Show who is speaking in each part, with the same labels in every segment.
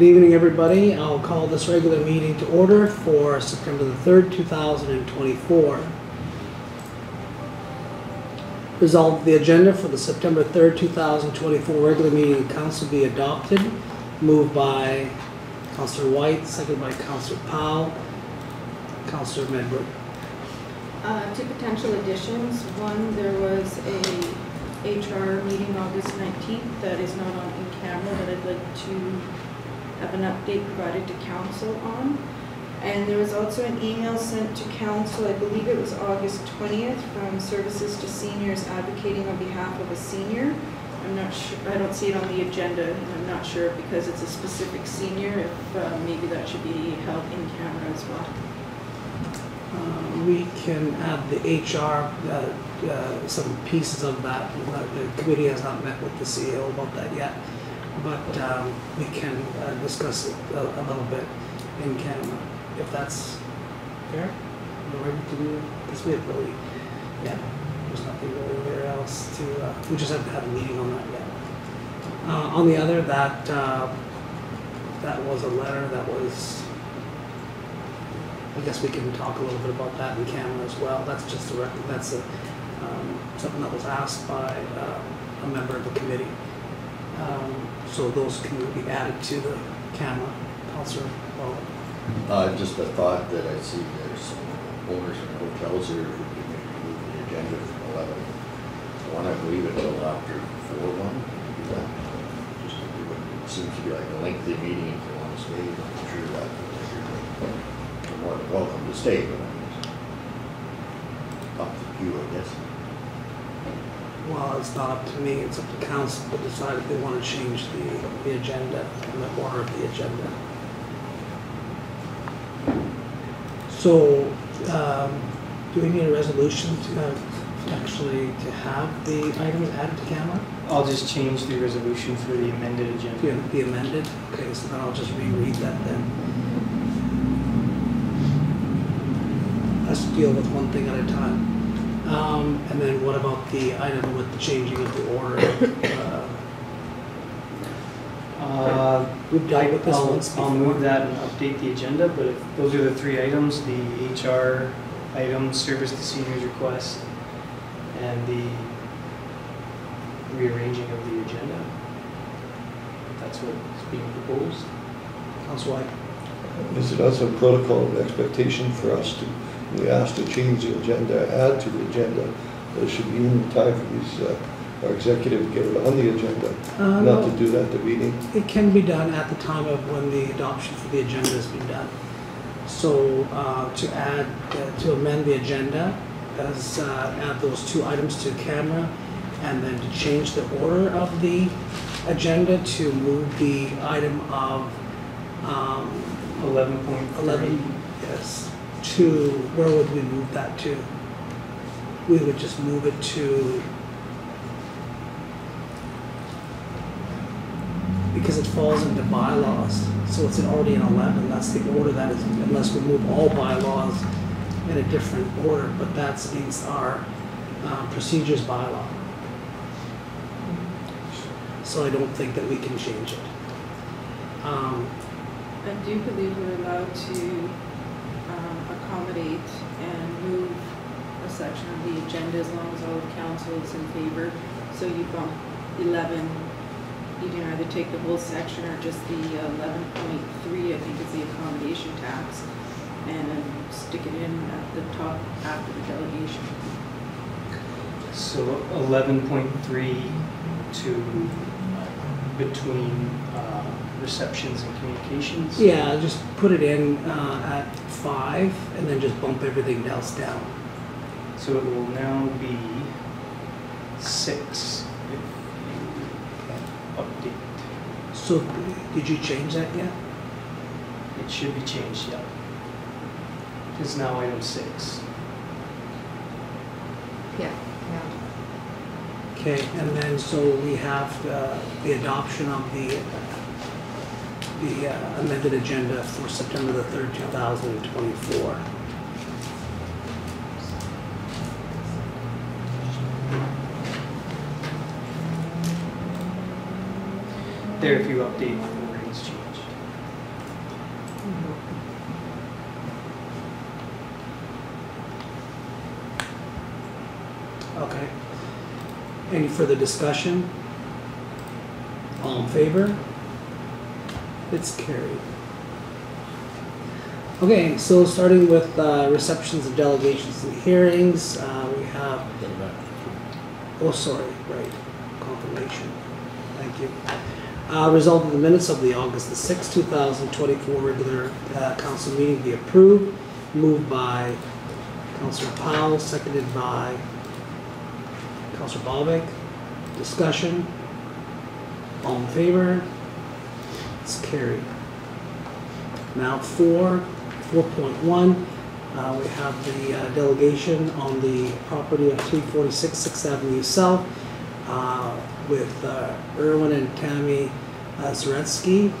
Speaker 1: Good evening, everybody. I'll call this regular meeting to order for September the 3rd, 2024. Resolved the agenda for the September 3rd, 2024 regular meeting of council be adopted. Moved by Councilor Whyte, seconded by Councilor Powell. Councilor Medwid.
Speaker 2: Uh, Two potential additions. One, there was a HR meeting August 19th that is not on in camera that I'd like to have an update provided to council on. And there was also an email sent to council, I believe it was August 20th, from Services to Seniors advocating on behalf of a senior. I'm not sure, I don't see it on the agenda, and I'm not sure because it's a specific senior, if uh, maybe that should be held in camera as well.
Speaker 1: Uh, We can add the HR, uh, uh, some pieces of that. The committee has not met with the CEO about that yet, but um, we can uh, discuss it a a little bit in camera if that's fair. We're ready to do, we have really, yeah, there's nothing really there else to, uh, we just haven't had a meeting on that yet. Uh, On the other, that, uh, that was a letter that was I guess we can talk a little bit about that in camera as well. That's just a that's a, um, something that was asked by, uh, a member of the committee. Um, so those can be added to the camera. Counselor,
Speaker 3: Uh, just a thought that I see there's owners in hotels here who maybe move the agenda from eleven to one, I believe, until after four one. Just to do it, it seems to be like a lengthy meeting if you want to stay, I'm sure that you're more than welcome to stay, but I'm up to you, I guess.
Speaker 1: Well, it's not up to me, it's up to council to decide if they want to change the, the agenda and the order of the agenda. So, um, do we need a resolution to, uh, actually to have the items added to camera?
Speaker 4: I'll just change the resolution for the amended agenda.
Speaker 1: the amended? Okay, so then I'll just reread that then. Let's deal with one thing at a time. Um, and then what about the item with the changing of the order? Uh,
Speaker 4: Uh,
Speaker 1: We've dealt with this
Speaker 4: I'll-
Speaker 1: once
Speaker 4: I'll
Speaker 1: before.
Speaker 4: move that and update the agenda, but if those are the three items, the HR item, service to seniors request, and the rearranging of the agenda. That's what is being proposed.
Speaker 1: Council Whyte,
Speaker 5: Is it also protocol and expectation for us to, we ask to change the agenda, add to the agenda, there should be even time for these, uh, our executive to get it on the agenda,
Speaker 1: Uh,
Speaker 5: not
Speaker 1: no.
Speaker 5: to do that at the meeting?
Speaker 1: it can be done at the time of when the adoption for the agenda has been done. So, uh, to add, uh, to amend the agenda, as, uh, add those two items to camera, and then to change the order of the agenda to move the item of, um,
Speaker 4: Eleven point
Speaker 1: eleven,
Speaker 4: three.
Speaker 1: yes, to, where would we move that to? We would just move it to, because it falls into bylaws, so it's already in eleven, that's the order that is, unless we move all bylaws in a different order, but that's against our, uh, procedures bylaw. So I don't think that we can change it. Um,
Speaker 2: I do believe we're allowed to accommodate and move a section of the agenda as long as all of council is in favor. So you bump 11, you can either take the whole section or just the 11.3, I think is the accommodation tax, and stick it in at the top after the delegation.
Speaker 4: So eleven point three to between receptions and communications.
Speaker 1: Yeah, just put it in uh, at five and then just bump everything else down.
Speaker 4: So it will now be six if you update.
Speaker 1: So did you change that yet?
Speaker 4: It should be changed, yeah. It's now item six.
Speaker 6: Yeah, yeah.
Speaker 1: Okay, and then so we have uh, the adoption of the the uh, amended agenda for September the 3rd, 2024.
Speaker 4: There, if you update when the rates change. Okay.
Speaker 1: Any further discussion? All in favor? It's carried. Okay, so starting with uh, receptions of delegations and hearings, uh, we have, oh, sorry, right, confirmation. Thank you. Uh, Result of the minutes of the August the sixth, two thousand twenty-four regular uh, council meeting be approved. Moved by Councilor Powell, seconded by Councilor Bobick. Discussion? All in favor? It's carried. Now four, four point one, uh, we have the uh, delegation on the property of three forty-six Sixth Avenue South, uh, with, uh, Erwin and Tammy uh, Zaretzky.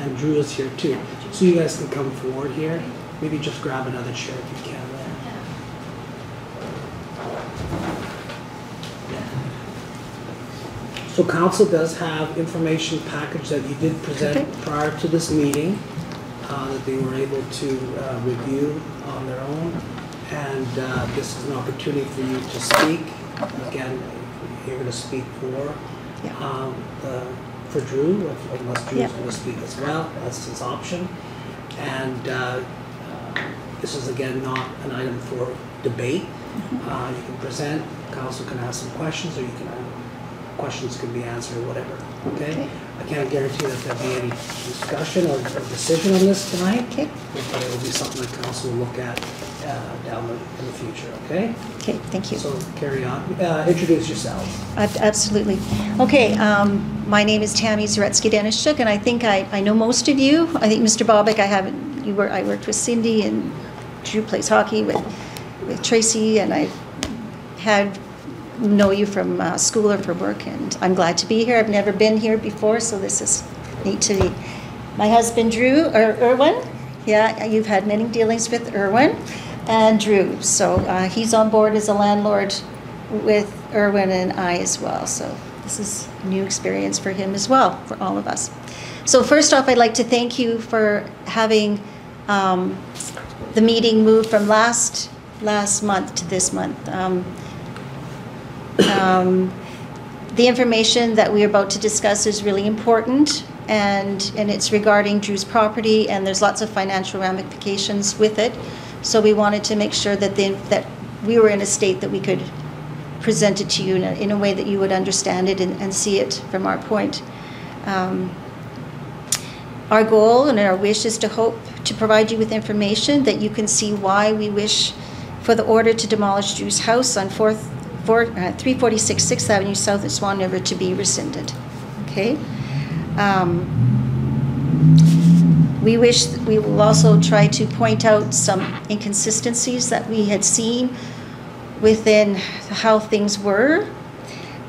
Speaker 1: And Drew is here too. So you guys can come forward here. Maybe just grab another chair if you can there. So council does have information package that you did present
Speaker 6: Okay.
Speaker 1: prior to this meeting, uh, that they were able to uh, review on their own. And uh, this is an opportunity for you to speak. Again, you're going to speak for,
Speaker 6: Yeah.
Speaker 1: um, the- for Drew, unless Drew's
Speaker 6: Yeah.
Speaker 1: going to speak as well, that's his option. And uh, uh, this is again not an item for debate.
Speaker 6: Mm-hmm.
Speaker 1: Uh, You can present, council can ask some questions, or you can, questions can be answered, whatever, okay? I can't guarantee that there'll be any discussion or or decision on this tonight,
Speaker 6: Okay,
Speaker 1: but it will be something that council will look at uh, down the, in the future, okay?
Speaker 6: okay, thank you.
Speaker 1: So carry on, Uh, introduce yourself.
Speaker 6: Ab- Absolutely. Okay, um, my name is Tammy Zaretzky Denischuk, and I think I, I know most of you. I think Mr. Bobick, I haven't, you were, I worked with Cindy, and Drew plays hockey with, with Tracy, and I've had, know you from uh, school or from work, and I'm glad to be here. I've never been here before, so this is neat to meet. My husband Drew, or Erwin, yeah, you've had many dealings with Erwin and Drew, so uh, he's on board as a landlord with Erwin and I as well. So this is a new experience for him as well, for all of us. So first off, I'd like to thank you for having um, the meeting moved from last last month to this month. Um, um, the information that we're about to discuss is really important, and and it's regarding Drew's property, and there's lots of financial ramifications with it. So we wanted to make sure that the, that we were in a state that we could present it to you in a, in a way that you would understand it and, and see it from our point. Um, our goal and our wish is to hope to provide you with information that you can see why we wish for the order to demolish Drew's house on 4th, 4, uh, 346 6th Avenue South at Swan River to be rescinded. Okay? Um, we wish, we will also try to point out some inconsistencies that we had seen within how things were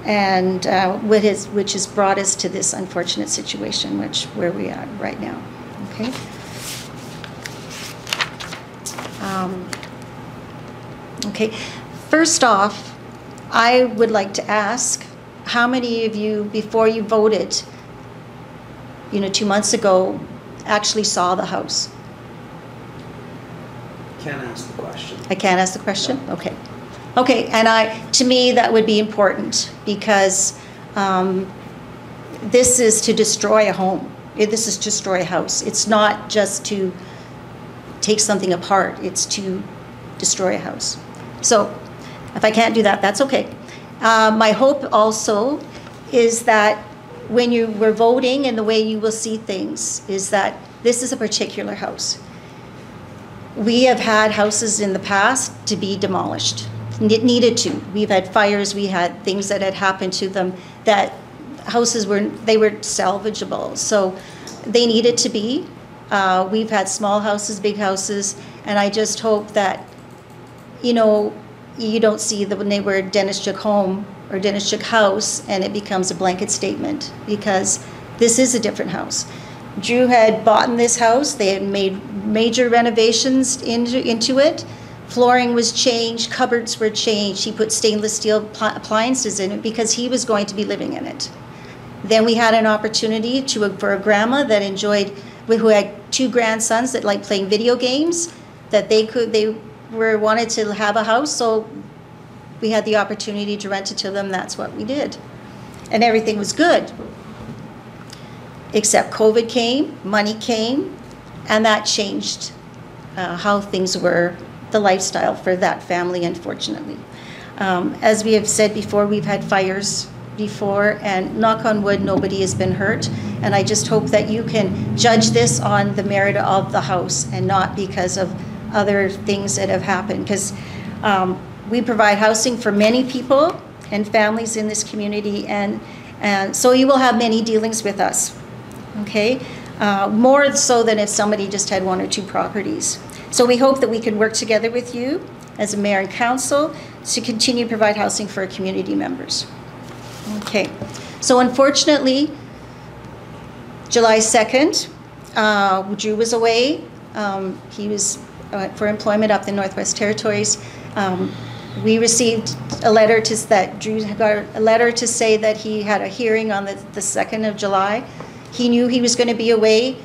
Speaker 6: and uh, what is, which has brought us to this unfortunate situation which where we are right now. Okay. Um, okay. First off, I would like to ask how many of you, before you voted, you know, two months ago, actually saw the house?
Speaker 1: Can't ask the question.
Speaker 6: I can't ask the question? Okay. Okay, and I, to me, that would be important because um, this is to destroy a home. This is to destroy a house. It's not just to take something apart, it's to destroy a house. So if I can't do that, that's okay. Uh, my hope also is that when you were voting and the way you will see things is that this is a particular house. We have had houses in the past to be demolished. It needed to. We've had fires, we had things that had happened to them that houses were, they were salvageable. So they needed to be. Uh, we've had small houses, big houses, and I just hope that, you know, you don't see the neighbor Denischuk home or Denischuk house and it becomes a blanket statement because this is a different house. Drew had bought in this house. They had made major renovations into, into it. Flooring was changed, cupboards were changed. He put stainless steel pl- appliances in it because he was going to be living in it. Then we had an opportunity to for a grandma that enjoyed, who had two grandsons that liked playing video games, that they could they were wanted to have a house. So we had the opportunity to rent it to them, that's what we did. And everything was good. Except COVID came, money came, and that changed uh, how things were, the lifestyle for that family, unfortunately. Um, as we have said before, we've had fires before, and knock on wood, nobody has been hurt. And I just hope that you can judge this on the merit of the house and not because of other things that have happened. Because um, we provide housing for many people and families in this community, and, and so you will have many dealings with us okay? Uh, More so than if somebody just had one or two properties. So we hope that we can work together with you as a mayor and council to continue to provide housing for our community members. Okay, so unfortunately, July 2nd, uh, Drew was away. Um, He was uh, for employment up in Northwest Territories. Um, We received a letter to, that Drew got a letter to say that he had a hearing on the, the 2nd of July. He knew he was going to be away.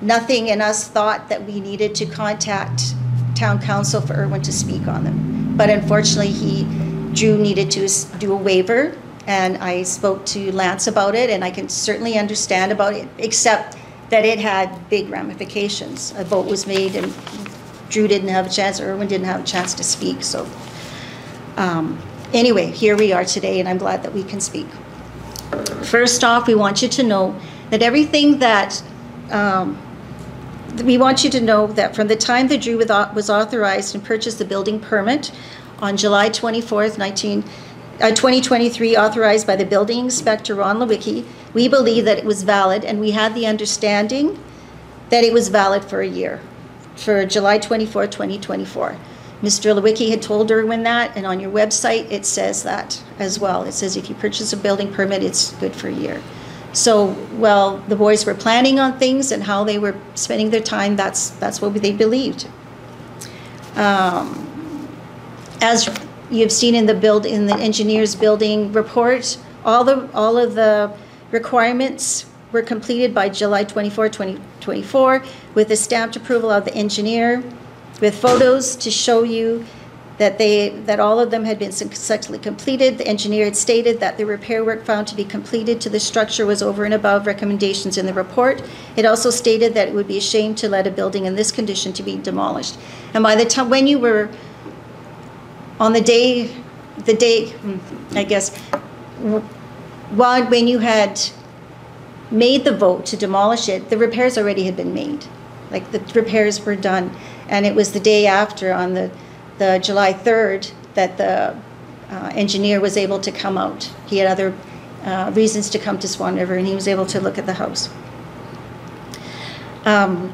Speaker 6: Nothing in us thought that we needed to contact town council for Erwin to speak on them. But unfortunately, he, Drew needed to do a waiver, and I spoke to Lance about it, and I can certainly understand about it, except that it had big ramifications. A vote was made, and Drew didn't have a chance, Erwin didn't have a chance to speak, so. um, Anyway, here we are today, and I'm glad that we can speak. First off, we want you to know that everything that, um, we want you to know that from the time that Drew was was authorized and purchased the building permit on July 24th, 19, uh, 2023, authorized by the building inspector Ron Lewicki, we believe that it was valid, and we had the understanding that it was valid for a year, for July 24, 2024. Mr. Lewicki had told Erwin that, and on your website, it says that as well. It says if you purchase a building permit, it's good for a year. So, well, the boys were planning on things and how they were spending their time, that's, that's what they believed. Um, As you've seen in the build, in the engineer's building report, all the, all of the requirements were completed by July 24, 2024, with a stamped approval of the engineer, with photos to show you that they, that all of them had been successfully completed. The engineer had stated that the repair work found to be completed to the structure was over and above recommendations in the report. It also stated that it would be a shame to let a building in this condition to be demolished. And by the time, when you were on the day, the day, hmm, I guess, while, when you had made the vote to demolish it, the repairs already had been made. Like, the repairs were done. And it was the day after, on the, the July 3rd, that the uh, engineer was able to come out. He had other uh, reasons to come to Swan River, and he was able to look at the house. Um,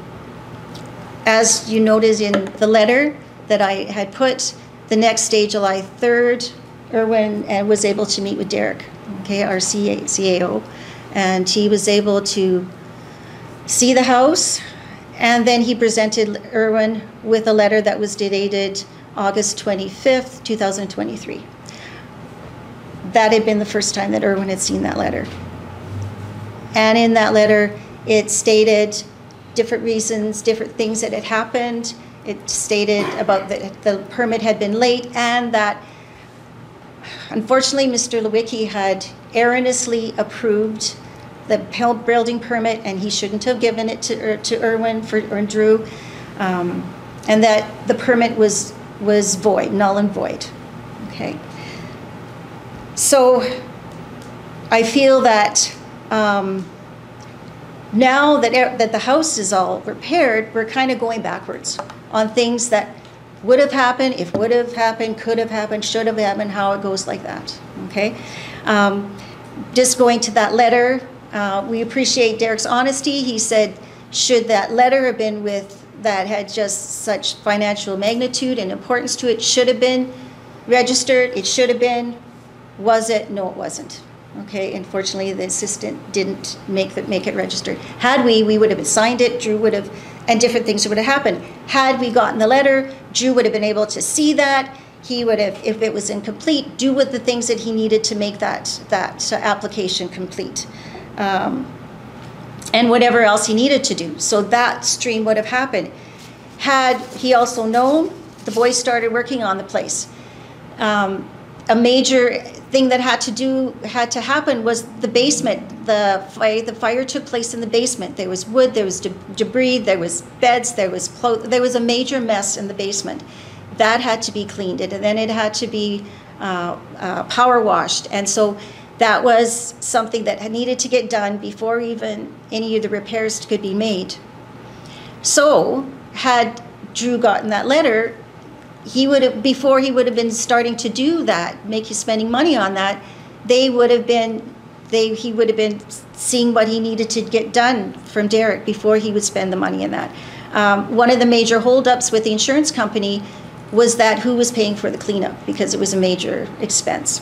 Speaker 6: as you notice in the letter that I had put, the next day, July 3rd, Erwin uh, was able to meet with Derek, okay, our CA, CAO, and he was able to see the house, and then he presented Erwin with a letter that was dated August 25th, 2023. That had been the first time that Erwin had seen that letter. And in that letter, it stated different reasons, different things that had happened. It stated about the, the permit had been late and that unfortunately, Mr. Lewicki had erroneously approved the building permit and he shouldn't have given it to, Er- to Erwin for, or Drew. Um, and that the permit was, was void, null and void. Okay. So I feel that um, now that, that the house is all repaired, we're kind of going backwards on things that would have happened, if would have happened, could have happened, should have happened, how it goes like that, okay? Um, Just going to that letter, uh, we appreciate Derek's honesty. He said, should that letter have been with, that had just such financial magnitude and importance to it, should have been registered, it should have been. Was it? No, it wasn't. Okay, unfortunately, the assistant didn't make the, make it registered. Had we, we would have signed it, Drew would have, and different things would have happened. Had we gotten the letter, Drew would have been able to see that. He would have, if it was incomplete, do with the things that he needed to make that, that application complete. Um, and whatever else he needed to do. So that stream would have happened. Had he also known, the boys started working on the place. Um, a major thing that had to do, had to happen was the basement. The fire, the fire took place in the basement. There was wood, there was de- debris, there was beds, there was clothes, there was a major mess in the basement. That had to be cleaned, and then it had to be uh, uh, power washed. And so that was something that had needed to get done before even any of the repairs could be made. So, had Drew gotten that letter, he would have, before he would have been starting to do that, make you spending money on that, they would have been, they, he would have been seeing what he needed to get done from Derek before he would spend the money in that. Um, one of the major holdups with the insurance company was that who was paying for the cleanup because it was a major expense.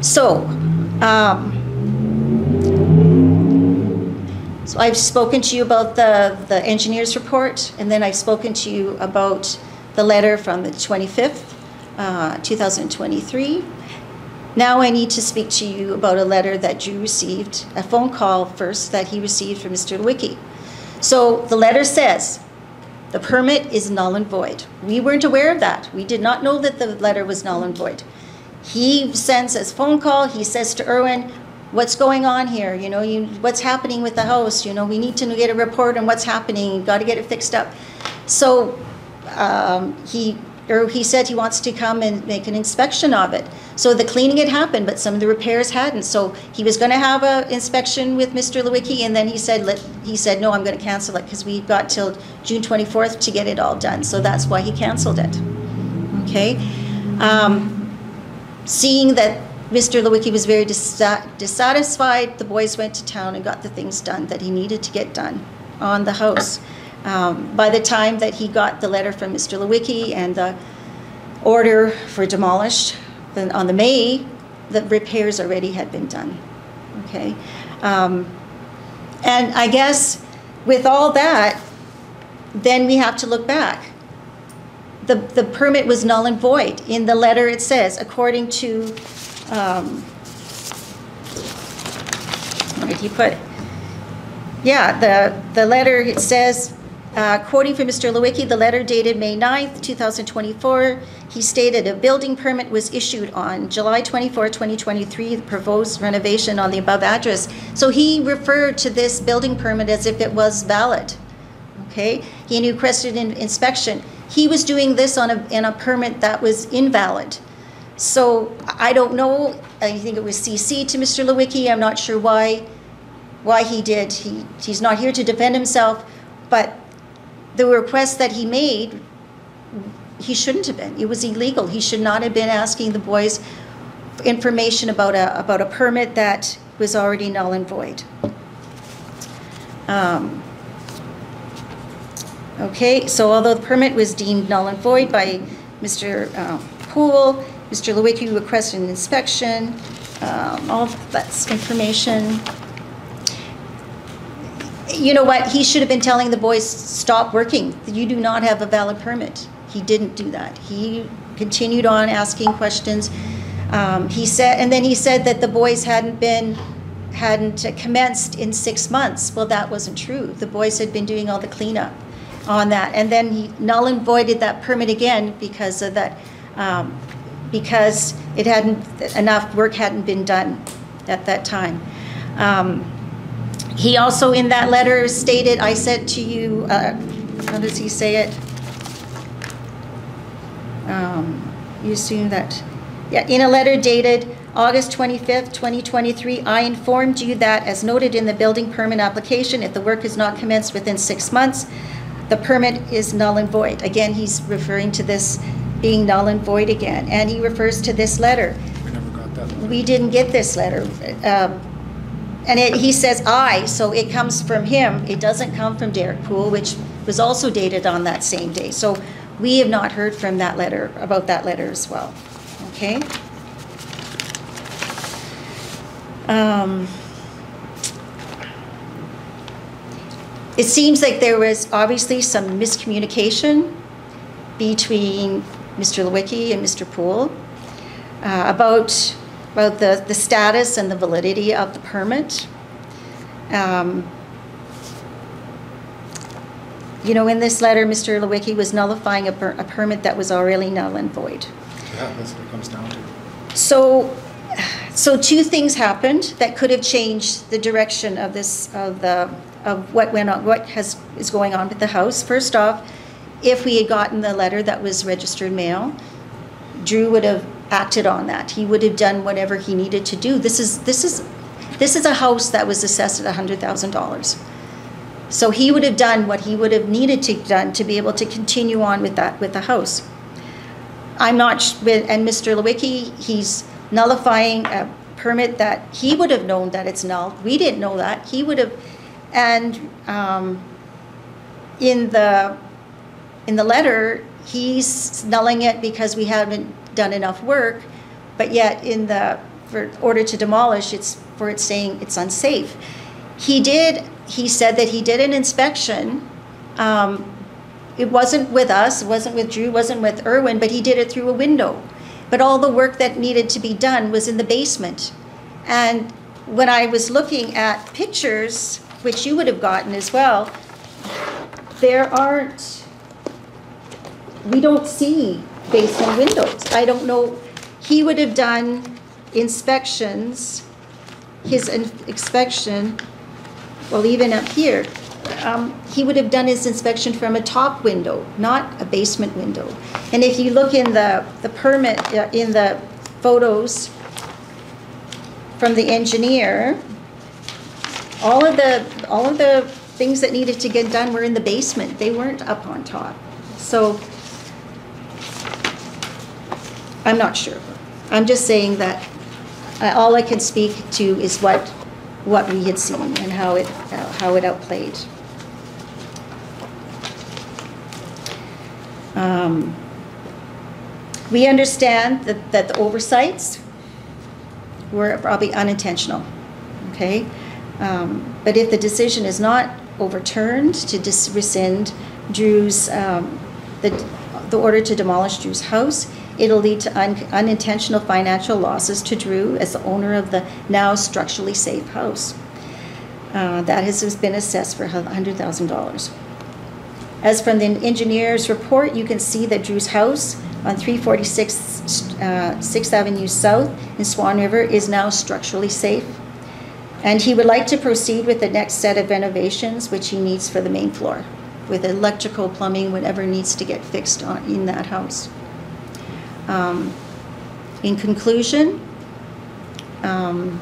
Speaker 6: So, um, so I've spoken to you about the, the engineer's report, and then I've spoken to you about the letter from the 25th, uh, 2023. Now I need to speak to you about a letter that you received, a phone call first that he received from Mr. Lewicki. So the letter says, the permit is null and void. We weren't aware of that. We did not know that the letter was null and void. He sends his phone call, he says to Erwin, what's going on here? You know, you, what's happening with the house? You know, we need to get a report on what's happening. You Got to get it fixed up. So um, he or he said he wants to come and make an inspection of it. So the cleaning had happened, but some of the repairs hadn't. So he was going to have an inspection with Mr. Lewicki, and then he said, let, he said, no, I'm going to cancel it because we've got till June 24th to get it all done. So that's why he canceled it. Okay. Um, seeing that Mr. Lewicki was very dissa- dissatisfied, the boys went to town and got the things done that he needed to get done on the house. Um, by the time that he got the letter from Mr. Lewicki and the order for demolished, then on the May, the repairs already had been done. Okay, um, and I guess with all that, then we have to look back. The the permit was null and void. In the letter, it says, according to. Um, did he put? Yeah, the, the letter, it says, uh, quoting from Mr. Lewicki, the letter dated May 9th, 2024, he stated a building permit was issued on July 24, 2023, the proposed renovation on the above address. So he referred to this building permit as if it was valid. Okay, he requested an inspection. He was doing this on a, in a permit that was invalid. So I don't know, I think it was CC to Mr. Lewicki, I'm not sure why, why he did. He, he's not here to defend himself, but the request that he made, he shouldn't have been. It was illegal. He should not have been asking the boys information about a, about a permit that was already null and void. Um, Okay, so although the permit was deemed null and void by Mr. uh, Poole, Mr. Lewicki requested an inspection, um, all that's information. You know what, he should have been telling the boys, stop working, you do not have a valid permit. He didn't do that. He continued on asking questions. Um, He said, and then he said that the boys hadn't been, hadn't commenced in six months. Well, that wasn't true. The boys had been doing all the cleanup on that. And then he null and voided that permit again because of that, um, because it hadn't, enough work hadn't been done at that time. Um, He also, in that letter, stated, I said to you, uh, how does he say it? Um, You assume that, yeah, in a letter dated August 25th, 2023, I informed you that, as noted in the building permit application, if the work is not commenced within six months, the permit is null and void. Again, he's referring to this being null and void again, and he refers to this letter.
Speaker 7: We never got that.
Speaker 6: We didn't get this letter. Um, And it, he says I, so it comes from him. It doesn't come from Derek Poole, which was also dated on that same day. So we have not heard from that letter, about that letter as well. Okay? Um, It seems like there was obviously some miscommunication between Mr. Lewicki and Mr. Poole uh, about, about the, the status and the validity of the permit. Um, You know, in this letter, Mr. Lewicki was nullifying a, per- a permit that was already null and void.
Speaker 7: Yeah, that's what it comes down to.
Speaker 6: So, so two things happened that could have changed the direction of this, of the, of what went on, what has, is going on with the house. First off, if we had gotten the letter that was registered mail, Drew would have acted on that. He would have done whatever he needed to do. This is, this is, this is a house that was assessed at hundred thousand dollars. So he would have done what he would have needed to done to be able to continue on with that, with the house. I'm not, and Mr. Lewicki, he's nullifying a permit that he would have known that it's null. We didn't know that. He would have, and um, in the, in the letter, he's nulling it because we haven't done enough work, but yet in the, for order to demolish, it's, for it saying it's unsafe. He did, he said that he did an inspection, um, it wasn't with us, it wasn't with Drew, wasn't with Erwin, but he did it through a window. But all the work that needed to be done was in the basement. And when I was looking at pictures, which you would have gotten as well, there aren't, we don't see basement windows. I don't know, he would have done inspections, his in- inspection, well, even up here, um, he would have done his inspection from a top window, not a basement window. And if you look in the, the permit, uh, in the photos from the engineer, all of the, all of the things that needed to get done were in the basement. They weren't up on top. So I'm not sure. I'm just saying that uh, all I can speak to is what, what we had seen and how it, how it outplayed. Um, We understand that, that the oversights were probably unintentional, okay? Um, But if the decision is not overturned to dis- rescind Drew's, um, the, the order to demolish Drew's house, it'll lead to un- unintentional financial losses to Drew as the owner of the now structurally safe house. Uh, That has been assessed for $100,000. As from the engineer's report, you can see that Drew's house on 346 uh, Sixth Avenue South in Swan River is now structurally safe. And he would like to proceed with the next set of renovations, which he needs for the main floor, with electrical, plumbing, whatever needs to get fixed on, in that house. Um, In conclusion, um,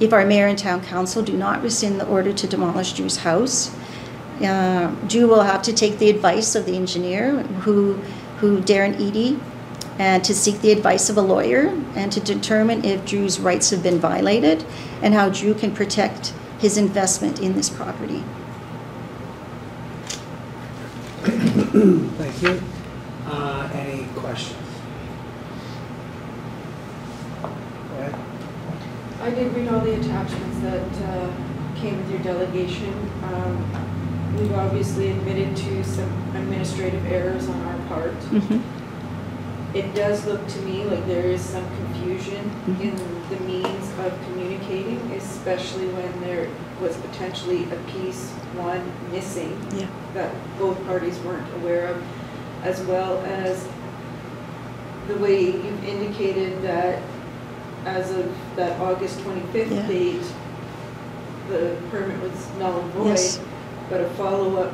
Speaker 6: if our mayor and town council do not rescind the order to demolish Drew's house, uh, Drew will have to take the advice of the engineer, who, who Darren Eady, and to seek the advice of a lawyer, and to determine if Drew's rights have been violated, and how Drew can protect his investment in this property.
Speaker 1: Thank you. Uh, Any questions? Go ahead.
Speaker 2: I did read all the attachments that uh, came with your delegation. Um, We've obviously admitted to some administrative errors on our part. It does look to me like there is some confusion
Speaker 6: Mhm.
Speaker 2: in the means of communicating, especially when there was potentially a piece, one, missing
Speaker 6: Yeah.
Speaker 2: that both parties weren't aware of, as well as the way you've indicated that as of that August
Speaker 6: Yeah.
Speaker 2: 25th date, the permit was null and void,
Speaker 6: Yes.
Speaker 2: but a follow-up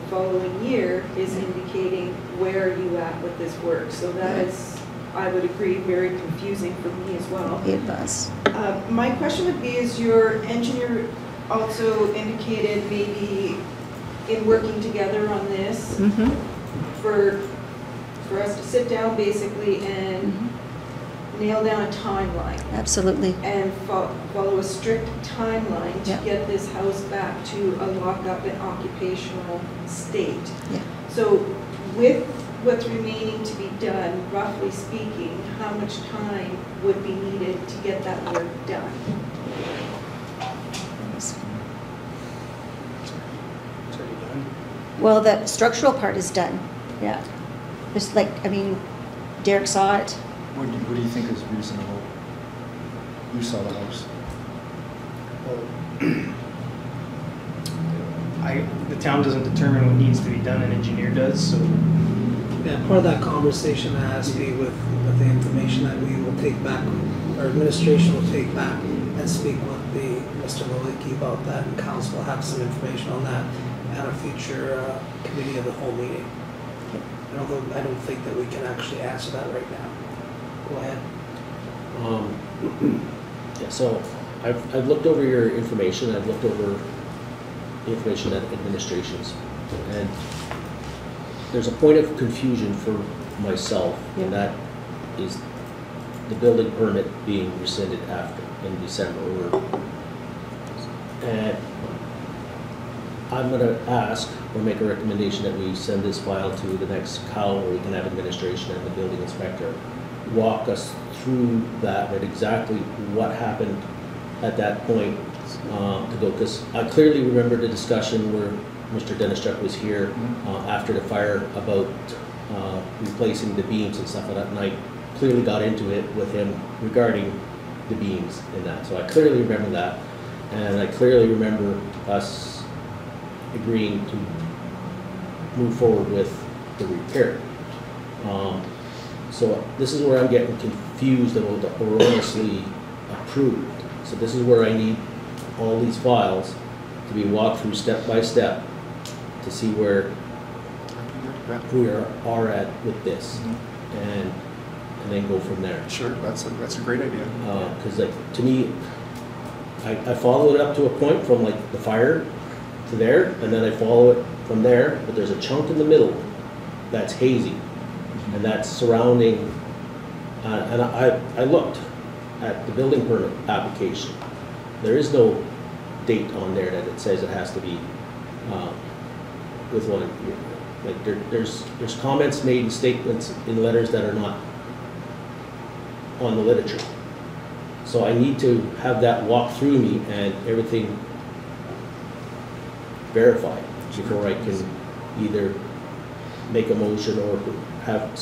Speaker 2: the following year is indicating where are you at with this work. So that is, I would agree, very confusing for me as well.
Speaker 6: It was.
Speaker 2: Uh, My question would be, is your engineer also indicated maybe in working together on this
Speaker 6: Mhm.
Speaker 2: for, for us to sit down basically and
Speaker 6: Mhm.
Speaker 2: Nail down a timeline
Speaker 6: Absolutely.
Speaker 2: and fo- follow a strict timeline to
Speaker 6: Yeah.
Speaker 2: get this house back to a lock-up and occupational state?
Speaker 6: Yeah.
Speaker 2: So with what's remaining to be done, roughly speaking, how much time would be needed to get that work done?
Speaker 4: Done.
Speaker 6: Well, the structural part is done, yeah. There's like, I mean, Derek saw it.
Speaker 7: What do you, what do you think is reasonable? You saw the house.
Speaker 4: I, the town doesn't determine what needs to be done, an engineer does, so
Speaker 1: Yeah, part of that conversation has to be with, with the information that we will take back, or administration will take back and speak with the, Mr. Malinky about that, and council will have some information on that at a future, uh, committee of the whole meeting. I don't, think- I don't think that we can actually answer that right now. Go ahead.
Speaker 8: Um, yeah, so I've, I've looked over your information, I've looked over the information at administrations, and there's a point of confusion for myself, and that is the building permit being rescinded after, in December, or, and I'm gonna ask or make a recommendation that we send this file to the next COW, where we can have administration and the building inspector walk us through that, and exactly what happened at that point uh, to go, because I clearly remember the discussion where Mr. Denischuk was here uh, after the fire about uh, replacing the beams and stuff like that, and I clearly got into it with him regarding the beams and that, so I clearly remember that. And I clearly remember us agreeing to move forward with the repair. Um, So this is where I'm getting confused about the erroneously approved. So this is where I need all these files to be walked through step by step to see where we are, are at with this. Mm-hmm. And, and then go from there.
Speaker 9: Sure, that's, a- that's a great idea.
Speaker 8: Uh, because like, to me, I, I follow it up to a point from like the fire to there, and then I follow it from there, but there's a chunk in the middle that's hazy, and that's surrounding, uh, and I, I looked at the building permit application. There is no date on there that it says it has to be, uh, with one, like, there, there's, there's comments made and statements in letters that are not on the literature. So I need to have that walk through me and everything verified before I can either make a motion or have,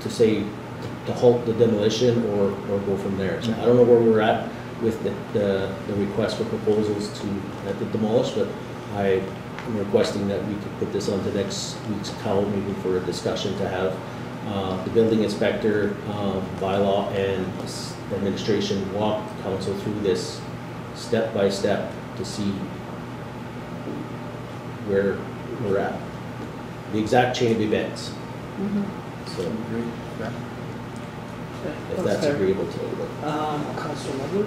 Speaker 8: to say, to halt the demolition or, or go from there. So I don't know where we're at with the, the, the request for proposals to, uh, to demolish, but I am requesting that we could put this on to next week's COW meeting for a discussion to have uh, the building inspector, um, bylaw, and administration walk council through this step by step to see where we're at. The exact chain of events. So
Speaker 9: Great, yeah.
Speaker 8: if that's
Speaker 1: fair.
Speaker 8: agreeable to everybody.
Speaker 1: Um, Councilor Ludwig?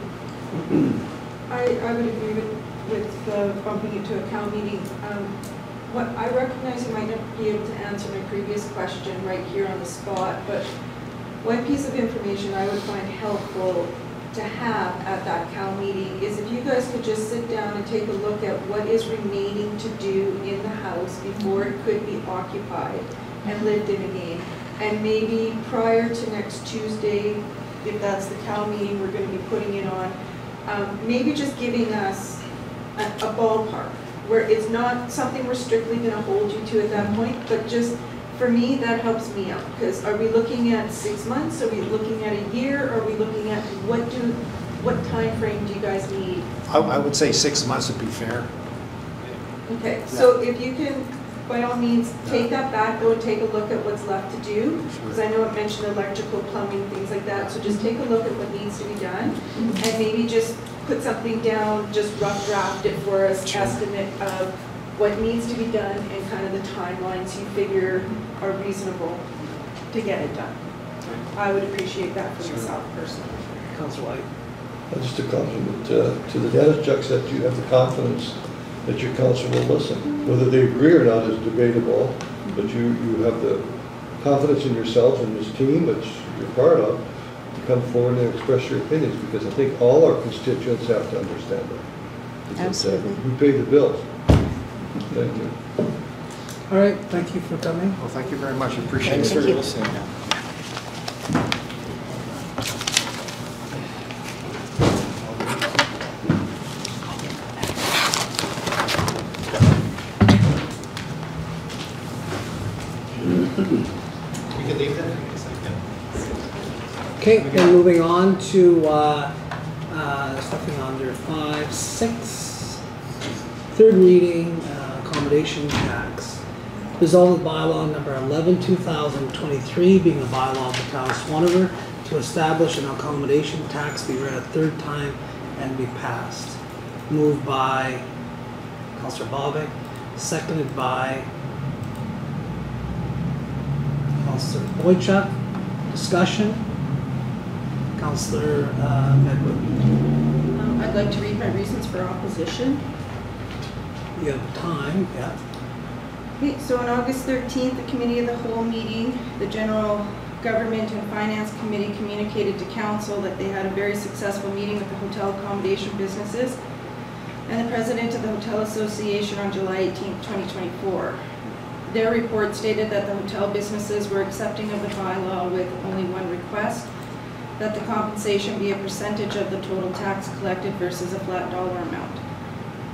Speaker 2: I, I would agree with, with uh, bumping it to a cow meeting. Um, What, I recognize you might not be able to answer my previous question right here on the spot, but one piece of information I would find helpful to have at that Cal meeting is if you guys could just sit down and take a look at what is remaining to do in the house before it could be occupied and lived in again. And maybe prior to next Tuesday, if that's the Cal meeting we're gonna be putting it on, um, maybe just giving us a a ballpark, where it's not something we're strictly gonna hold you to at that point, but just, for me, that helps me out, because are we looking at six months, are we looking at a year, are we looking at, what do, what time frame do you guys need?
Speaker 9: I, I would say six months would be fair.
Speaker 2: Okay, so if you can, by all means, take that back, go and take a look at what's left to do, because I know it mentioned electrical, plumbing, things like that, so just mm-hmm. take a look at what needs to be done, mm-hmm. and maybe just put something down, just rough draft it for us, estimate of what needs to be done and kind of the timelines you figure are reasonable to get it done. I would appreciate that for
Speaker 9: Sure.
Speaker 2: myself personally.
Speaker 1: Councilor
Speaker 5: Whyte? Just a compliment uh, to the Denischuks that you have the confidence that your council will listen. Whether they agree or not is debatable, but you, you have the confidence in yourselves and this team, which you're part of, to come forward and express your opinions, because I think all our constituents have to understand that. Because, uh,
Speaker 6: Absolutely.
Speaker 5: We pay the bills. Thank you.
Speaker 1: All right, thank you for coming.
Speaker 9: Well, thank you very much, I appreciate
Speaker 7: Thanks
Speaker 9: it.
Speaker 7: for
Speaker 6: Thank you.
Speaker 7: listening.
Speaker 1: Okay, then moving on to, uh, uh, something under five, six, third reading, uh, accommodation tax. Resolved bylaw number 11, 2023, being a bylaw of the town of Swan River to establish an accommodation tax be read a third time and be passed. Moved by Counselor Bobick, seconded by Counselor Boychuk. Discussion? Counselor uh, Medwid.
Speaker 2: Um, I'd like to read my reasons for opposition.
Speaker 1: Have time, yeah.
Speaker 2: Okay, so on August 13th, the Committee of the Whole meeting, the General Government and Finance Committee communicated to council that they had a very successful meeting with the hotel accommodation businesses and the President of the Hotel Association on July 18th, 2024. Their report stated that the hotel businesses were accepting of the bylaw with only one request, that the compensation be a percentage of the total tax collected versus a flat dollar amount.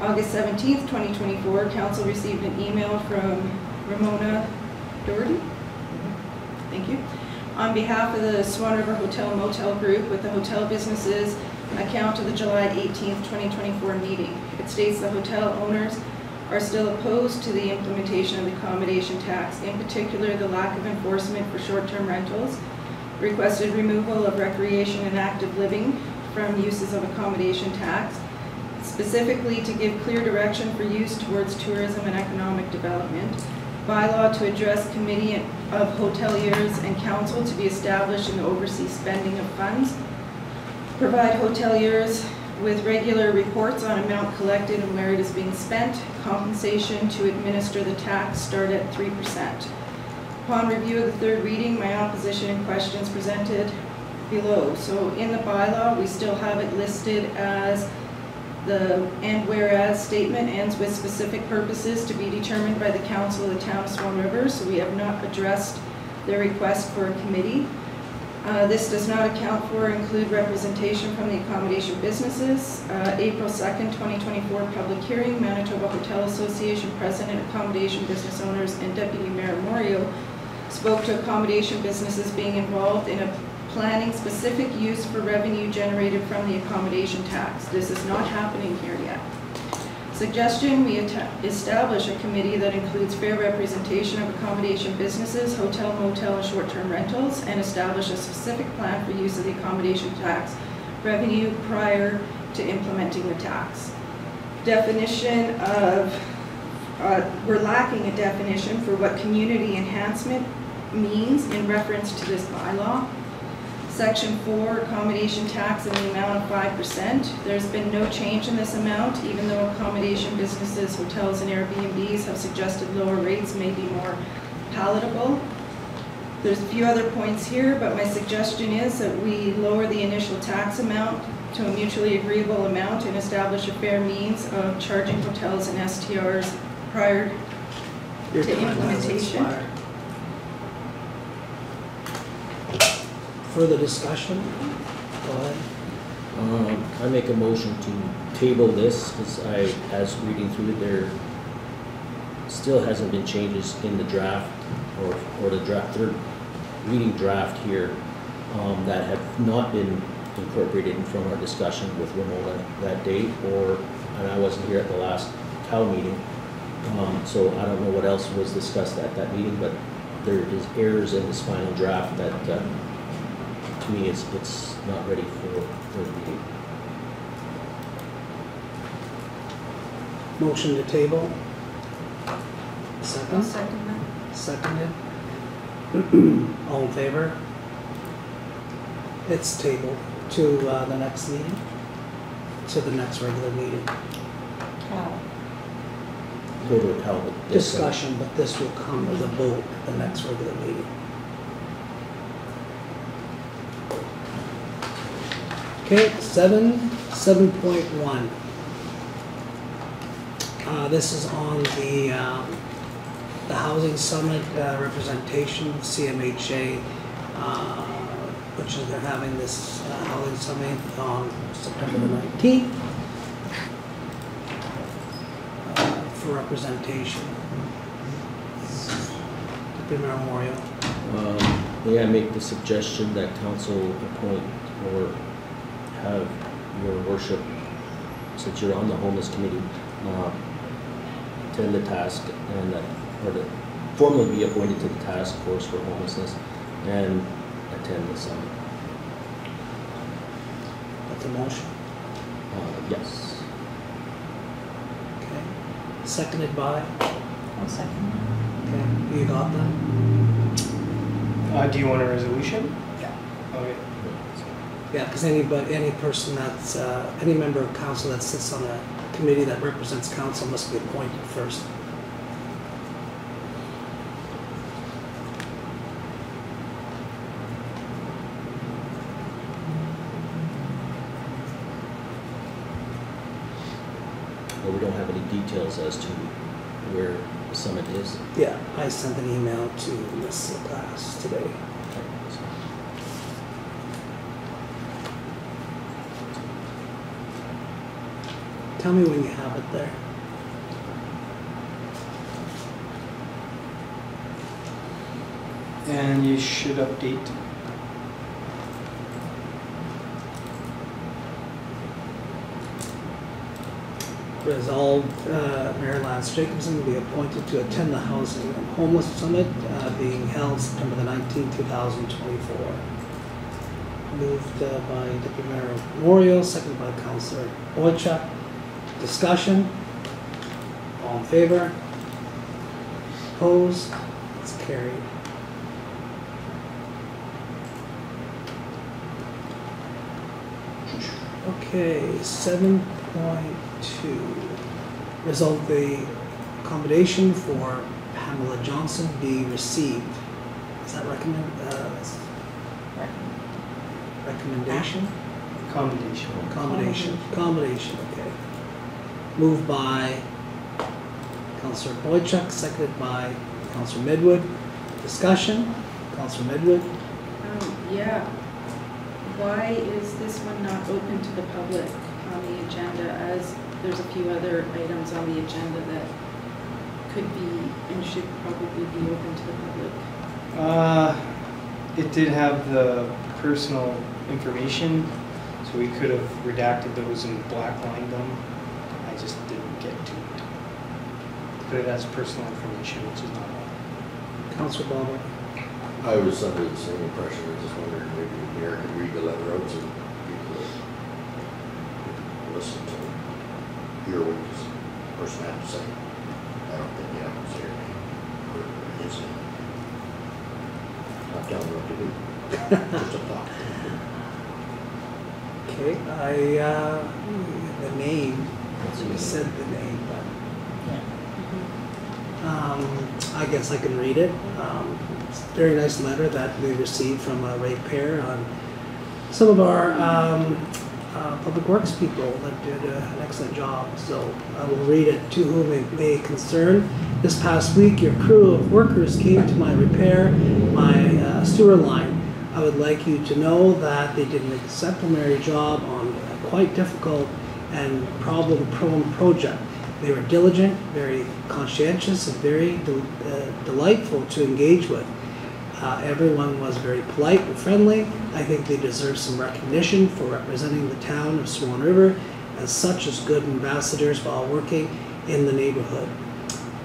Speaker 2: August 17th, 2024, council received an email from Ramona Doherty. Thank you. On behalf of the Swan River Hotel Motel Group with the hotel businesses account of the July 18th, 2024 meeting. It states the hotel owners are still opposed to the implementation of the accommodation tax, in particular the lack of enforcement for short-term rentals, requested removal of recreation and active living from uses of accommodation tax, specifically to give clear direction for use towards tourism and economic development, bylaw to address committee of hoteliers and council to be established and oversee spending of funds, provide hoteliers with regular reports on amount collected and where it is being spent, compensation to administer the tax start at 3%. Upon review of the third reading, my opposition and questions presented below. So in the bylaw, we still have it listed as the and whereas statement ends with specific purposes to be determined by the council of the town of Swan River, so we have not addressed their request for a committee. Uh, This does not account for or include representation from the accommodation businesses. Uh, April 2nd, 2024, public hearing, Manitoba Hotel Association President, Accommodation Business Owners, and Deputy Mayor Moriaux spoke to accommodation businesses being involved in a planning specific use for revenue generated from the accommodation tax. This is not happening here yet. Suggestion, we establish a committee that includes fair representation of accommodation businesses, hotel, motel, and short-term rentals, and establish a specific plan for use of the accommodation tax revenue prior to implementing the tax. Definition of, uh, we're lacking a definition for what community enhancement means in reference to this bylaw. Section four, accommodation tax in the amount of five percent. There's been no change in this amount, even though accommodation businesses, hotels, and Airbnbs have suggested lower rates may be more palatable. There's a few other points here, but my suggestion is that we lower the initial tax amount to a mutually agreeable amount and establish a fair means of charging hotels and STRs prior To implementation.
Speaker 1: Further discussion? Go ahead.
Speaker 8: Um, I make a motion to table this, because I, as reading through it, there still hasn't been changes in the draft, or, or the draft, third reading draft here, um, that have not been incorporated from our discussion with Ramona that date, or, and I wasn't here at the last cow meeting. Um, so I don't know what else was discussed at that meeting, but there is errors in this final draft that, uh, to me, it's, it's not ready for, for reading.
Speaker 1: Motion to table?
Speaker 2: I'll
Speaker 1: Second?
Speaker 2: second that.
Speaker 1: Seconded? All in favor? It's tabled to uh, the next meeting, to the next regular meeting.
Speaker 8: Go to a Talbot.
Speaker 1: Discussion, but this will come as a vote at the next regular meeting. Okay, seven, seven point one. Uh, this is on the, um, the Housing Summit uh, representation, CMHA, uh, which is, they're having this uh, Housing Summit on September the nineteenth. uh, For representation. Memorial.
Speaker 8: Um, May I make the suggestion that council appoint or have your worship, since you're on the homeless committee, uh, attend the task and that, or to formally be appointed to the task force for homelessness and attend the summit.
Speaker 1: That's a motion.
Speaker 8: Uh, Yes.
Speaker 1: Okay. Seconded by,
Speaker 6: I'll second
Speaker 1: okay, you got that?
Speaker 4: Uh, do you want a resolution?
Speaker 1: Yeah. Because anybody, any person that's, uh, any member of council that sits on a committee that represents council must be appointed first.
Speaker 8: But we don't have any details as to where the summit is.
Speaker 1: Yeah, I sent an email to Ms. LaPasse today. Tell me when you have it there.
Speaker 4: And you should update.
Speaker 1: Resolved, uh, Mayor Lance Jacobson be appointed to attend the Housing and Homeless Summit uh, being held September the nineteenth, two thousand twenty-four. Moved uh, by Deputy Mayor of Memorial, seconded by Councillor Boychuk. Discussion? All in favor? Opposed? It's carried. Okay, seven point two. Result the accommodation for Pamela Johnson be received. Is that recommend, uh, recommendation?
Speaker 4: Commendation.
Speaker 1: Accommodation, combination, okay. Moved by Councillor Boychuk, seconded by Councillor Medwid. Discussion, Councillor Medwid?
Speaker 2: Um, yeah. Why is this one not open to the public on the agenda as there's a few other items on the agenda that could be and should probably be open to the public?
Speaker 4: Uh, it did have the personal information, so we could have redacted those and blacklined them. I just didn't get to it. But that's personal information, which is not allowed.
Speaker 1: Counselor Baldwin?
Speaker 3: I was under the same impression, I just wondered maybe the mayor could read the letter out so people would listen to, hear what this person had to say. I don't think you have to say her name or his name. Not telling you what to do, just a thought.
Speaker 1: Okay, I, uh, the name, you said the name, but, um, I guess I can read it. Um, it's a very nice letter that we received from Ray Pear on some of our, um, uh, public works people that did uh, an excellent job. So I will read it to whom it may concern. This past week, your crew of workers came to my repair, my uh, sewer line. I would like you to know that they did an exemplary job on a quite difficult and problem-prone project. They were diligent, very conscientious, and very uh, delightful to engage with. Uh, everyone was very polite and friendly. I think they deserve some recognition for representing the town of Swan River as such as good ambassadors while working in the neighborhood.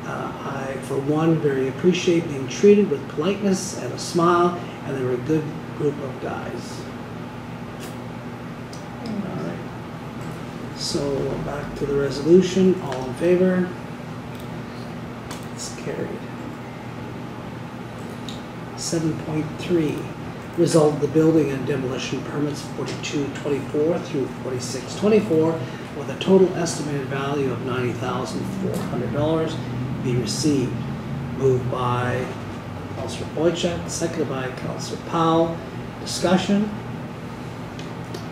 Speaker 1: Uh, I, for one, very appreciate being treated with politeness and a smile, and they were a good group of guys. All right. So back to the resolution. All in favor? It's carried. Seven point three, resolve the building and demolition permits forty-two twenty-four through forty-six twenty-four with a total estimated value of ninety thousand four hundred dollars be received. Moved by Counselor Boychuk, seconded by Counselor Powell. Discussion?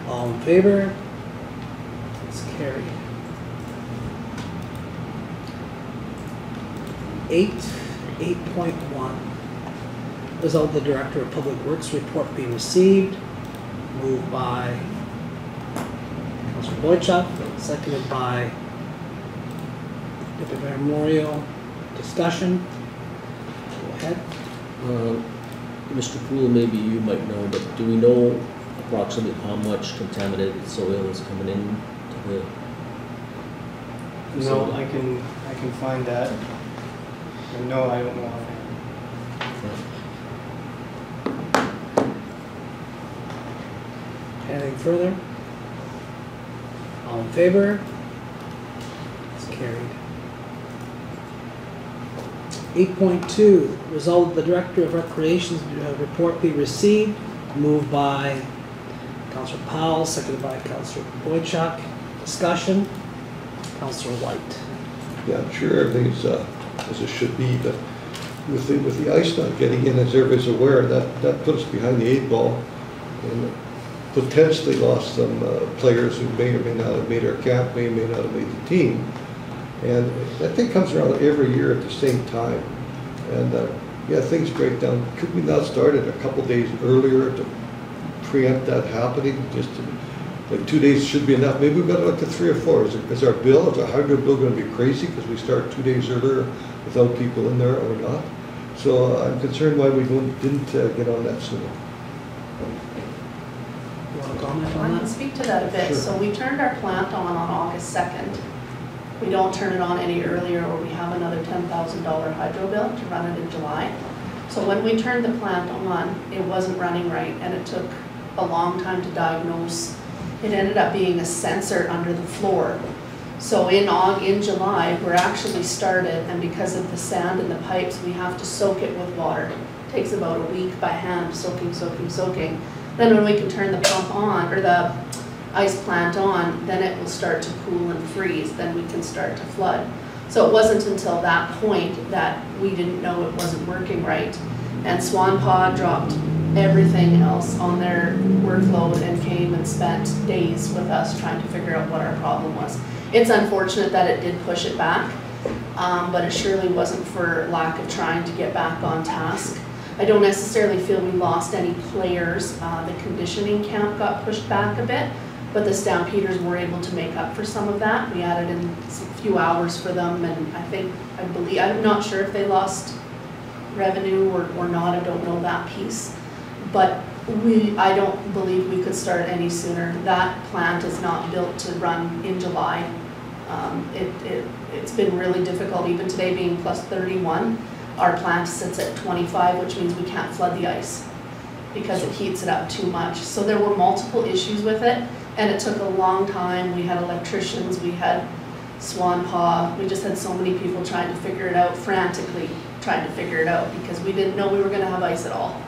Speaker 1: All in favor? It's carried. Eight, eight point one. Result the Director of Public Works report be received. Moved by Councilor Boychuk, seconded by Deputy Mayor Memorial. Discussion? Go ahead.
Speaker 8: Uh, Mr. Poole, maybe you might know, but do we know approximately how much contaminated soil is coming in to the?
Speaker 4: No, I can, I can find that. And no, I don't know offhand.
Speaker 1: Anything further? All in favor? It's carried. Eight point two, resolve the Director of Recreation's uh, report be received, moved by Counselor Powell, seconded by Counselor Boychuk. Discussion, Councilor Whyte.
Speaker 5: Yeah, I'm sure everything's uh, as it should be, but with the, with the ice not getting in, as everybody's aware, that, that put us behind the eight ball and potentially lost some uh, players who may or may not have made our camp, may or may not have made the team. And that thing comes around every year at the same time. And, uh, yeah, things break down. Could we not start it a couple days earlier to preempt that happening? Just to, like, two days should be enough. Maybe we better look to three or four. Is, it- is our bill, is our hydro bill gonna be crazy because we start two days earlier without people in there or not? So uh, I'm concerned why we don't, didn't uh, get on that sooner.
Speaker 1: You want to comment
Speaker 10: I
Speaker 1: on
Speaker 10: can speak to that a bit.
Speaker 5: Sure.
Speaker 10: So we turned our plant on on August 2nd. We don't turn it on any earlier or we have another $10,000 hydro bill to run it in July. So when we turned the plant on, it wasn't running right and it took a long time to diagnose. It ended up being a sensor under the floor. So in in July, we're actually started and because of the sand in the pipes, we have to soak it with water. It Takes about a week by hand, soaking, soaking, soaking. Then when we can turn the pump on, or the ice plant on, then it will start to cool and freeze, then we can start to flood. So it wasn't until that point that we didn't know it wasn't working right. And Swan Pod dropped everything else on their workload and came and spent days with us trying to figure out what our problem was. It's unfortunate that it did push it back, um, but it surely wasn't for lack of trying to get back on task. I don't necessarily feel we lost any players. Uh, the conditioning camp got pushed back a bit, but the Stampeders were able to make up for some of that. We added in a few hours for them, and I think, I believe, I'm not sure if they lost revenue or, or not, I don't know that piece. But we, I don't believe we could start any sooner. That plant is not built to run in July. Um, it, it, it's been really difficult, even today being plus thirty-one. Our plant sits at twenty-five, which means we can't flood the ice because it heats it up too much. So there were multiple issues with it, and it took a long time. We had electricians, we had Swan Paw, we just had so many people trying to figure it out frantically, trying to figure it out because we didn't know we were gonna have ice at all.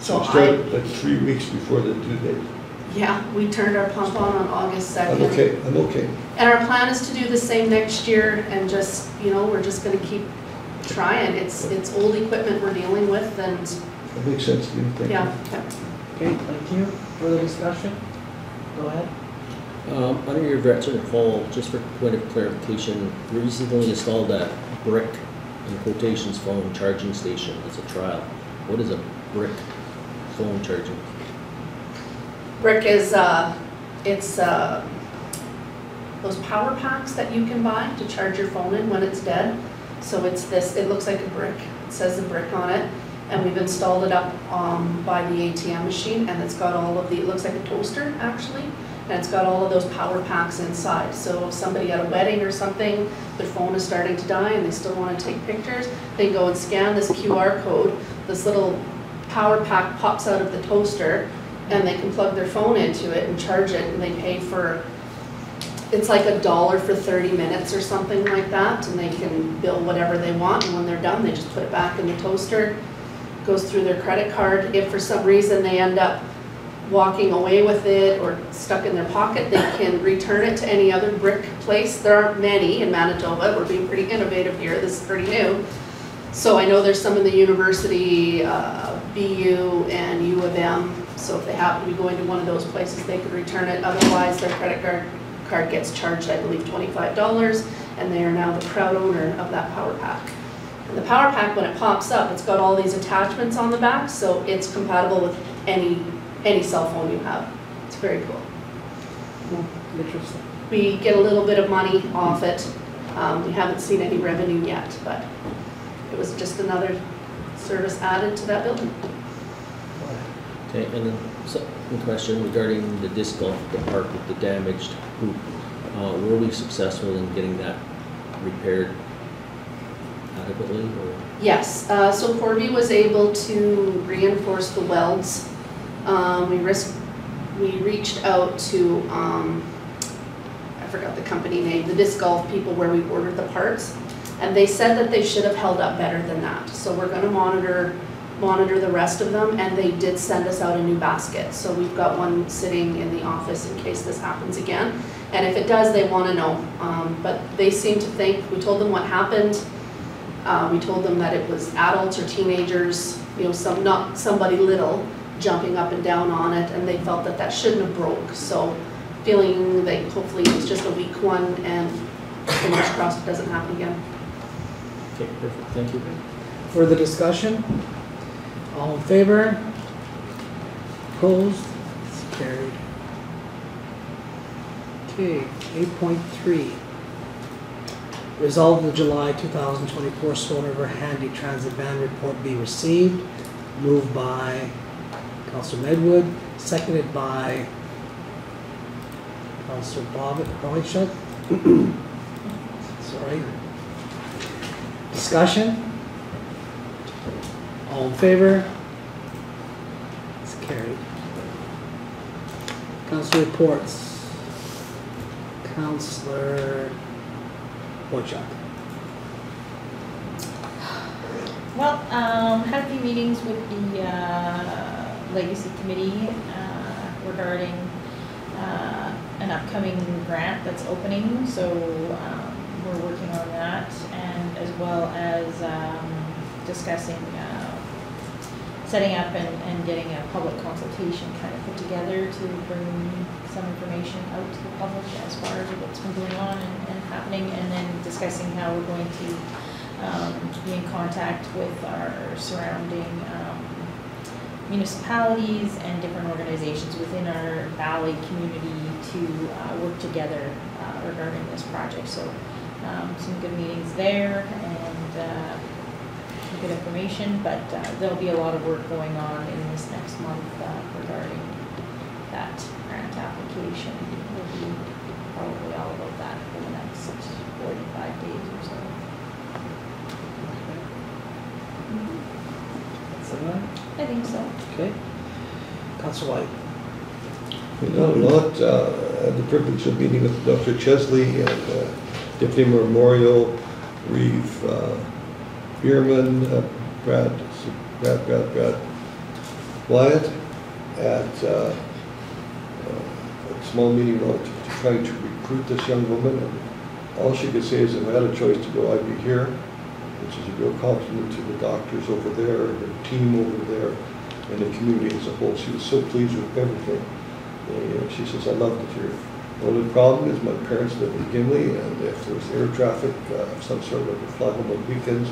Speaker 10: So
Speaker 5: we
Speaker 10: I,
Speaker 5: started like three weeks before the due date.
Speaker 10: yeah, we turned our pump on on August second.
Speaker 5: I'm okay, I'm okay.
Speaker 10: And our plan is to do the same next year and just, you know, we're just gonna keep trying. It's, it's old equipment we're dealing with and,
Speaker 5: That makes sense to me, thank you.
Speaker 10: yeah, yeah.
Speaker 1: Okay, thank you. Further discussion? Go ahead.
Speaker 8: Um, under your veteran call, just for point of clarification, we recently installed that brick in quotations phone charging station as a trial. What is a brick phone charging?
Speaker 10: Brick is, uh, it's, uh, those power packs that you can buy to charge your phone in when it's dead. So it's this, it looks like a brick, it says a brick on it, and we've installed it up, um, by the ATM machine, and it's got all of the, it looks like a toaster, actually, and it's got all of those power packs inside. So if somebody at a wedding or something, their phone is starting to die and they still wanna take pictures, they go and scan this QR code, this little power pack pops out of the toaster, and they can plug their phone into it and charge it, and they pay for, it's like a dollar for thirty minutes or something like that, and they can bill whatever they want, and when they're done, they just put it back in the toaster, goes through their credit card. If for some reason they end up walking away with it or stuck in their pocket, they can return it to any other brick place. There aren't many in Manitoba, we're being pretty innovative here, this is pretty new. So I know there's some in the university, uh, BU and U of M, so if they happen to be going to one of those places, they could return it. Otherwise, their credit card, card gets charged, I believe, twenty-five dollars, and they are now the proud owner of that power pack. And the power pack, when it pops up, it's got all these attachments on the back, so it's compatible with any, any cell phone you have. It's very cool.
Speaker 1: Interesting.
Speaker 10: We get a little bit of money off it. Um, we haven't seen any revenue yet, but it was just another service added to that building.
Speaker 8: Okay, and then second question regarding the disc golf park with the damaged hoop. Uh, were we successful in getting that repaired? Adequately, or?
Speaker 10: Yes, uh, so Corby was able to reinforce the welds. Um, we risked, we reached out to, um, I forgot the company name, the disc golf people where we ordered the parts. And they said that they should have held up better than that. So we're gonna monitor, monitor the rest of them and they did send us out a new basket. So we've got one sitting in the office in case this happens again. And if it does, they wanna know. Um, but they seem to think, we told them what happened. Uh, we told them that it was adults or teenagers, you know, some, not somebody little jumping up and down on it, and they felt that that shouldn't have broke. So feeling that hopefully it's just a weak one and fingers crossed it doesn't happen again.
Speaker 8: Okay, perfect, thank you.
Speaker 1: Further discussion? All in favor? Opposed? It's carried. Okay, eight point three. Resolved the July two thousand twenty-four Swan River Handy Transit Van Report be received. Moved by Counselor Medwid, seconded by Counselor Bobbit, Bobbit Sorry. Discussion? All in favor? It's carried. Council reports. Counselor Boychuk.
Speaker 11: Well, um, had a few meetings with the, uh, Legacy Committee, uh, regarding, uh, an upcoming grant that's opening, so, um, we're working on that, and as well as, um, discussing, uh, setting up and, and getting a public consultation kind of put together to bring some information out to the public as far as what's been going on and, and happening, and then discussing how we're going to, um, be in contact with our surrounding, um, municipalities and different organizations within our valley community to, uh, work together, uh, regarding this project, so, um, some good meetings there, and, uh, some good information, but, uh, there'll be a lot of work going on in this next month, uh, regarding that grant application. We'll be probably all about that for the next forty-five days or so.
Speaker 1: That's it,
Speaker 11: I think so.
Speaker 1: okay? Council Whyte.
Speaker 5: You know, not, uh, had the privilege of meeting with Dr. Chesley and uh, Deputy Memorial, Reeve, uh, Bierman, uh, Brad, Brad, Brad, Brad Wyatt at uh, uh, a small meeting relative to trying to recruit this young woman. And all she could say is if I had a choice to go, I'd be here, which is a real compliment to the doctors over there, the team over there, and the community as a whole. She was so pleased with everything. And she says, I loved it here. The only problem is my parents live in Gimli, and if there was air traffic uh, of some sort of home on weekends,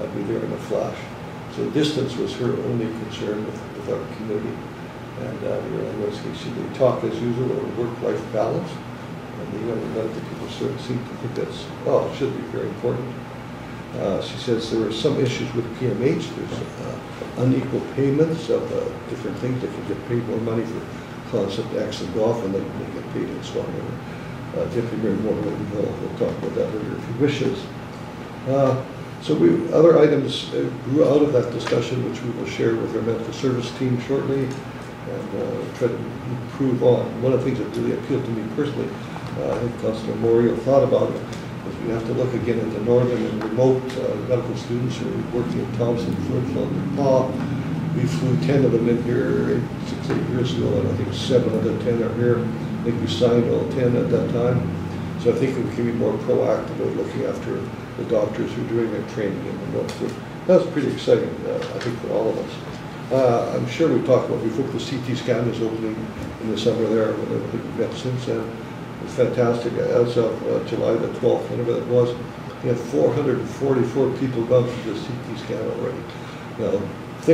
Speaker 5: I'd be there in a flash. So distance was her only concern with, with our community. And uh, you know, was, she they talk as usual about work-life balance, and the young medical people sort of seem to think that's, oh, it should be very important. Uh, She says there are some issues with PMH, there's uh, unequal payments of uh, different things, they can get paid more money for concept X and golf, and they they paid in Swan River. Uh, Mayor Moore will, will talk about that later if he wishes. Uh, So we, other items uh, grew out of that discussion, which we will share with our medical service team shortly, and uh, try to improve on. One of the things that really appealed to me personally, uh, I think Councilor Moriaux thought about it, is we have to look again at the northern and remote uh, medical students who are working in Thompson, Flin Flon, and Pas. We flew ten of them in here eight, six, eight years ago, and I think seven of the ten are here. I think we signed all ten at that time. So I think we can be more proactive at looking after the doctors who are doing their training in the north. So That's pretty exciting, uh, I think, for all of us. Uh, I'm sure we talked about, we hope the CT scan is opening in the summer there, we've met since then. It's fantastic. As of uh, July the 12th, whenever that was, we had 444 people gone through the CT scan already. Now,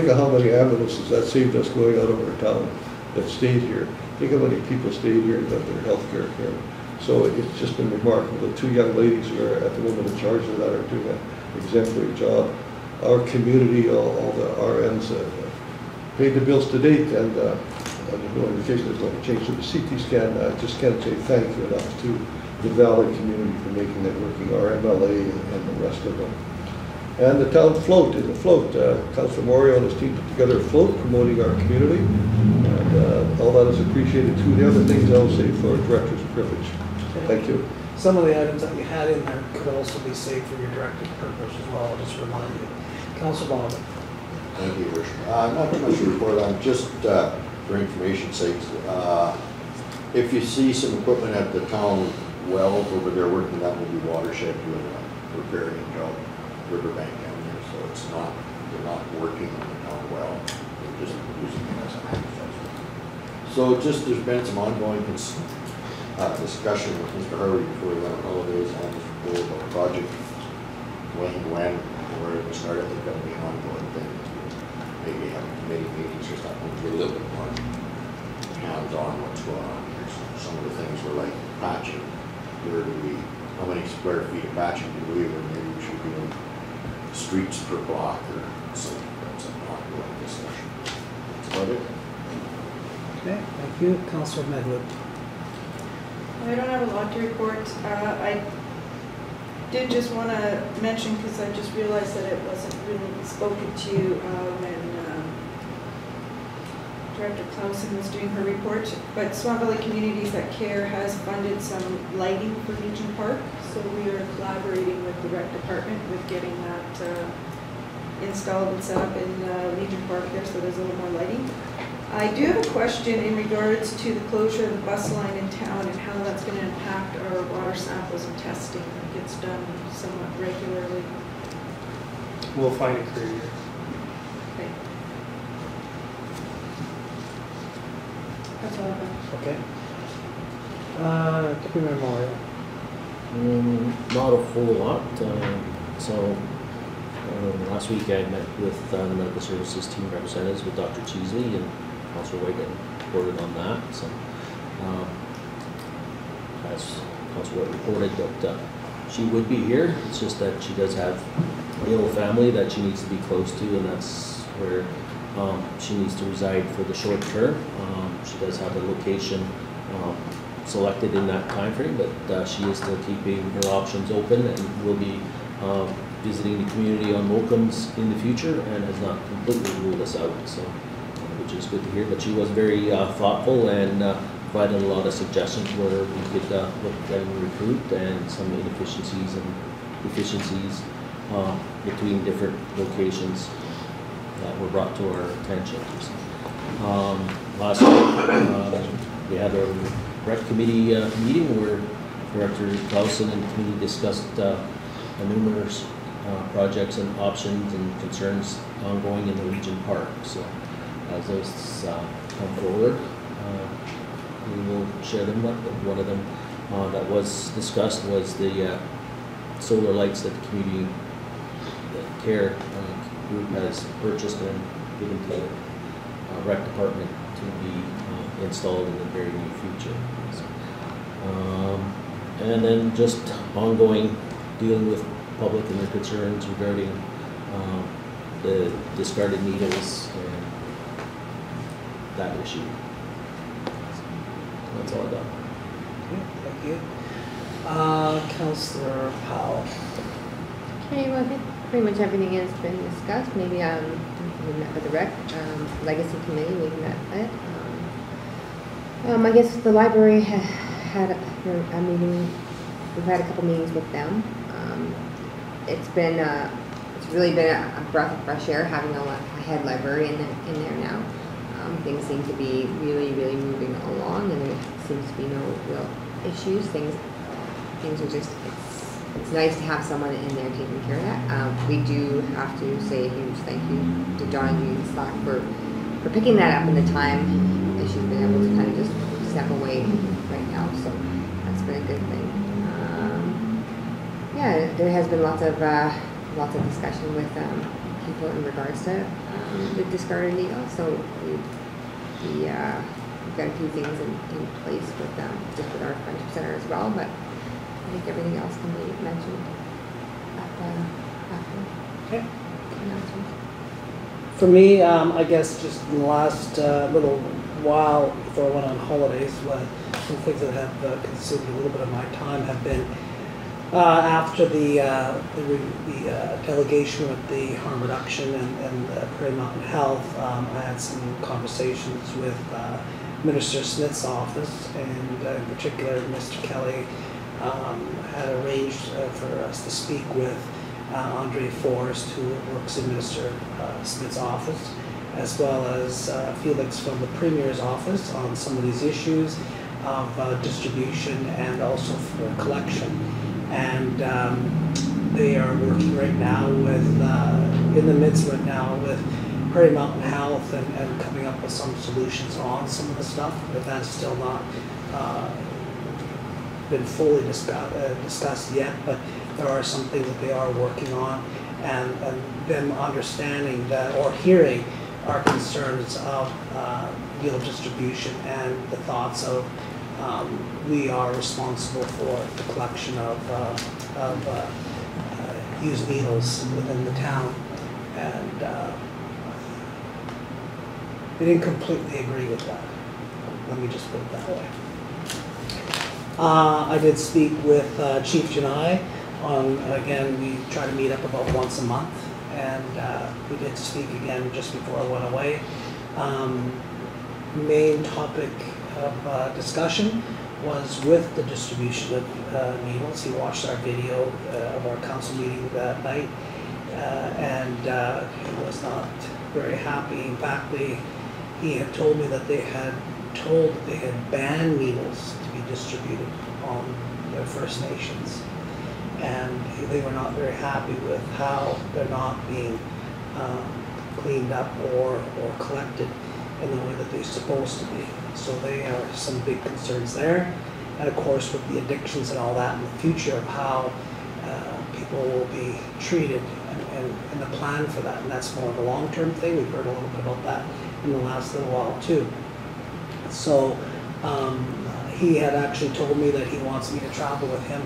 Speaker 5: think of how many ambulances that saved us going out of our town that stayed here. Think of how many people stayed here and got their health care here. So it's just been remarkable. The two young ladies who are at the moment in charge of that are doing an exemplary job. Our community, all, all the RNs uh, paid the bills to date, and uh, there's no indication there's going to change to the CT scan. I just can't say thank you enough to the Valley community for making that working, our MLA and the rest of them. And the town float is a float. Uh, Councilor Moriaux and his team put together a float promoting our community. And uh, all that is appreciated too. The other things I'll say for director's privilege. Thank you.
Speaker 1: Some of the items that you had in there could also be saved for your director's purpose as well, I'll just remind you. Council Baldwin.
Speaker 3: Thank you, Your Worship. Uh, Not too much to report on, just uh, for information's sake, uh, if you see some equipment at the town wells over there working, that will be watershed doing a repairing job, riverbank down there, so it's not, they're not working on the town well, they're just using it as an access. So just, there's been some ongoing uh, discussion with Mr. Harvey before he went on holidays on this about project, when, when, where it started, I think that'll be an ongoing thing. Maybe have committee meetings or something, to get a little bit more hands-on what's going on here. So Some of the things were like patching, where do we, how many square feet of patching do we, or we should be doing streets per block or something, that's an ongoing discussion. That's about it.
Speaker 1: Okay, thank you. Councilor Medwid.
Speaker 2: I don't have a lot to report. Uh, I did just want to mention, because I just realized that it wasn't really spoken to uh, when um, Director Clouson was doing her report, but Swan Valley Communities That Care has funded some lighting for Legion Park, so we are collaborating with the rec department with getting that uh, installed and set up in uh, Legion Park there, so there's a little more lighting. I do have a question in regards to the closure of the bus line in town and how that's going to impact our water samples and testing that gets done somewhat regularly.
Speaker 4: We'll find a courier.
Speaker 2: Okay. That's all I have.
Speaker 1: Okay. Uh, Mayor Moriaux.
Speaker 8: Mm, Not a whole lot. um, So, um, last week I met with uh, the medical services team representatives with Dr. Cheesley and Councilor Whyte and reported on that. So, um, as Councilor Whyte reported that uh, she would be here. It's just that she does have a little family that she needs to be close to and that's where um, she needs to reside for the short term. Um, She does have a location um, selected in that timeframe, but uh, she is still keeping her options open and will be um, visiting the community on Wilkins in the future and has not completely ruled us out, so, uh, which is good to hear. But she was very uh, thoughtful and uh, provided a lot of suggestions where we could uh, look and recruit and some inefficiencies and efficiencies uh, between different locations that were brought to our attention. Um, Last week, uh, we had a rec committee uh, meeting where Director Clouson and the committee discussed uh, numerous uh, projects and options and concerns ongoing in the Legion Park. So as those uh, come forward, uh, we will share them. One of them that was discussed was the solar lights that the community care group has purchased and given to the uh, rec department to be uh, installed in the very near future. So, um, And then just ongoing dealing with public and their concerns regarding um, the discarded needles and that issue. That's all I got.
Speaker 1: Okay, Thank you. Uh, Councilor Powell.
Speaker 12: Okay, well, I think pretty much everything has been discussed. Maybe, um, we met with the rec, um, legacy committee, we met it. Um, Um, I guess the library ha- had a, a meeting, we've had a couple meetings with them. Um, It's been, uh, it's really been a a breath of fresh air having a a head librarian in, in there now. Um, things seem to be really, really moving along and there seems to be no real issues. Things, things are just, it's, nice to have someone in there taking care of that. Um, we do have to say a huge thank you to Dawn Jean Slack for, for picking that up in the time that she's been able to kind of just step away right now, so that's been a good thing. Um, yeah, there has been lots of, uh, lots of discussion with, um, people in regards to, um, the discarded needle, so we, we, uh, we've got a few things in, in place with, um, just with our friendship center as well, but I think everything else can be mentioned at the, after
Speaker 1: Okay.
Speaker 12: the announcement.
Speaker 1: For me, um, I guess just in the last uh, little while before I went on holidays, uh, some things that have uh, consumed a little bit of my time have been Uh, after the, uh, the, re- the uh, delegation with the harm reduction and, and the Prairie Mountain Health, um, I had some conversations with, uh, Minister Smith's office and uh, in particular, Mr. Kelly, um, had arranged uh, for us to speak with, uh, Andre Forrest, who works in Minister, uh, Smith's office, as well as, uh, Felix from the Premier's office on some of these issues of, uh, distribution and also for collection. And um, they are working right now with, uh, in the midst right now with Prairie Mountain Health and, and coming up with some solutions on some of the stuff, but that's still not been fully discussed, uh, discussed yet, but there are some things that they are working on. And, and them understanding that, or hearing our concerns of uh, needle distribution and the thoughts of um, we are responsible for the collection of, uh, of uh, uh, used needles within the town. And uh, they didn't completely agree with that. Let me just put it that way. Uh, I did speak with uh, Chief Janai again, we try to meet up about once a month. And uh, we did speak again just before I went away. Um, main topic of uh, discussion was with the distribution of uh, needles. He watched our video uh, of our council meeting that night, and he was not very happy. In fact, they, he had told me that they had told that they had banned needles distributed on their First Nations, and they were not very happy with how they're not being um, cleaned up or, or collected in the way that they're supposed to be. So they are some big concerns there. And of course, with the addictions and all that in the future of how uh, people will be treated and, and, and the plan for that. And that's more of a long-term thing. We've heard a little bit about that in the last little while too. So um, he had actually told me that he wants me to travel with him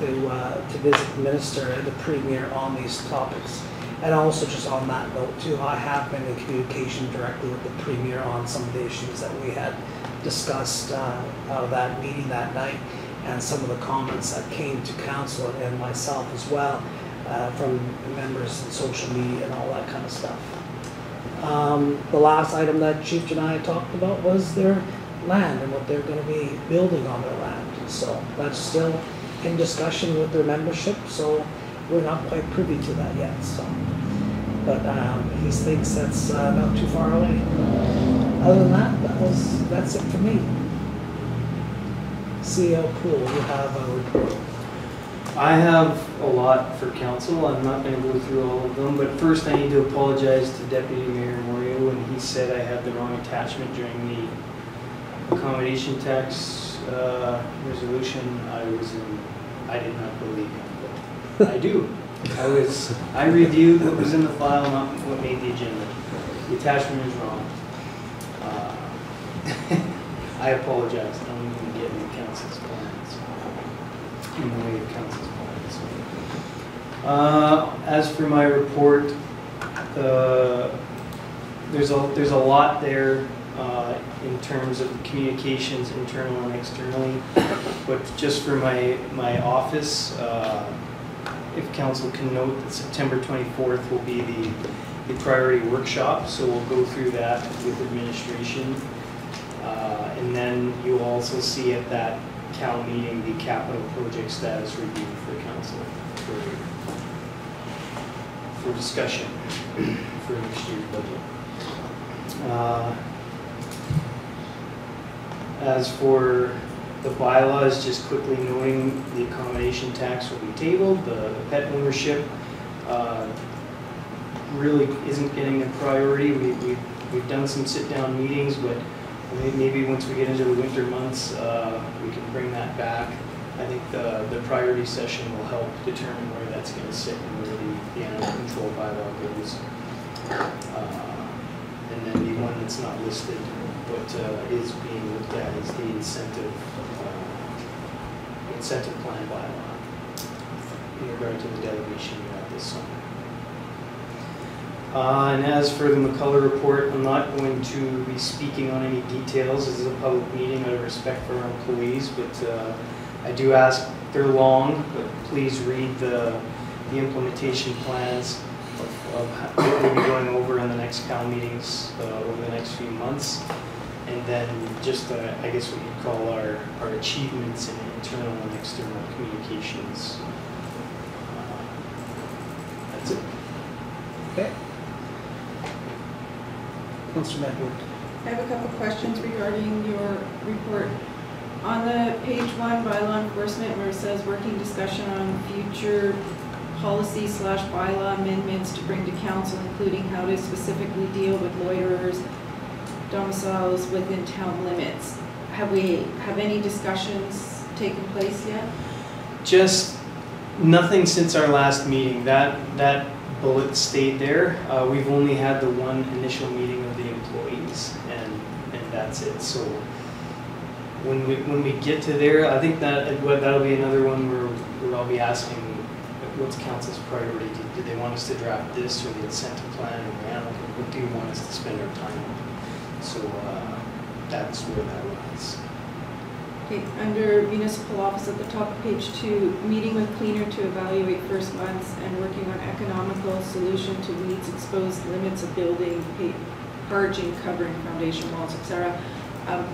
Speaker 1: to, uh, to visit the minister and the premier on these topics. And also just on that note too, I have been in communication directly with the premier on some of the issues that we had discussed uh, out of that meeting that night and some of the comments that came to council and myself as well uh, from members in social media and all that kind of stuff. Um, the last item that Chief and I talked about was their land and what they're going to be building on their land. So that's still in discussion with their membership. So we're not quite privy to that yet. So, but um, he thinks that's uh, not too far away. Other than that, that was that's it for me. CEO Poole, you have a report.
Speaker 4: I have a lot for council. I'm not going to go through all of them, but first I need to apologize to Deputy Mayor Moriaux when he said I had the wrong attachment during the accommodation tax uh, resolution. I was in, I did not believe but I do. I was, I reviewed what was in the file, not what made the agenda. The attachment is wrong. Uh, I apologize. I don't even get the council's plans. In the way of council's plans. Uh, As for my report, the, there's a, there's a lot there uh, in terms of communications internal and externally. But just for my, my office, uh, if council can note that September 24th will be the, the priority workshop, so we'll go through that with administration. Uh, And then you'll also see at that Cal meeting, the capital project status review for council for, for discussion for next year's budget. Uh, As for the bylaws, just quickly noting the accommodation tax will be tabled, the pet ownership uh, really isn't getting a priority. We, we, we've done some sit-down meetings, but maybe once we get into the winter months, uh, we can bring that back. I think the, the priority session will help determine where that's gonna sit and where the, the animal control bylaw goes. Uh, And then the one that's not listed, but uh, is being looked at is the incentive, uh, incentive plan bylaw in regard to the delegation we had this summer. Uh, And as for the McCullough report, I'm not going to be speaking on any details. This is a public meeting out of respect for our employees, but uh, I do ask, they're long, but please read the, the implementation plans of, of what we'll be going over in the next Cal meetings, uh, over the next few months. And then just, uh, I guess what you'd call our, our achievements in internal and external communications. Uh, That's it.
Speaker 1: Okay. Councillor Medwid.
Speaker 2: I have a couple questions regarding your report. On the page one by law enforcement where it says working discussion on future policy slash bylaw amendments to bring to council, including how to specifically deal with loiterers, domiciles within town limits. Have we, have any discussions taken place yet?
Speaker 4: Just nothing since our last meeting. That, that bullet stayed there. Uh, we've only had the one initial meeting of the employees and, and that's it. So when we, when we get to there, I think that, that'll be another one where, where I'll be asking, what's council's priority? Do do they want us to draft this or the incentive plan or the animal? What do you want us to spend our time on? So, uh, that's where that lies.
Speaker 2: Okay, under municipal office at the top of page two, meeting with cleaner to evaluate first months and working on economical solution to weeds exposed limits of building, pa- covering foundation walls, et cetera. Um,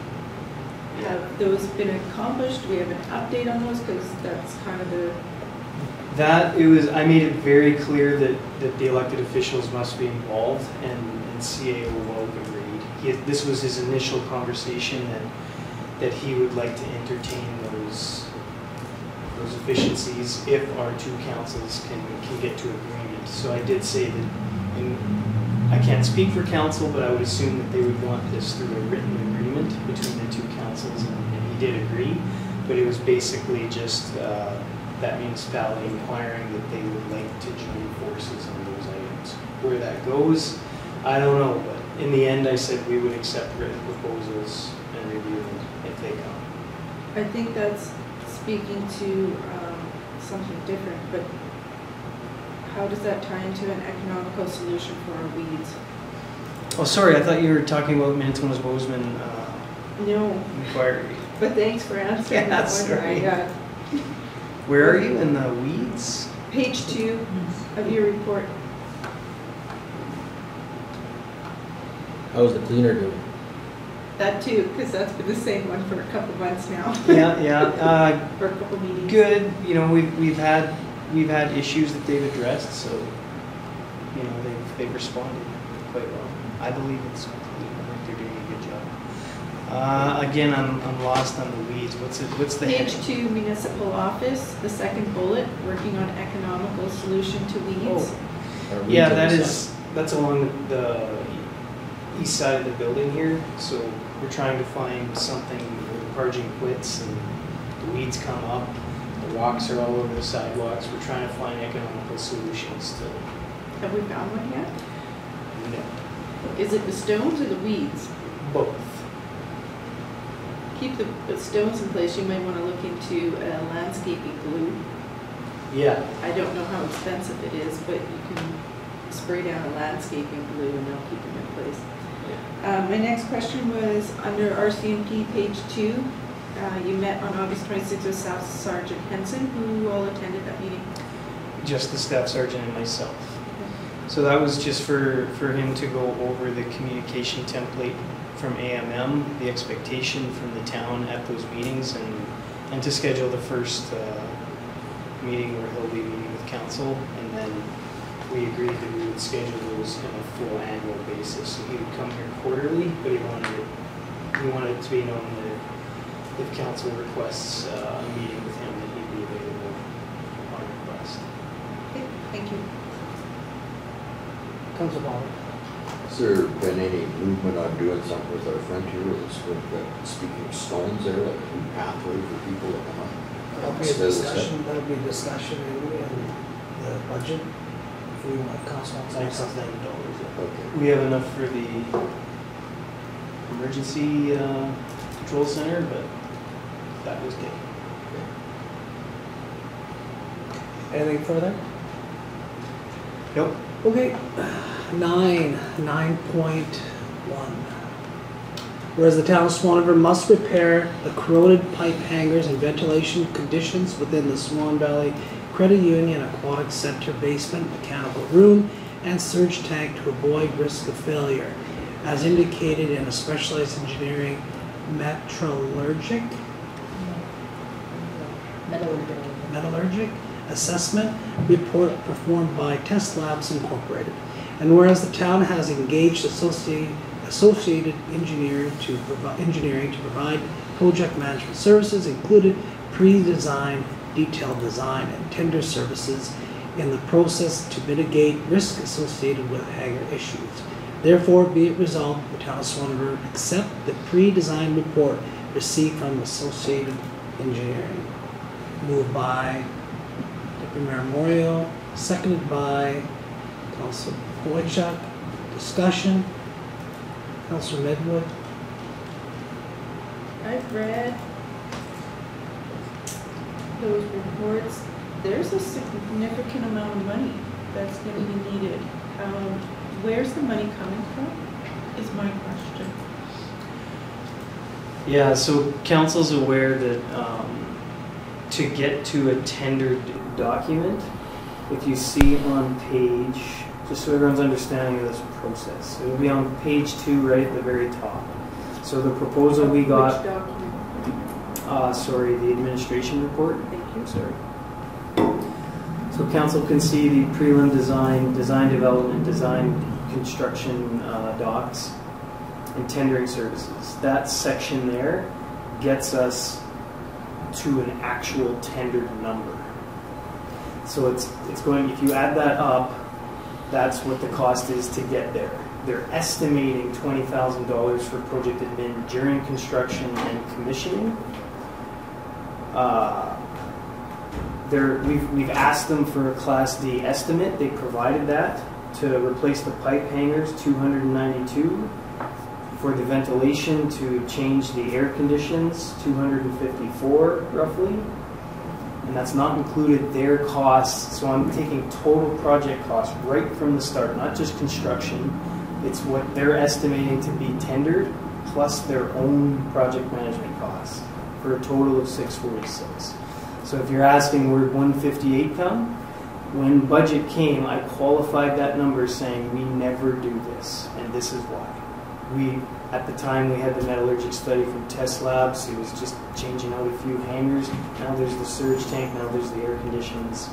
Speaker 2: Have those been accomplished? Do we have an update on those? Because that's kind of the,
Speaker 4: That, it was, I made it very clear that, that the elected officials must be involved, and, and CAO Welk agreed. He, this was his initial conversation, that, that he would like to entertain those, those efficiencies if our two councils can, can get to agreement. So I did say that, and I can't speak for council, but I would assume that they would want this through a written agreement between the two councils, and, and he did agree. But it was basically just, uh, that municipality inquiring that they would like to join forces on those items. Where that goes, I don't know, but in the end, I said we would accept written proposals and review them if they come.
Speaker 2: I think that's speaking to um, something different, but how does that tie into an economical solution for our weeds?
Speaker 4: Oh, sorry, I thought you were talking about Manitona's Bozeman uh,
Speaker 2: No,
Speaker 4: inquiry.
Speaker 2: but thanks for answering
Speaker 4: Yeah,
Speaker 2: that one.
Speaker 4: sorry.
Speaker 2: I, uh,
Speaker 4: Where are you, in the weeds?
Speaker 2: Page two of your report.
Speaker 8: How's the cleaner doing?
Speaker 2: That too, because that's been the same one for a couple months now.
Speaker 4: Yeah, yeah, uh,
Speaker 2: For a couple meetings.
Speaker 4: good, you know, we've, we've had, we've had issues that they've addressed, so, you know, they've, they've responded quite well. I believe it's, I think they're doing a good job. Uh, again, I'm, I'm lost on the weeds, what's it, what's the
Speaker 2: Page
Speaker 4: heading?
Speaker 2: two, municipal office, the second bullet, working on economical solution to weeds.
Speaker 8: Are we
Speaker 4: Yeah,
Speaker 8: to
Speaker 4: that
Speaker 8: the
Speaker 4: is,
Speaker 8: side?
Speaker 4: that's along the east side of the building here, so we're trying to find something where the parging quits and the weeds come up, the rocks are all over the sidewalks, we're trying to find economical solutions to,
Speaker 2: Have we found one yet?
Speaker 4: you know,
Speaker 2: Is it the stones or the weeds?
Speaker 4: both.
Speaker 2: Keep the, the stones in place, you may want to look into uh, landscaping glue.
Speaker 4: Yeah,
Speaker 2: I don't know how expensive it is, but you can spray down a landscaping glue and they'll keep them in place. Um, my next question was under RCMP page two. Uh, you met on August twenty-sixth with Staff Sergeant Henson, who all attended that meeting.
Speaker 4: just the staff sergeant and myself. So that was just for, for him to go over the communication template from AMM, the expectation from the town at those meetings, and, and to schedule the first uh, meeting where he'll be meeting with council, and then we agreed that we would schedule those on a full annual basis. So he would come here quarterly, but he wanted it, he wanted it to be known that if council requests uh, a meeting with him, that he'd be available on request.
Speaker 2: Okay, thank you.
Speaker 1: Councillor Ballard.
Speaker 3: Has there been any movement on doing something with our frontier roads, with the speaking of stones there, like a new pathway for people to come up?
Speaker 1: That'll be a
Speaker 3: Instead of the-
Speaker 1: discussion, that'll be a discussion in, in the budget. If we want, to do
Speaker 4: Ninety
Speaker 1: something.
Speaker 4: thousand dollars.
Speaker 3: Okay.
Speaker 4: We have enough for the emergency uh, control center, but that was taken.
Speaker 1: Anything further?
Speaker 4: Nope.
Speaker 1: Okay, nine, nine point one. Whereas the town of Swan River must repair the corroded pipe hangers and ventilation conditions within the Swan Valley Credit Union Aquatic Center basement mechanical room and surge tank to avoid risk of failure, as indicated in a specialized engineering metrologic metallurgic assessment report performed by Test Labs Incorporated. And whereas the town has engaged associated, associated engineer to engineering to provide project management services included pre-design, detailed design, and tender services in the process to mitigate risk associated with hanger issues. Therefore, be it resolved, the town of accept the pre-design report received from the Associated Engineering. Moved by Deputy Mayor seconded by Council Boychuk. Discussion. Councilor Medwid.
Speaker 2: I've read those reports. There's a significant amount of money that's gonna be needed. Um, where's the money coming from, is my question.
Speaker 4: Yeah, so council's aware that um, to get to a tendered document, if you see on page, just so everyone's understanding of this process, it'll be on page two, right at the very top. So the proposal we got? Uh, sorry, the administration report,
Speaker 2: Thank you.
Speaker 4: sorry. So council can see the prelim design, design development, design construction uh, docs, and tendering services. That section there gets us to an actual tendered number. So it's, it's going, if you add that up, that's what the cost is to get there. They're estimating twenty thousand dollars for project admin during construction and commissioning. Uh, we've, we've asked them for a Class D estimate, they provided that to replace the pipe hangers, two hundred and ninety-two. For the ventilation to change the air conditions, two hundred and fifty-four roughly. And that's not included their costs, so I'm taking total project costs right from the start, not just construction. It's what they're estimating to be tendered, plus their own project management costs, for a total of six forty-six. So if you're asking one fifty-eight come, when budget came, I qualified that number saying, we never do this, and this is why. We, at the time, we had the metallurgic study from Test Labs, it was just changing out a few hangers. Now there's the surge tank, now there's the air conditions.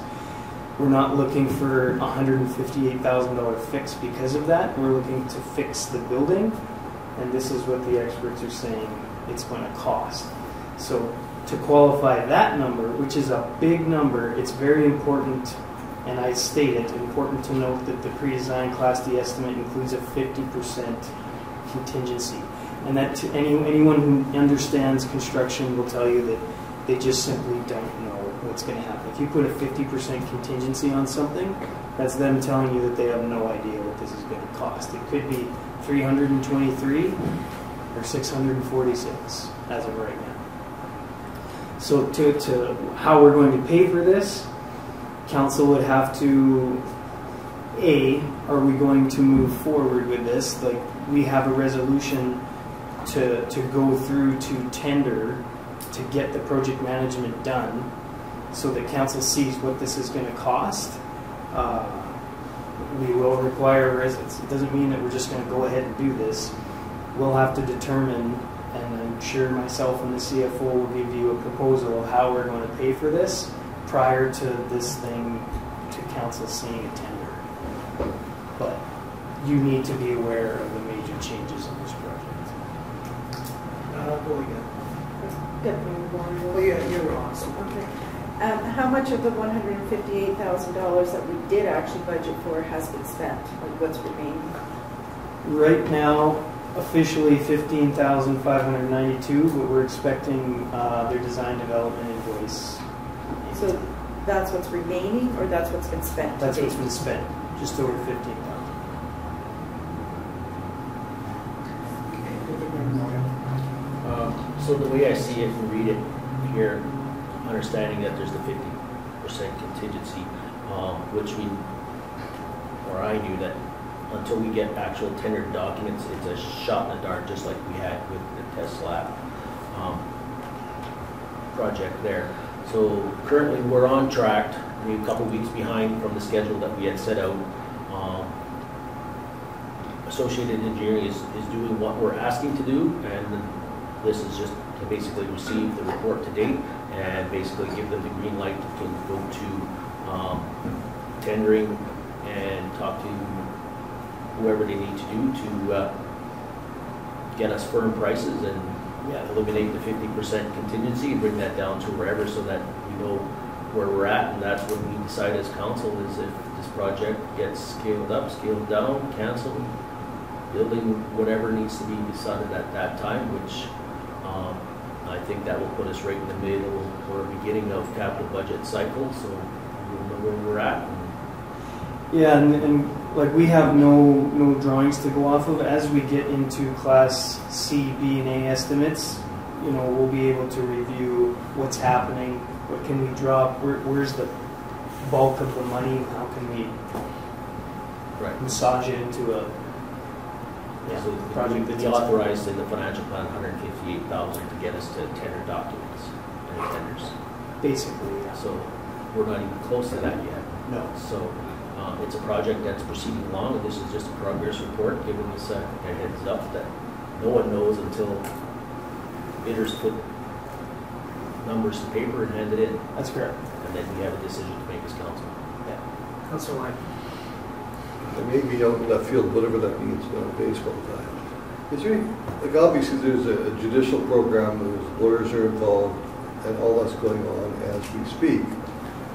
Speaker 4: We're not looking for a hundred and fifty-eight thousand dollar fix because of that, we're looking to fix the building, and this is what the experts are saying it's gonna cost. So to qualify that number, which is a big number, it's very important, and I state it, important to note that the pre-design Class D estimate includes a fifty percent contingency. And that to any, anyone who understands construction will tell you that they just simply don't know what's gonna happen. If you put a fifty percent contingency on something, that's them telling you that they have no idea what this is gonna cost. It could be three hundred and twenty-three or six hundred and forty-six as of right now. So to, to how we're going to pay for this, council would have to, A, are we going to move forward with this? Like, we have a resolution to, to go through to tender to get the project management done so that council sees what this is gonna cost. Uh, We will require residents, it doesn't mean that we're just gonna go ahead and do this. We'll have to determine, I'm sure myself and the CFO will give you a proposal of how we're gonna pay for this prior to this thing, to council seeing a tender. But you need to be aware of the major changes in this project.
Speaker 1: Uh, go again.
Speaker 2: Deputy Warren.
Speaker 1: Oh, yeah, you're awesome.
Speaker 2: Okay. Um, how much of the one hundred and fifty-eight thousand dollars that we did actually budget for has been spent? Like what's remaining?
Speaker 4: Right now, officially fifteen thousand five hundred ninety-two, but we're expecting uh, their design development invoice.
Speaker 2: So that's what's remaining, or that's what's been spent to
Speaker 4: That's what's
Speaker 2: date?
Speaker 4: been spent, just over fifteen thousand.
Speaker 8: Um, So the way I see it and read it here, understanding that there's the fifty percent contingency, um, which we, or I knew that until we get actual tendered documents, it's a shot in the dark, just like we had with the test lab um, project there. So currently, we're on track, we're a couple weeks behind from the schedule that we had set out. Um, Associated Engineering is, is doing what we're asking to do, and this is just to basically receive the report to date and basically give them the green light to go to um, tendering and talk to whoever they need to do to uh, get us firm prices and yeah, eliminate the fifty percent contingency, and bring that down to wherever so that we know where we're at, and that's when we decide as council is if this project gets scaled up, scaled down, canceled, building whatever needs to be decided at that time, which um, I think that will put us right in the middle or beginning of capital budget cycle, so we'll know where we're at. and
Speaker 4: Yeah, and, and like we have no, no drawings to go off of. As we get into class C, B, and A estimates, you know, we'll be able to review what's happening, what can we drop, where, where's the bulk of the money, how can we
Speaker 8: Right.
Speaker 4: massage it into a yeah,
Speaker 8: So
Speaker 4: project that's
Speaker 8: authorized in the financial plan hundred and fifty-eight thousand to get us to tender documents and tenders.
Speaker 4: basically, yeah.
Speaker 8: So we're not even close to that yet.
Speaker 4: No.
Speaker 8: So um, it's a project that's proceeding along, and this is just a progress report giving us a a heads up that no one knows until bidders put numbers to paper and hand it in,
Speaker 4: That's correct.
Speaker 8: and then we have a decision to make as council. Yeah.
Speaker 1: Councilor Whyte.
Speaker 5: I may be out in left field, whatever that means, not baseball time. Is there any, like obviously there's a judicial program, there's lawyers are involved, and all that's going on as we speak.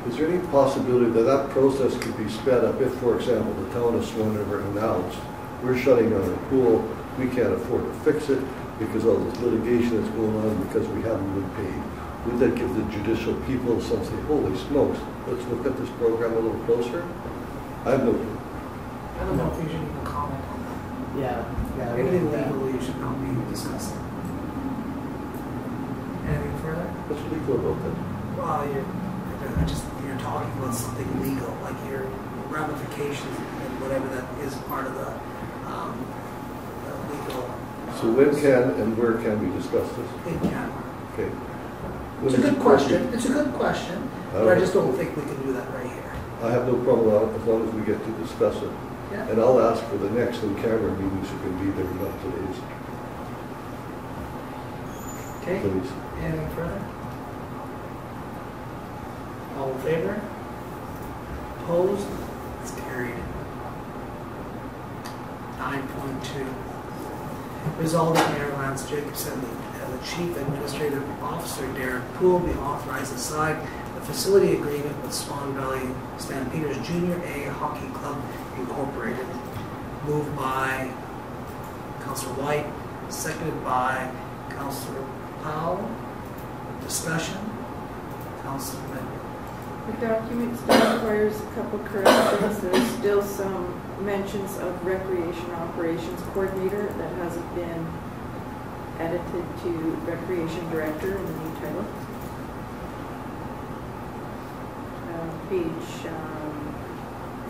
Speaker 5: Is there any possibility that that process could be sped up if, for example, the town of Swanner announced, we're shutting down the pool, we can't afford to fix it because all this litigation that's going on because we haven't been paid? Would that give the judicial people some say, holy smokes, let's look at this program a little closer? I have no clue.
Speaker 1: I don't know if you should even comment on that.
Speaker 4: Yeah, yeah.
Speaker 1: that. Anything legal, you should not be discussing. Anything further?
Speaker 5: What's legal about that?
Speaker 1: Well, you're, you're just, you're talking about something legal, like your ramifications and whatever that is part of the, um, the legal. uh,
Speaker 5: So when can and where can we discuss this?
Speaker 1: It can.
Speaker 5: Okay.
Speaker 1: It's a good question, it's a good question,
Speaker 5: I
Speaker 1: but I just don't think we can do that right here.
Speaker 5: I have no problem with it as long as we get to discuss it.
Speaker 1: Yeah.
Speaker 5: And I'll ask for the next in-camera meetings who can be there, not today's,
Speaker 1: Okay,
Speaker 5: please.
Speaker 1: anything further? All in favor? Opposed? It's carried. Nine point two. Resolved that Mayor Lance Jacobson and the Chief Administrative Officer Derek Poole be authorized to sign the facility agreement with Swan Valley Stampeders Junior A Hockey Club Incorporated. Moved by Councilor Whyte, seconded by Councilor Powell. Discussion? Counselor Member.
Speaker 2: The document still requires a couple corrections. There's still some mentions of recreation operations coordinator that hasn't been edited to recreation director in the new title. Uh, Page, um,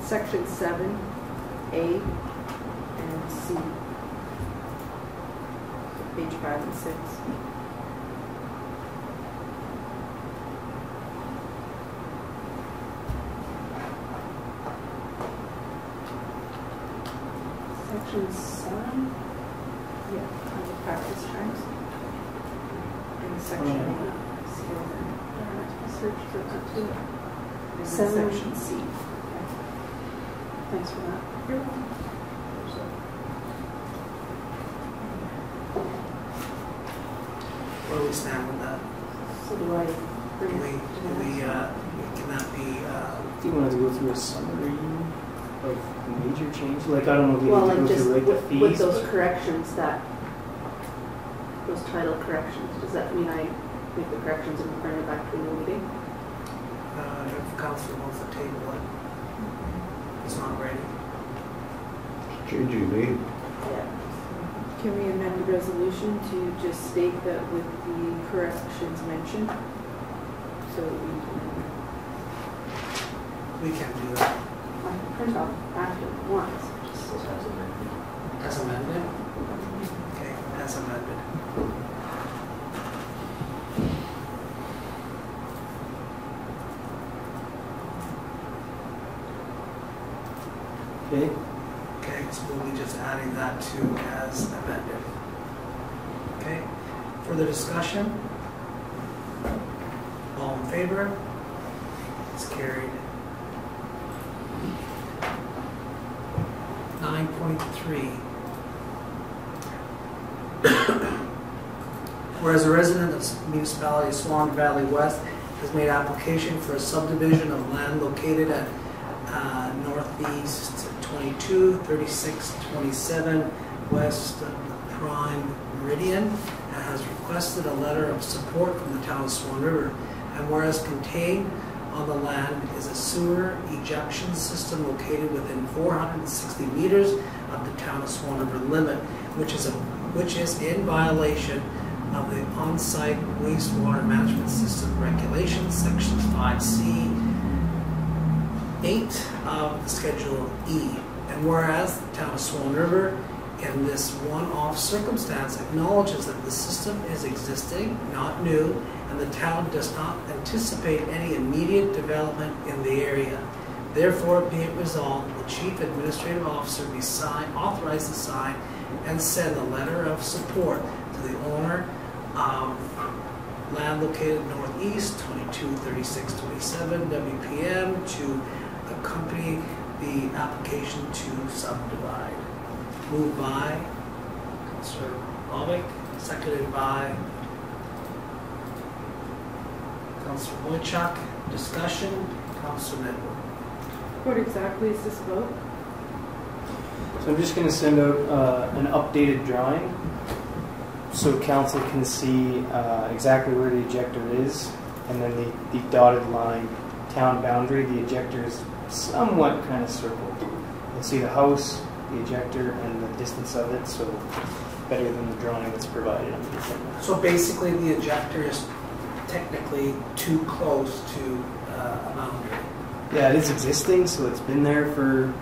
Speaker 2: section seven, A and C. Page five and six. Section seven? Yeah, on the practice times. And section eight, skill search for it too. And
Speaker 10: Seven.
Speaker 2: section C.
Speaker 10: Thanks for that.
Speaker 2: You're welcome.
Speaker 1: Where do we stand with that?
Speaker 10: So do I
Speaker 1: Do
Speaker 10: bring
Speaker 1: we,
Speaker 10: it
Speaker 1: do we, uh,
Speaker 10: one?
Speaker 1: can that be, uh,
Speaker 4: Do you want to go through a summary of major change? Like, I don't know if you
Speaker 10: Well,
Speaker 4: need to
Speaker 10: like
Speaker 4: go
Speaker 10: just
Speaker 4: through like the
Speaker 10: with,
Speaker 4: fees.
Speaker 10: with those
Speaker 4: but-
Speaker 10: corrections that, those title corrections, does that mean I make the corrections and bring it back to the meeting?
Speaker 1: uh, if council wants to table it? It's not ready.
Speaker 5: Changing name.
Speaker 10: Yeah.
Speaker 2: Can we amend the resolution to just state that with the corrections mentioned? So we can,
Speaker 1: We can do that.
Speaker 10: I can print off after once, just
Speaker 7: says has amended.
Speaker 1: As amended? Okay, as amended.
Speaker 4: Okay,
Speaker 1: Okay, so we'll be just adding that to as amended. Okay, further discussion? All in favor? It's carried. Nine point three. Whereas a resident of municipality Swan Valley West has made application for a subdivision of land located at uh, northeast 22, 36, 27, west of the prime meridian, and has requested a letter of support from the town of Swan River. And whereas contained on the land is a sewer ejection system located within 460 meters of the town of Swan River limit, which is a, which is in violation of the on-site wastewater management system regulations, sections 5C, 8 of Schedule E. And whereas the town of Swan River, in this one-off circumstance, acknowledges that the system is existing, not new, and the town does not anticipate any immediate development in the area. Therefore, be it resolved, the chief administrative officer be authorized to sign and send a letter of support to the owner of land located northeast, 22, 36, 27 WPM to accompany the application to subdivide. Moved by Councilor Bobick, seconded by Councilor Boychuk. Discussion, Councilor.
Speaker 2: What exactly is this about?
Speaker 4: so I'm just gonna send out uh, an updated drawing so council can see uh, exactly where the ejector is, and then the, the dotted line town boundary, the ejector is somewhat kind of circled. You'll see the house, the ejector, and the distance of it, so better than the drawing that's provided on the agenda.
Speaker 1: So basically, the ejector is technically too close to uh, a boundary.
Speaker 4: Yeah, it is existing, so it's been there for,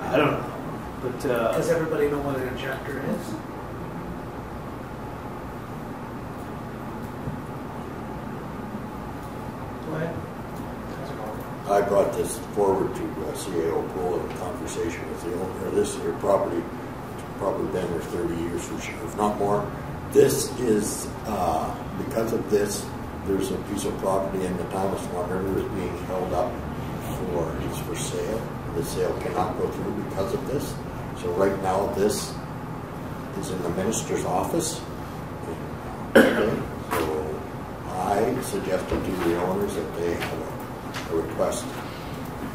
Speaker 4: I don't know, but, uh,
Speaker 1: Does everybody know what an ejector is? Go ahead.
Speaker 3: I brought this forward to uh, CAO Poole in a conversation with the owner of this here property. It's probably been there 30 years for sure, if not more. This is, uh, because of this, there's a piece of property in the Thomas Swan River is being held up for, it's for sale. The sale cannot go through because of this. So right now, this is in the minister's office. So I suggested to the owners that they have a, a request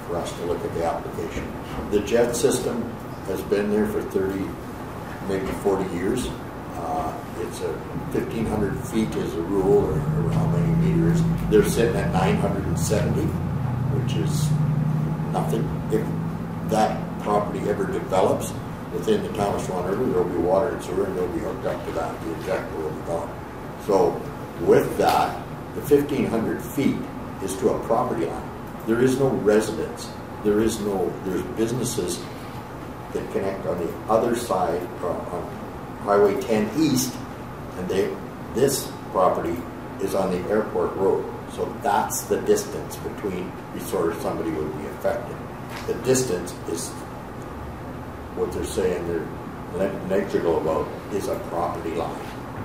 Speaker 3: for us to look at the application. The jet system has been there for thirty, maybe forty years. Uh, It's a fifteen hundred feet is a rule, or, or how many meters. They're sitting at nine hundred and seventy, which is nothing. If that property ever develops within the town of Swan River, there'll be water and sewer, and they'll be hooked up to that, the ejector will be gone. So with that, the fifteen hundred feet is to a property line. There is no residence, there is no, there's businesses that connect on the other side, uh, on Highway ten east, and they, this property is on the airport road. So that's the distance between, before somebody would be affected. The distance is what they're saying they're ne- negligible about is a property line.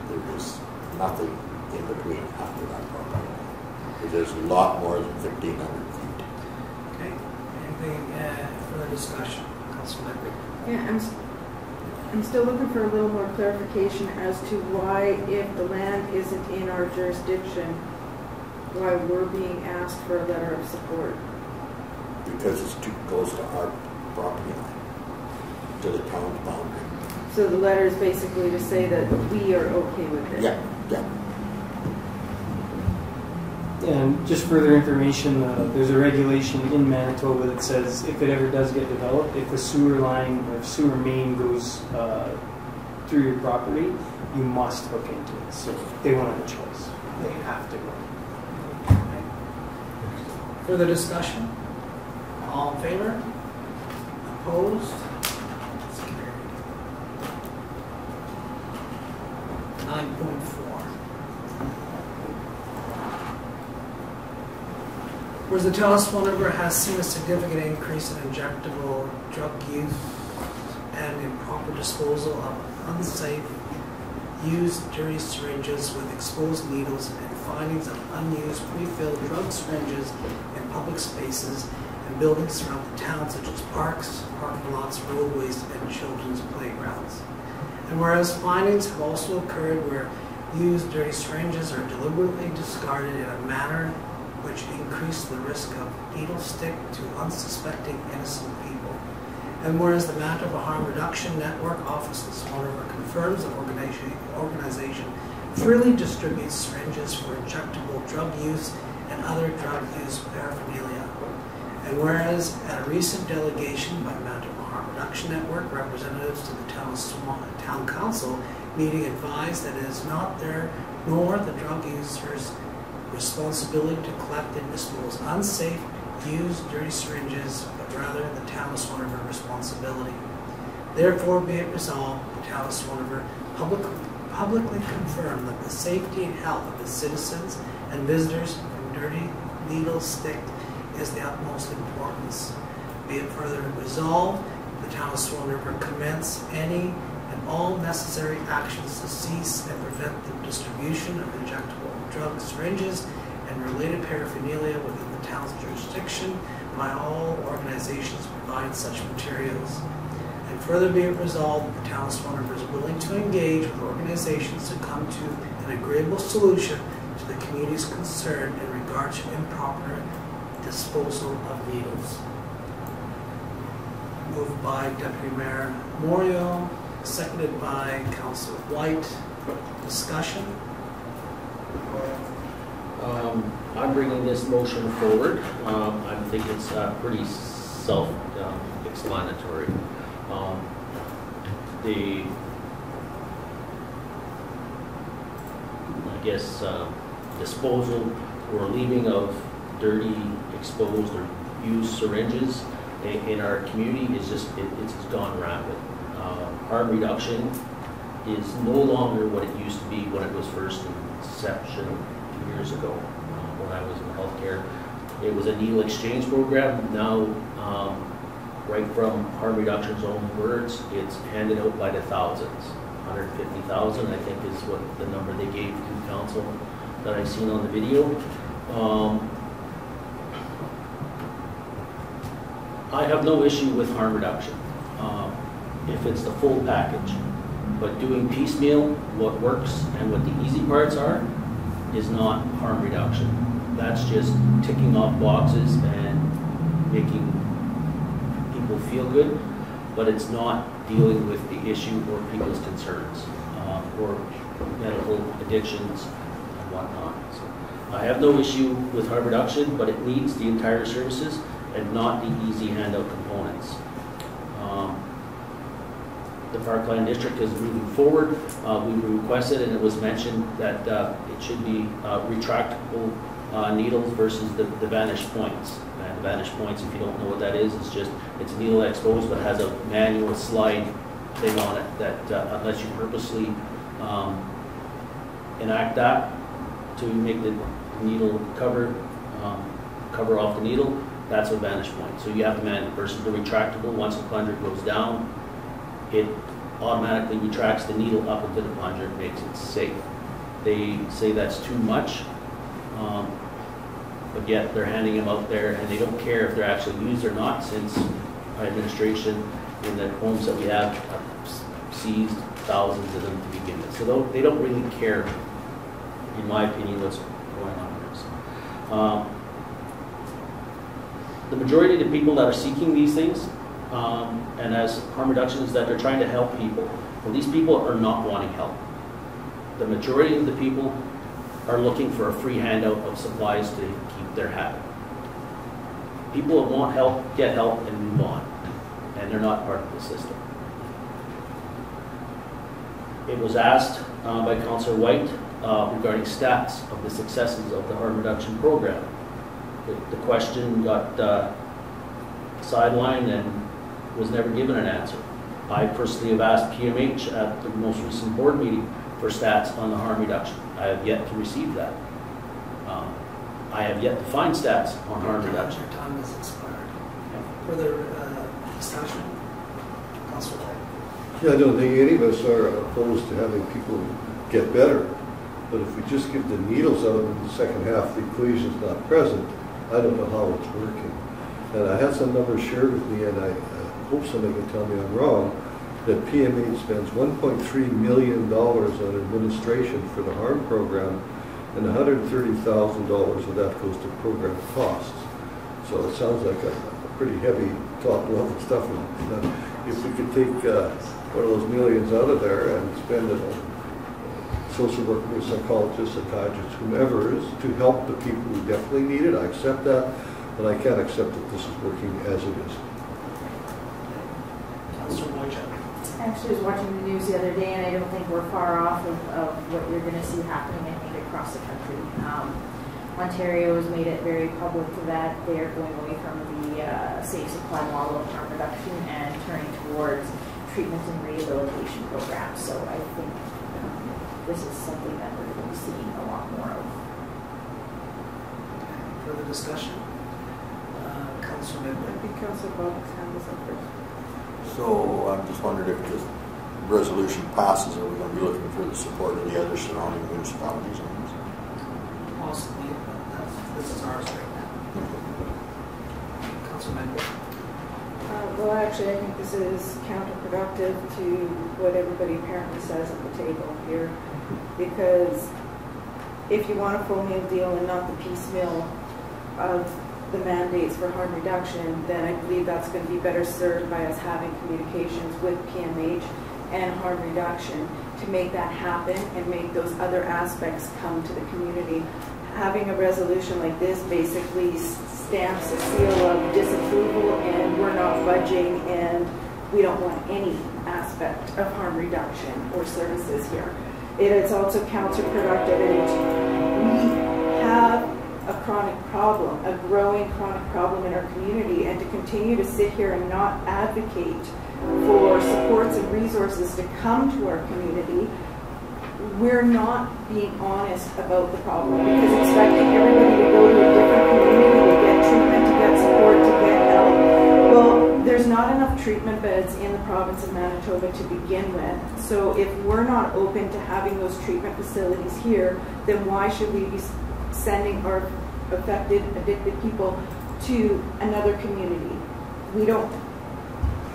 Speaker 3: There is nothing in between after that property line. There's a lot more than fifteen hundred feet.
Speaker 1: Okay, anything uh, further discussion? Councilor Medwid.
Speaker 2: Yeah, I'm, s- I'm still looking for a little more clarification as to why, if the land isn't in our jurisdiction, why we're being asked for a letter of support.
Speaker 3: because it's too close to our property line, to the town's boundary.
Speaker 2: So the letter is basically to say that we are okay with it.
Speaker 3: Yeah, yeah
Speaker 4: and just further information, uh, there's a regulation in Manitoba that says if it ever does get developed, if a sewer line or sewer main goes uh, through your property, you must hook into it. So they won't have a choice. They have to go. Okay.
Speaker 1: Further discussion? All in favor? Opposed? Nine point four. Whereas the River has seen a significant increase in injectable drug use and improper disposal of unsafe, used dirty syringes with exposed needles and findings of unused pre-filled drug syringes in public spaces and buildings throughout the town such as parks, parking lots, roadways, and children's playgrounds. And whereas findings have also occurred where used dirty syringes are deliberately discarded in a manner which increase the risk of needle stick to unsuspecting innocent people. And whereas the Manitoba Harm Reduction Network Office in Swan confirms the organization, organization freely distributes syringes for injectable drug use and other drug use paraphernalia. And whereas at a recent delegation by Manitoba Harm Reduction Network representatives to the town, town council meeting advised that it is not their nor the drug users' responsibility to collect and dispose unsafe, used, dirty syringes, but rather the town of Swan River responsibility. Therefore, be it resolved, the town of Swan River public, publicly confirm that the safety and health of its citizens and visitors from dirty needle stick is the utmost importance. Be it further resolved, the town of Swan River commence any and all necessary actions to cease and prevent the distribution of injectable drug syringes and related paraphernalia within the town's jurisdiction by all organizations providing such materials. And further be it resolved, that the town's River is willing to engage with organizations to come to an agreeable solution to the community's concern in regard to improper disposal of needles. Moved by Deputy Mayor Moriaux, seconded by Councilor Whyte. Discussion?
Speaker 8: Um, I'm bringing this motion forward. Um, I think it's uh, pretty self-explanatory. Um, The, I guess, uh, disposal or leaving of dirty, exposed or used syringes in, in our community is just, it- it's gone rapid. Uh, Harm reduction is no longer what it used to be when it was first in inception years ago, uh, when I was in healthcare. It was a needle exchange program. Now, um, right from harm reduction's own words, it's handed out by the thousands. 150,000, I think, is what the number they gave to council that I've seen on the video. Um, I have no issue with harm reduction, um, if it's the full package. But doing piecemeal, what works and what the easy parts are, is not harm reduction. That's just ticking off boxes and making people feel good, but it's not dealing with the issue or people's concerns, uh, or medical addictions and whatnot. So I have no issue with harm reduction, but it needs the entire services and not the easy handout components. Um, the Parkland District is moving forward. Uh, We requested, and it was mentioned, that uh, it should be uh, retractable uh, needles versus the the Vanish points. And the Vanish points, if you don't know what that is, it's just, it's a needle exposed, but has a manual slide thing on it that uh, unless you purposely um, enact that to make the needle cover, um, cover off the needle, that's a Vanish point. So you have to man versus the retractable, once the plunger goes down, it automatically retracts the needle up into the plunger makes it safe. They say that's too much, um, but yet they're handing them out there and they don't care if they're actually used or not since our administration in the homes that we have seized thousands of them to begin with. So they don't really care, in my opinion, what's going on with this. Um, The majority of the people that are seeking these things um, and as harm reduction is that they're trying to help people. Well, these people are not wanting help. The majority of the people are looking for a free handout of supplies to keep their habit. People that want help, get help and move on, and they're not part of the system. It was asked uh, by Councillor Whyte uh, regarding stats of the successes of the harm reduction program. The- The question got uh, sidelined and was never given an answer. I personally have asked PMH at the most recent board meeting for stats on the harm reduction. I have yet to receive that. Um, I have yet to find stats on harm reduction.
Speaker 1: Your time has expired. Further uh, discussion? Councilor
Speaker 5: Yeah, I don't think any of us are opposed to having people get better. But if we just give the needles out and the second half, the equation's not present, I don't know how it's working. And I had some numbers shared with me, and I hope somebody can tell me I'm wrong, that PMH spends $1.3 million on administration for the HARM program, and $130,000 of that goes to program costs. So it sounds like a a pretty heavy top level stuff. Uh, If we could take uh, one of those millions out of there and spend it on social workers, psychologists, psychiatrists, whomever is, to help the people who definitely need it, I accept that, but I can't accept that this is working as it is.
Speaker 1: Councilor Boychuk?
Speaker 11: I actually was watching the news the other day, and I don't think we're far off of, of what you're gonna see happening, I think, across the country. Um, Ontario has made it very public that they're going away from the, uh, safe supply model of harm reduction and turning towards treatment and rehabilitation programs, so I think, um, this is something that we're gonna be seeing a lot more of.
Speaker 1: Further discussion? Uh, Councilor
Speaker 2: I
Speaker 1: Medwid?
Speaker 2: think Councilor Boggs hand was up first.
Speaker 13: So I'm just wondering if this resolution passes, are we going to be looking for the support of the other surrounding municipalities on this?
Speaker 1: Possibly, but that's, this is ours right now. Councilor Medwid?
Speaker 2: Uh, Well, actually, I think this is counterproductive to what everybody apparently says at the table here. Because if you want a full meal deal and not the piecemeal of the mandates for harm reduction, then I believe that's going to be better served by us having communications with PMH and harm reduction to make that happen and make those other aspects come to the community. Having a resolution like this basically stamps a seal of disapproval and we're not budging and we don't want any aspect of harm reduction or services here. It is also counterproductive and we have a chronic problem, a growing chronic problem in our community, and to continue to sit here and not advocate for supports and resources to come to our community, we're not being honest about the problem because expecting everybody to go to a different community to get treatment, to get support, to get help. Well, there's not enough treatment beds in the province of Manitoba to begin with. So if we're not open to having those treatment facilities here, then why should we be sending our affected, addicted people to another community? We don't,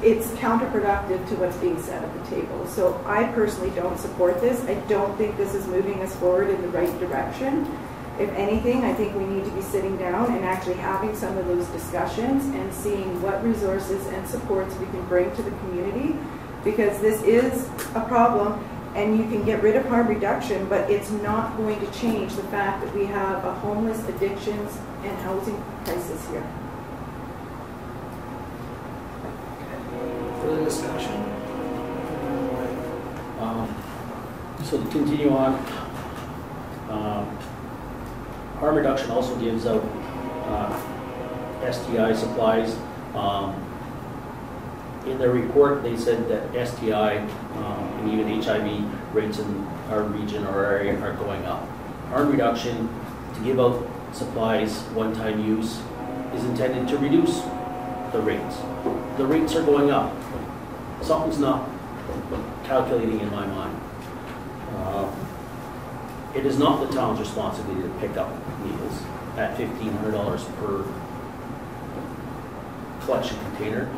Speaker 2: it's counterproductive to what's being said at the table. So I personally don't support this. I don't think this is moving us forward in the right direction. If anything, I think we need to be sitting down and actually having some of those discussions and seeing what resources and supports we can bring to the community. Because this is a problem and you can get rid of harm reduction, but it's not going to change the fact that we have a homeless addictions and housing crisis here.
Speaker 1: Further discussion?
Speaker 8: Um, So to continue on, um, harm reduction also gives out uh, STI supplies. Um, In their report, they said that STI um, and even HIV rates in our region or area are going up. Harm reduction, to give out supplies, one-time use, is intended to reduce the rates. The rates are going up. Something's not calculating in my mind. Uh, It is not the town's responsibility to pick up needles at fifteen hundred dollars per collection container.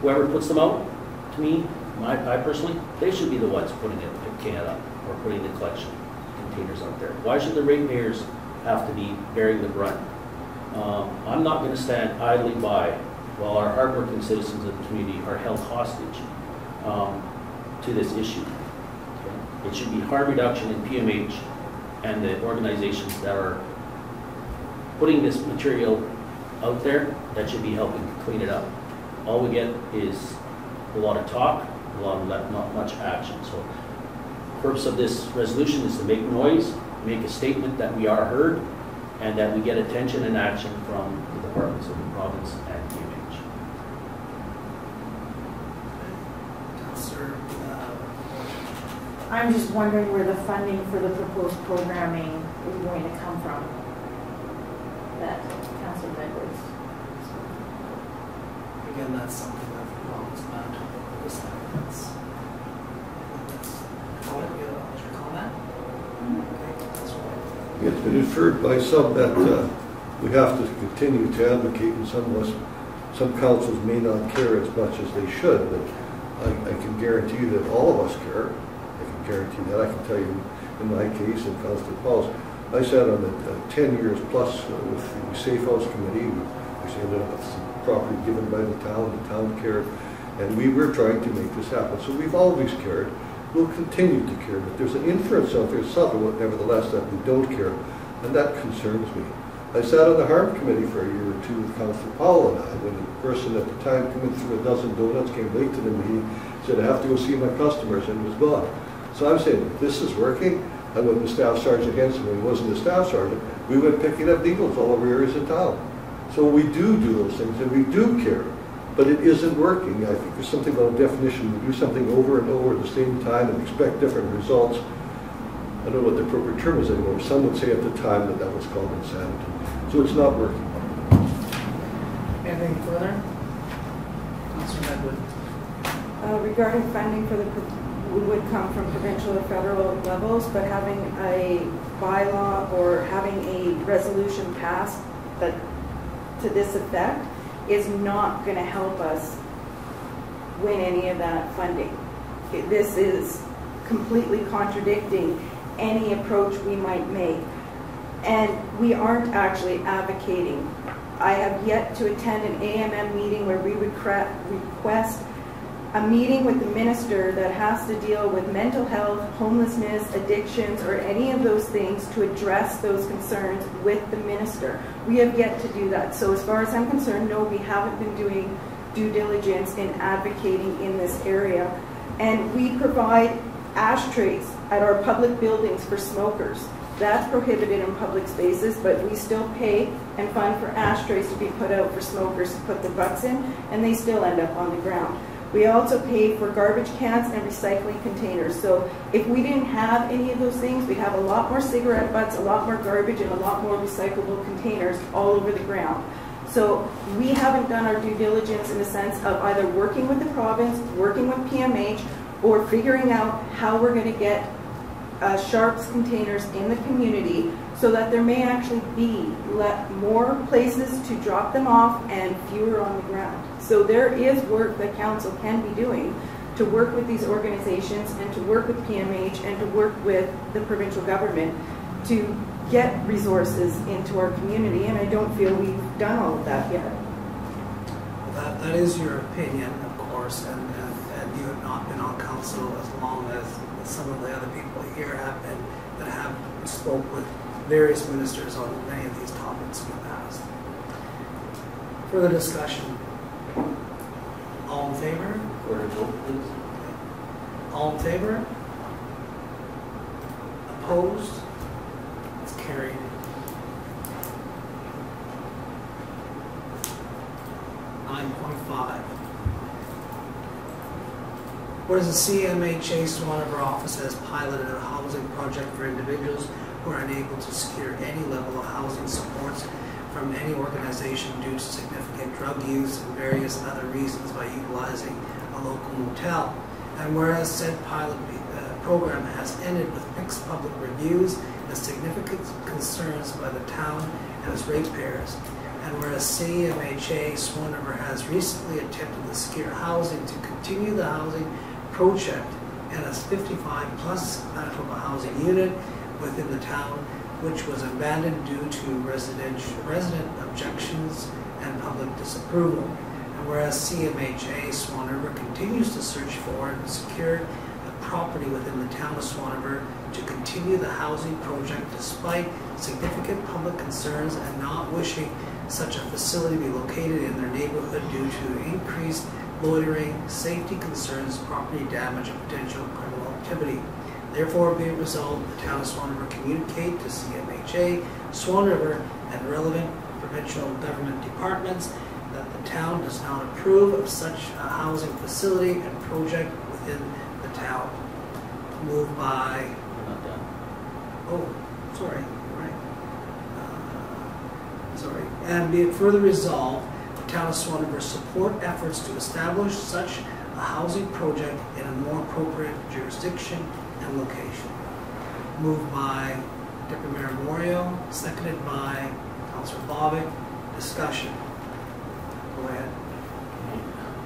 Speaker 8: Whoever puts them out, to me, my, I personally, they should be the ones putting it, picking it up, or putting the collection containers out there. Why should the ratepayers have to be bearing the brunt? Um, I'm not gonna stand idly by while our hardworking citizens of the community are held hostage um, to this issue. Okay? It should be harm reduction in PMH and the organizations that are putting this material out there that should be helping to clean it up. All we get is a lot of talk, a lot of, not much action. So purpose of this resolution is to make noise, make a statement that we are heard, and that we get attention and action from the departments of the province and.
Speaker 1: Councilor, uh,
Speaker 11: I'm just wondering where the funding for the proposed programming is going to come from. That Council Edwards.
Speaker 1: Again, that's something that belongs back to the that's right.
Speaker 5: It's been inferred by some that uh, we have to continue to advocate, and some of us, some councils may not care as much as they should, but I I can guarantee that all of us care. I can guarantee that. I can tell you, in my case, and Councilor Powell's, I sat on it uh, 10 years plus uh, with the Safe House Committee. Actually ended up with some property given by the town, the town cared, and we were trying to make this happen. So we've always cared. We'll continue to care, but there's an inference out there, subtle nevertheless, that we don't care, and that concerns me. I sat on the Harm Committee for a year or two with Councilor Powell and I, when the person at the time coming through a dozen donuts came late to the meeting, said, I have to go see my customers, and was gone. So I'm saying, this is working, I went to Staff Sergeant Henson, when he wasn't a Staff Sergeant, we went picking up needles all over areas of town. So we do do those things, and we do care, but it isn't working. I think there's something about a definition, we do something over and over at the same time and expect different results. I don't know what the appropriate term is anymore. Some would say at the time that that was called insanity. So it's not working.
Speaker 1: Anything further? Councilor Medwid?
Speaker 2: Uh, Regarding funding for the, pro- would come from provincial or federal levels, but having a bylaw or having a resolution passed that, to this effect is not going to help us win any of that funding. This is completely contradicting any approach we might make. And we aren't actually advocating. I have yet to attend an AMM meeting where we request a meeting with the minister that has to deal with mental health, homelessness, addictions, or any of those things to address those concerns with the minister. We have yet to do that. So as far as I'm concerned, no, we haven't been doing due diligence in advocating in this area. And we provide ashtrays at our public buildings for smokers. That's prohibited in public spaces, but we still pay and fund for ashtrays to be put out for smokers to put the butts in, and they still end up on the ground. We also pay for garbage cans and recycling containers. So if we didn't have any of those things, we'd have a lot more cigarette butts, a lot more garbage, and a lot more recyclable containers all over the ground. So we haven't done our due diligence in the sense of either working with the province, working with PMH, or figuring out how we're going to get uh, sharps containers in the community so that there may actually be more places to drop them off and fewer on the ground. So there is work that council can be doing to work with these organizations and to work with PMH and to work with the provincial government to get resources into our community. And I don't feel we've done all of that yet.
Speaker 1: That, that is your opinion, of course, and, and, and you have not been on council as long as some of the other people here have been, that have spoke with various ministers on many of these topics in the past. Further discussion? All in favor?
Speaker 3: Recorded vote, please.
Speaker 1: All in favor? Opposed? It's carried. Nine point five. Whereas the CMHA Swan River office has piloted a housing project for individuals who are unable to secure any level of housing supports from any organization due to significant drug use and various other reasons by utilizing a local motel. And whereas said pilot uh, program has ended with mixed public reviews and significant concerns by the town and its ratepayers. And whereas CMHA Swan River has recently attempted to secure housing to continue the housing project and a 55 plus Manitoba housing unit within the town, which was abandoned due to resident objections and public disapproval. And whereas CMHA Swan River continues to search for and secure a property within the town of Swan River to continue the housing project despite significant public concerns and not wishing such a facility be located in their neighborhood due to increased loitering, safety concerns, property damage, and potential criminal activity. Therefore, be it resolved, the town of Swan River communicate to CMHA, Swan River, and relevant provincial government departments that the town does not approve of such a housing facility and project within the town. Moved by,
Speaker 8: We're not done.
Speaker 1: oh, sorry, right. Uh, Sorry. And be it further resolved, the town of Swan River support efforts to establish such a housing project in a more appropriate jurisdiction location. Moved by Deputy Mayor Moriaux, seconded by Councilor Bobick. Discussion. Go ahead.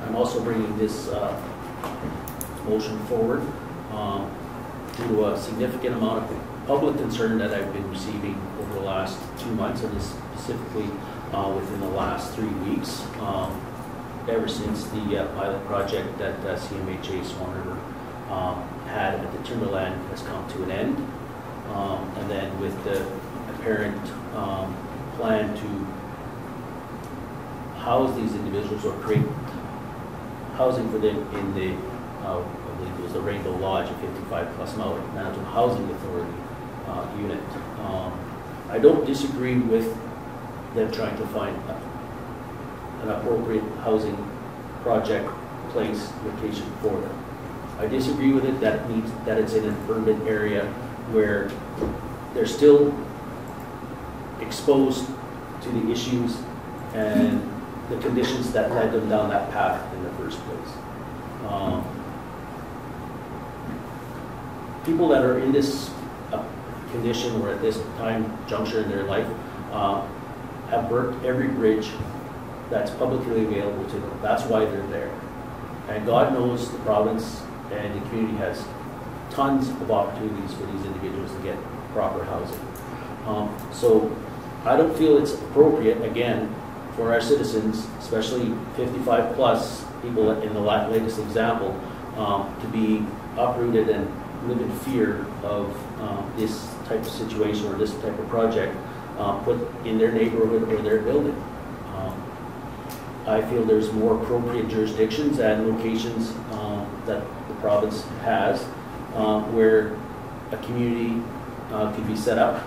Speaker 8: I'm also bringing this uh, motion forward um, due to a significant amount of public concern that I've been receiving over the last two months, and specifically uh, within the last three weeks, um, ever since the uh, pilot project that uh, CMHA Swan River um, had at the Timberland has come to an end. Um, And then with the apparent um, plan to house these individuals or create housing for them in the, uh, I believe it was the Rainbow Lodge, a 55 plus Maui Manitoba Housing Authority uh, unit. Um, I don't disagree with them trying to find a- an appropriate housing project, place, location for them. I disagree with it that needs, that it's in an urban area where they're still exposed to the issues and the conditions that led them down that path in the first place. Um, People that are in this uh, condition or at this time juncture in their life uh, have burnt every bridge that's publicly available to them. That's why they're there. And God knows the province and the community has tons of opportunities for these individuals to get proper housing. Um, So I don't feel it's appropriate, again, for our citizens, especially 55 plus people in the latest example, um, to be uprooted and live in fear of um, this type of situation or this type of project uh, put in their neighborhood or their building. Um, I feel there's more appropriate jurisdictions and locations um, that province has um, where a community uh, could be set up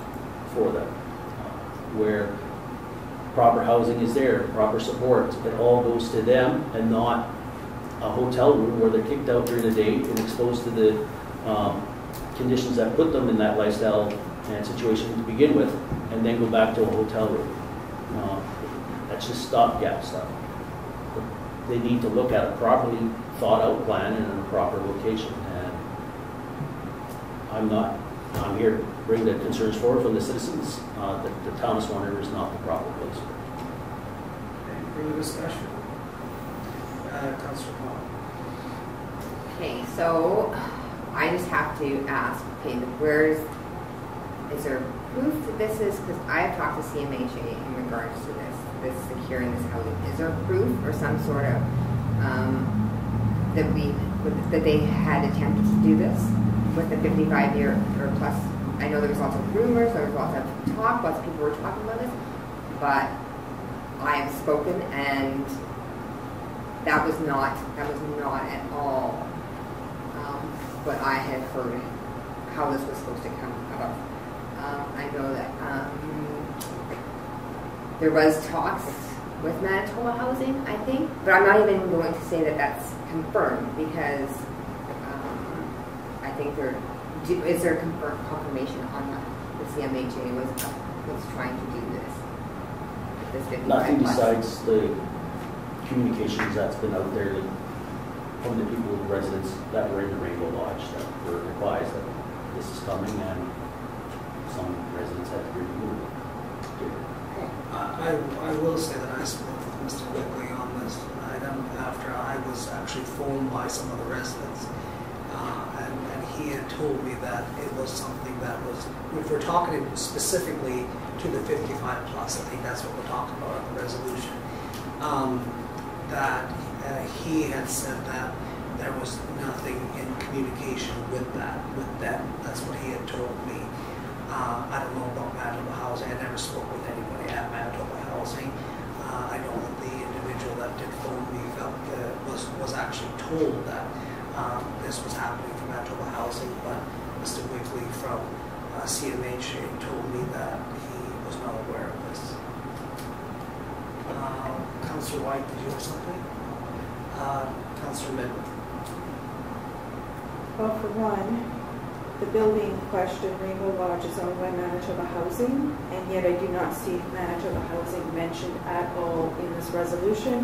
Speaker 8: for them, where proper housing is there, proper support. It all goes to them and not a hotel room where they're kicked out during the day and exposed to the um, conditions that put them in that lifestyle and situation to begin with, and then go back to a hotel room. Uh, That's just stopgap stuff. They need to look at it properly thought-out plan and in a proper location. And I'm not, I'm here to bring the concerns forward from the citizens, uh, that the town of Swan River is not the proper place.
Speaker 1: Any further discussion? Uh, Councilor Powell.
Speaker 12: Okay, so I just have to ask, okay, where's, is there proof that this is, because I have talked to CMHA in regards to this, this securing this housing. Is there proof or some sort of, um, that we, that they had attempted to do this with the 55 year or plus? I know there was lots of rumors, there was lots of talk, lots of people were talking about this, but I have spoken and that was not, that was not at all um, what I had heard, how this was supposed to come about. Um, I know that um, there was talks with Manitoba Housing, I think, but I'm not even going to say that that's confirmed because um, I think there, do, is there confirmation on that the CMHA was was trying to do this? This
Speaker 8: Nothing besides the communications that's been out there from the people, the residents that were in the Rainbow Lodge that were advised that this is coming and some residents had to
Speaker 1: I, I will say that I spoke with Mr. Wickley on this item after I was actually phoned by some of the residents. Uh, and, and he had told me that it was something that was, if we're talking specifically to the fifty-five plus, I think that's what we're talking about the resolution. Um, that uh, he had said that there was nothing in communication with that, with them. That's what he had told me. Uh, I don't know about Manitoba Housing, I never spoke with at Manitoba Housing. Uh, I know that the individual that did phone me felt, uh, was, was actually told that, um, this was happening from Manitoba Housing, but Mr. Wigley from, uh, CMHA told me that he was not aware of this. Uh, Counselor Whyte, did you have something? Uh, Counselor Medwid?
Speaker 2: Well, for one, the building in question, Rainbow Lodge, is owned by Manitoba Housing, and yet I do not see Manitoba Housing mentioned at all in this resolution,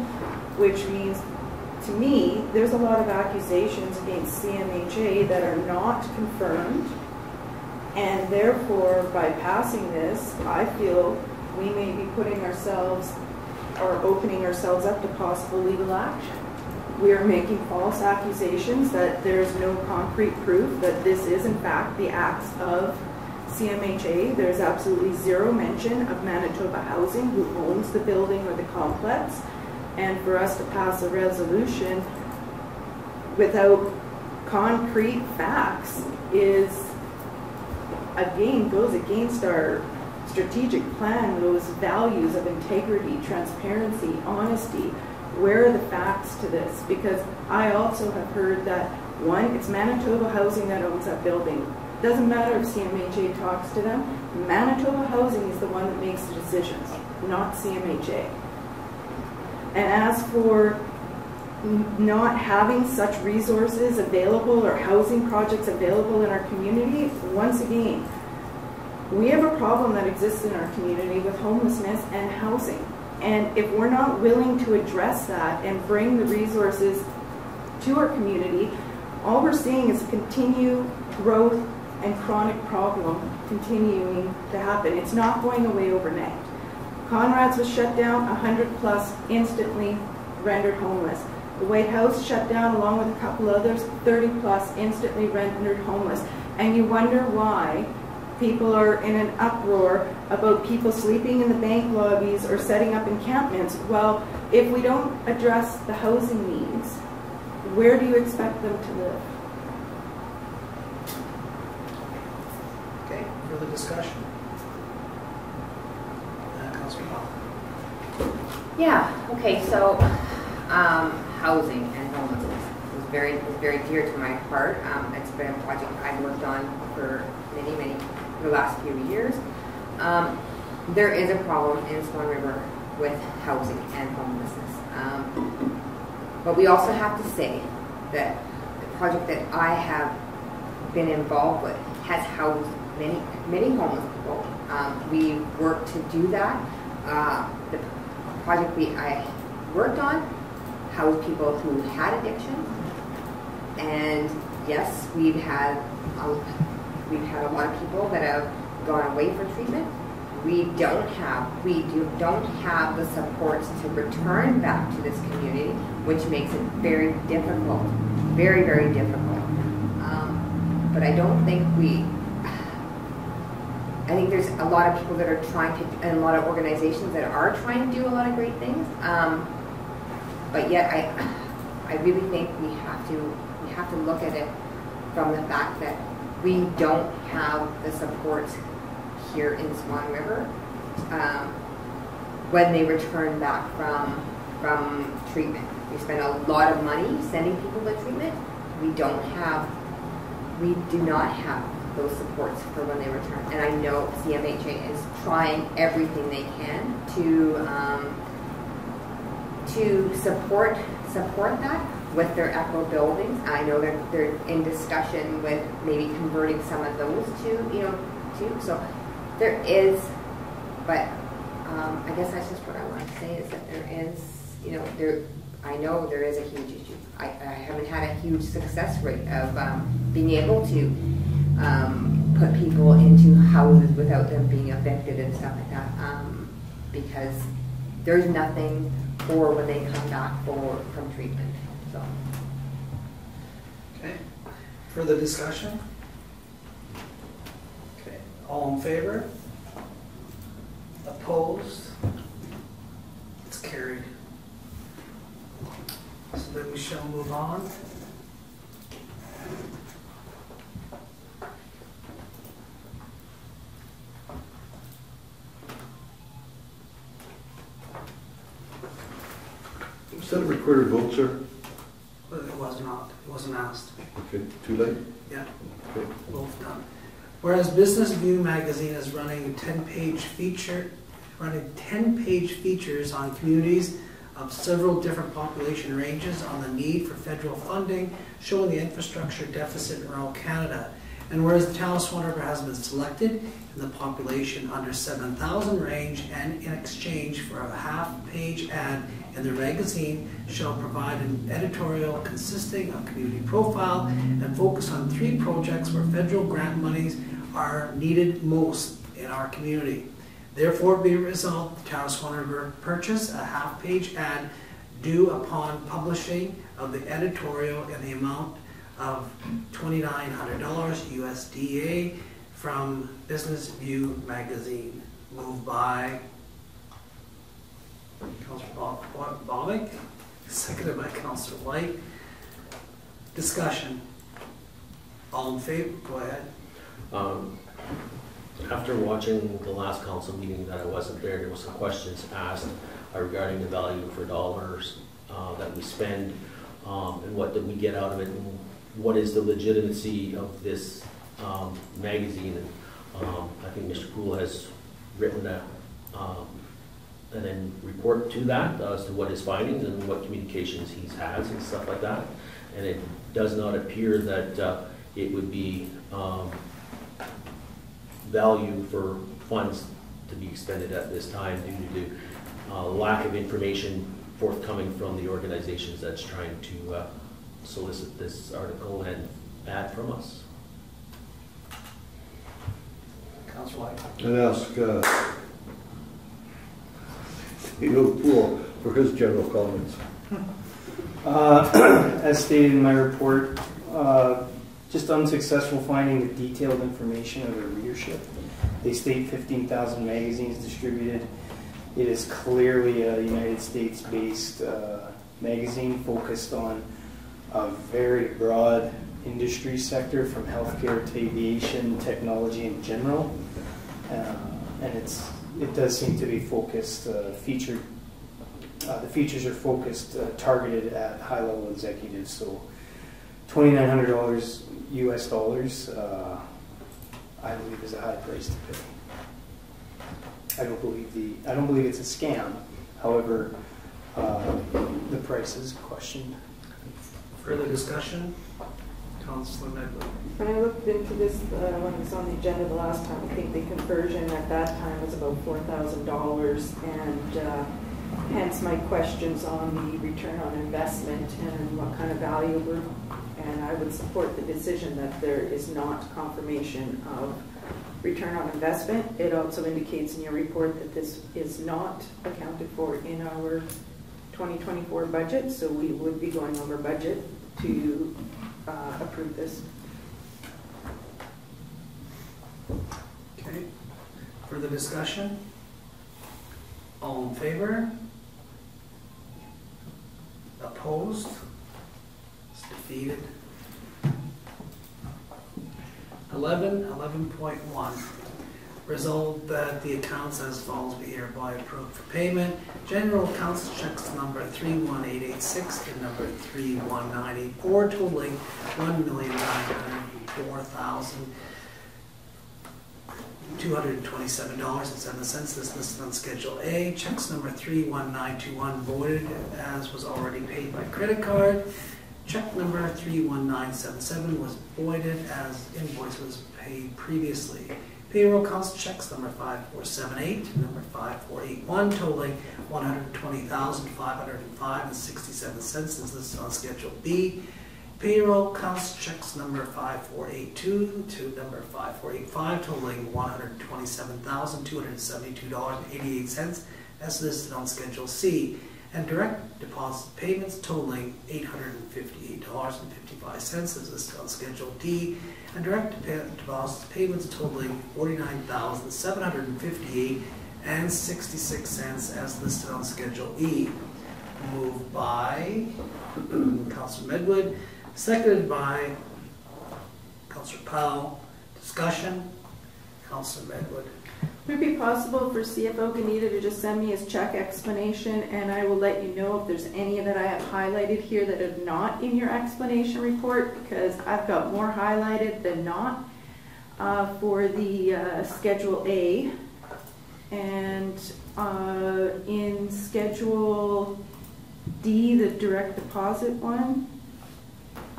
Speaker 2: which means, to me, there's a lot of accusations against CMHA that are not confirmed, and therefore, by passing this, I feel we may be putting ourselves, or opening ourselves up to possible legal action. We are making false accusations that there is no concrete proof that this is in fact the acts of CMHA. There's absolutely zero mention of Manitoba Housing, who owns the building or the complex. And for us to pass a resolution without concrete facts is, again, goes against our strategic plan, those values of integrity, transparency, honesty, where are the facts to this? Because I also have heard that, one, it's Manitoba Housing that owns that building. Doesn't matter if CMHA talks to them, Manitoba Housing is the one that makes the decisions, not CMHA. And as for not having such resources available or housing projects available in our community, once again, we have a problem that exists in our community with homelessness and housing. And if we're not willing to address that and bring the resources to our community, all we're seeing is continued growth and chronic problem continuing to happen. It's not going away overnight. Conrad's was shut down, 100 plus instantly rendered homeless. The White House shut down along with a couple others, 30 plus instantly rendered homeless. And you wonder why people are in an uproar about people sleeping in the bank lobbies or setting up encampments. Well, if we don't address the housing needs, where do you expect them to live?
Speaker 1: Okay, further discussion? Uh, Councilor Hall.
Speaker 12: Yeah, okay, so, um, housing and homelessness is very, is very dear to my heart. Um, it's been a project I've worked on for many, many, the last few years. Um, there is a problem in Swan River with housing and homelessness. Um, but we also have to say that the project that I have been involved with has housed many, many homeless people. Um, we worked to do that. Uh, the project we, I worked on housed people who had addiction. And yes, we've had, we've had a lot of people that have gone away for treatment. We don't have, we do, don't have the supports to return back to this community, which makes it very difficult, very, very difficult. Um, but I don't think we, I think there's a lot of people that are trying to, and a lot of organizations that are trying to do a lot of great things. Um, but yet, I, I really think we have to, we have to look at it from the fact that we don't have the support here in Swan River um, when they return back from from treatment. We spend a lot of money sending people to treatment. We don't have, we do not have those supports for when they return. And I know CMHA is trying everything they can to um, to support support that with their echo buildings. I know they're they're in discussion with maybe converting some of those to you know to so there is, but um, I guess that's just what I want to say is that there is you know there I know there is a huge issue. I, I haven't had a huge success rate of um, being able to um, put people into houses without them being evicted and stuff like that um, because there's nothing for when they come back for from treatment. So.
Speaker 1: Okay, further discussion? Okay, all in favor? Opposed? It's carried. So then we shall move on.
Speaker 5: Is that a recorded vote, sir?
Speaker 1: But it was not, it wasn't asked.
Speaker 5: Okay, too late?
Speaker 1: Yeah,
Speaker 5: Okay.
Speaker 1: both done. Whereas Business View magazine is running a ten-page feature, running ten-page features on communities of several different population ranges on the need for federal funding, showing the infrastructure deficit in rural Canada. And whereas the town of Swan River has been selected in the population under 7,000 range and in exchange for a half-page ad in their magazine shall provide an editorial consisting of community profile and focus on three projects where federal grant monies are needed most in our community. Therefore, be resolved, the town of Swan River purchase a half-page ad due upon publishing of the editorial in the amount of twenty-nine hundred dollars USDA from Business View magazine. Moved by Bob- Bobick, seconded by Councilor Whyte. Discussion. All in favor, go ahead.
Speaker 8: Um, After watching the last council meeting that I wasn't there, there was some questions asked uh, regarding the value for dollars uh, that we spend, um, and what did we get out of it, and what is the legitimacy of this um, magazine. And um, I think Mr. Poole has written a, and then report to that as to what his findings and what communications he's has and stuff like that. And it does not appear that uh, it would be um, value for funds to be expended at this time due to uh, lack of information forthcoming from the organizations that's trying to uh, solicit this article and ad from us.
Speaker 1: Councilor Whyte.
Speaker 5: And ask, uh, For his general comments.
Speaker 4: Uh, As stated in my report, uh, just unsuccessful finding the detailed information of their readership. They state 15,000 magazines distributed. It is clearly a United States-based uh, magazine focused on a very broad industry sector from healthcare to aviation, technology in general. Uh, And it's, it does seem to be focused, uh, featured uh, the features are focused, uh, targeted at high-level executives. So, twenty-nine hundred dollars U.S. dollars, uh, I believe, is a high price to pay. I don't believe the, I don't believe it's a scam. However, uh, the price is questioned.
Speaker 1: Further discussion? Councilor Medley.
Speaker 2: When I looked into this, uh, when it was on the agenda the last time, I think the conversion at that time was about four thousand dollars, and uh, hence my questions on the return on investment and what kind of value we're, and I would support the decision that there is not confirmation of return on investment. It also indicates in your report that this is not accounted for in our 2024 budget, so we would be going over budget to uh, approve this.
Speaker 1: Okay. Further discussion? All in favor? Opposed? It's defeated. Eleven, eleven point one. Resolved that the accounts as follows be hereby approved for payment. General accounts checks number three one eight eight six to number three one nine eight four totaling one million nine hundred four thousand two hundred and twenty-seven dollars and seven cents. This listed on Schedule A. Checks number three one nine two one voided as was already paid by credit card. Check number three one nine seven seven was voided as invoice was paid previously. Payroll cost checks number five four seven eight, number five four eight one totaling one hundred twenty thousand five hundred and five and sixty-seven cents is listed on Schedule B. Payroll cost checks number 5482 to number 5485 totaling $127,272.88 as listed on Schedule C. And direct deposit payments totaling $858.55 as listed on Schedule D. And direct depa- deposit payments totaling $49,758 and 66 cents as listed on Schedule E. Moved by Councilor Medwid, seconded by Councilor Powell. Discussion, Councilor Medwid.
Speaker 2: Would it be possible for CFO Gnida to just send me his check explanation, and I will let you know if there's any that I have highlighted here that are not in your explanation report, because I've got more highlighted than not uh, for the uh, Schedule A. And uh, in Schedule D, the direct deposit one,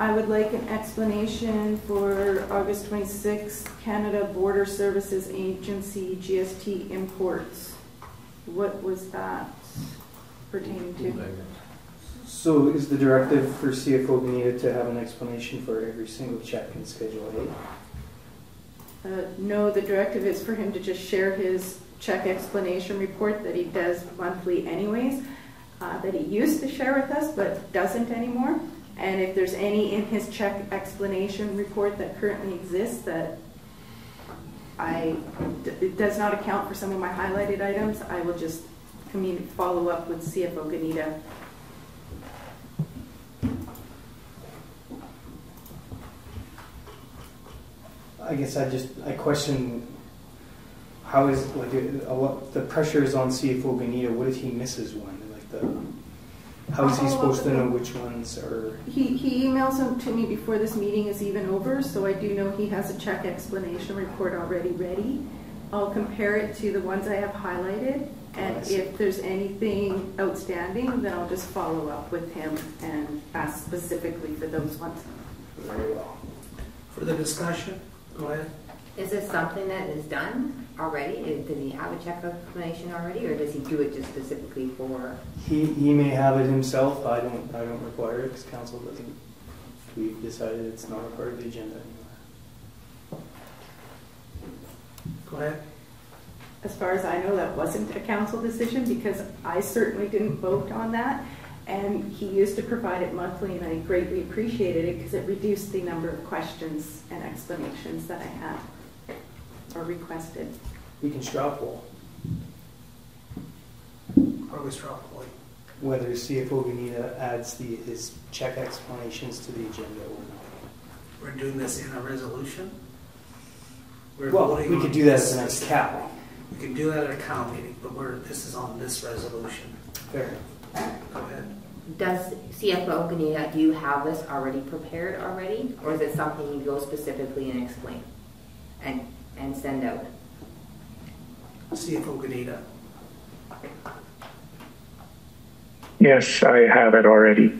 Speaker 2: I would like an explanation for August 26th, Canada Border Services Agency GST imports. What was that pertaining to?
Speaker 4: So is the directive for CFO needed to have an explanation for every single check in Schedule A?
Speaker 2: Uh, No, the directive is for him to just share his check explanation report that he does monthly anyways, uh, that he used to share with us but doesn't anymore. And if there's any in his check explanation report that currently exists that I, it does not account for some of my highlighted items, I will just follow up with CFO Gnida.
Speaker 4: I guess I just, I question, how is, like, uh, a lot, the pressure is on CFO Gnida, what if he misses one? Like the, how is he
Speaker 2: I'll follow up
Speaker 4: supposed to know which ones are?
Speaker 2: He, he emails them to me before this meeting is even over, so I do know he has a check explanation report already ready. I'll compare it to the ones I have highlighted, and
Speaker 4: Oh,
Speaker 2: if there's anything outstanding, then I'll just follow up with him and ask specifically for those ones.
Speaker 4: Very well.
Speaker 1: Further discussion? Go ahead.
Speaker 14: Is this something that is done already? Is- Does he have a check explanation already, or does he do it just specifically for?
Speaker 4: He, he may have it himself, I don't, I don't require it, because council doesn't, we've decided it's not a part of the agenda anymore.
Speaker 1: Go ahead.
Speaker 2: As far as I know, that wasn't a council decision, because I certainly didn't vote on that. And he used to provide it monthly, and I greatly appreciated it, because it reduced the number of questions and explanations that I had or requested.
Speaker 4: We can straw poll
Speaker 1: we drop point.
Speaker 4: whether CFO Gnida adds the, his check explanations to the agenda or not.
Speaker 1: We're doing this in a resolution? We're
Speaker 4: Well,
Speaker 1: voting
Speaker 4: we
Speaker 1: on
Speaker 4: could do that
Speaker 1: this
Speaker 4: as the next cap.
Speaker 1: We can do that at a count meeting, but we're, this is on this resolution.
Speaker 4: Fair.
Speaker 1: Go ahead.
Speaker 14: Does CFO Gnida, do you have this already prepared already? Or is it something you go specifically and explain and, and send out?
Speaker 1: CFO Gnida.
Speaker 15: Yes, I have it already.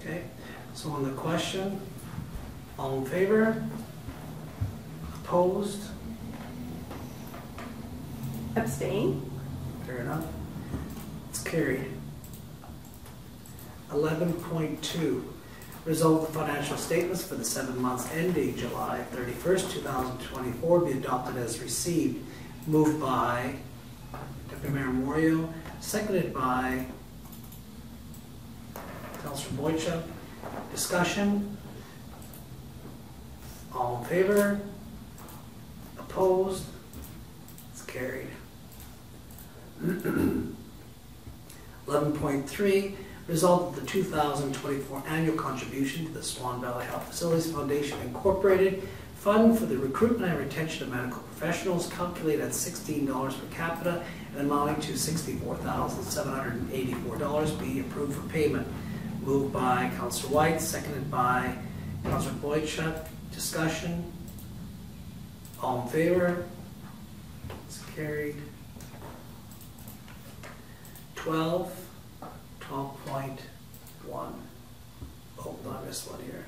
Speaker 1: Okay, so on the question, all in favor? Opposed?
Speaker 2: Abstain?
Speaker 1: Fair enough. It's carried. Eleven point two, resolve the financial statements for the seven months ending July thirty-first, two thousand twenty-four be adopted as received. Moved by Deputy Mayor Moriaux, seconded by Councilor Boychuk. Discussion? All in favor? Opposed? It's carried. Eleven point three, result of the two thousand twenty-four annual contribution to the Swan Valley Health Facilities Foundation Incorporated Fund for the recruitment and retention of medical professionals calculated at sixteen dollars per capita and amounting to sixty-four thousand seven hundred and eighty-four dollars be approved for payment. Moved by Councilor Whyte, seconded by Councilor Boychuk. Discussion? All in favor? It's carried. Twelve, twelve point one. Oh, no, I missed one here.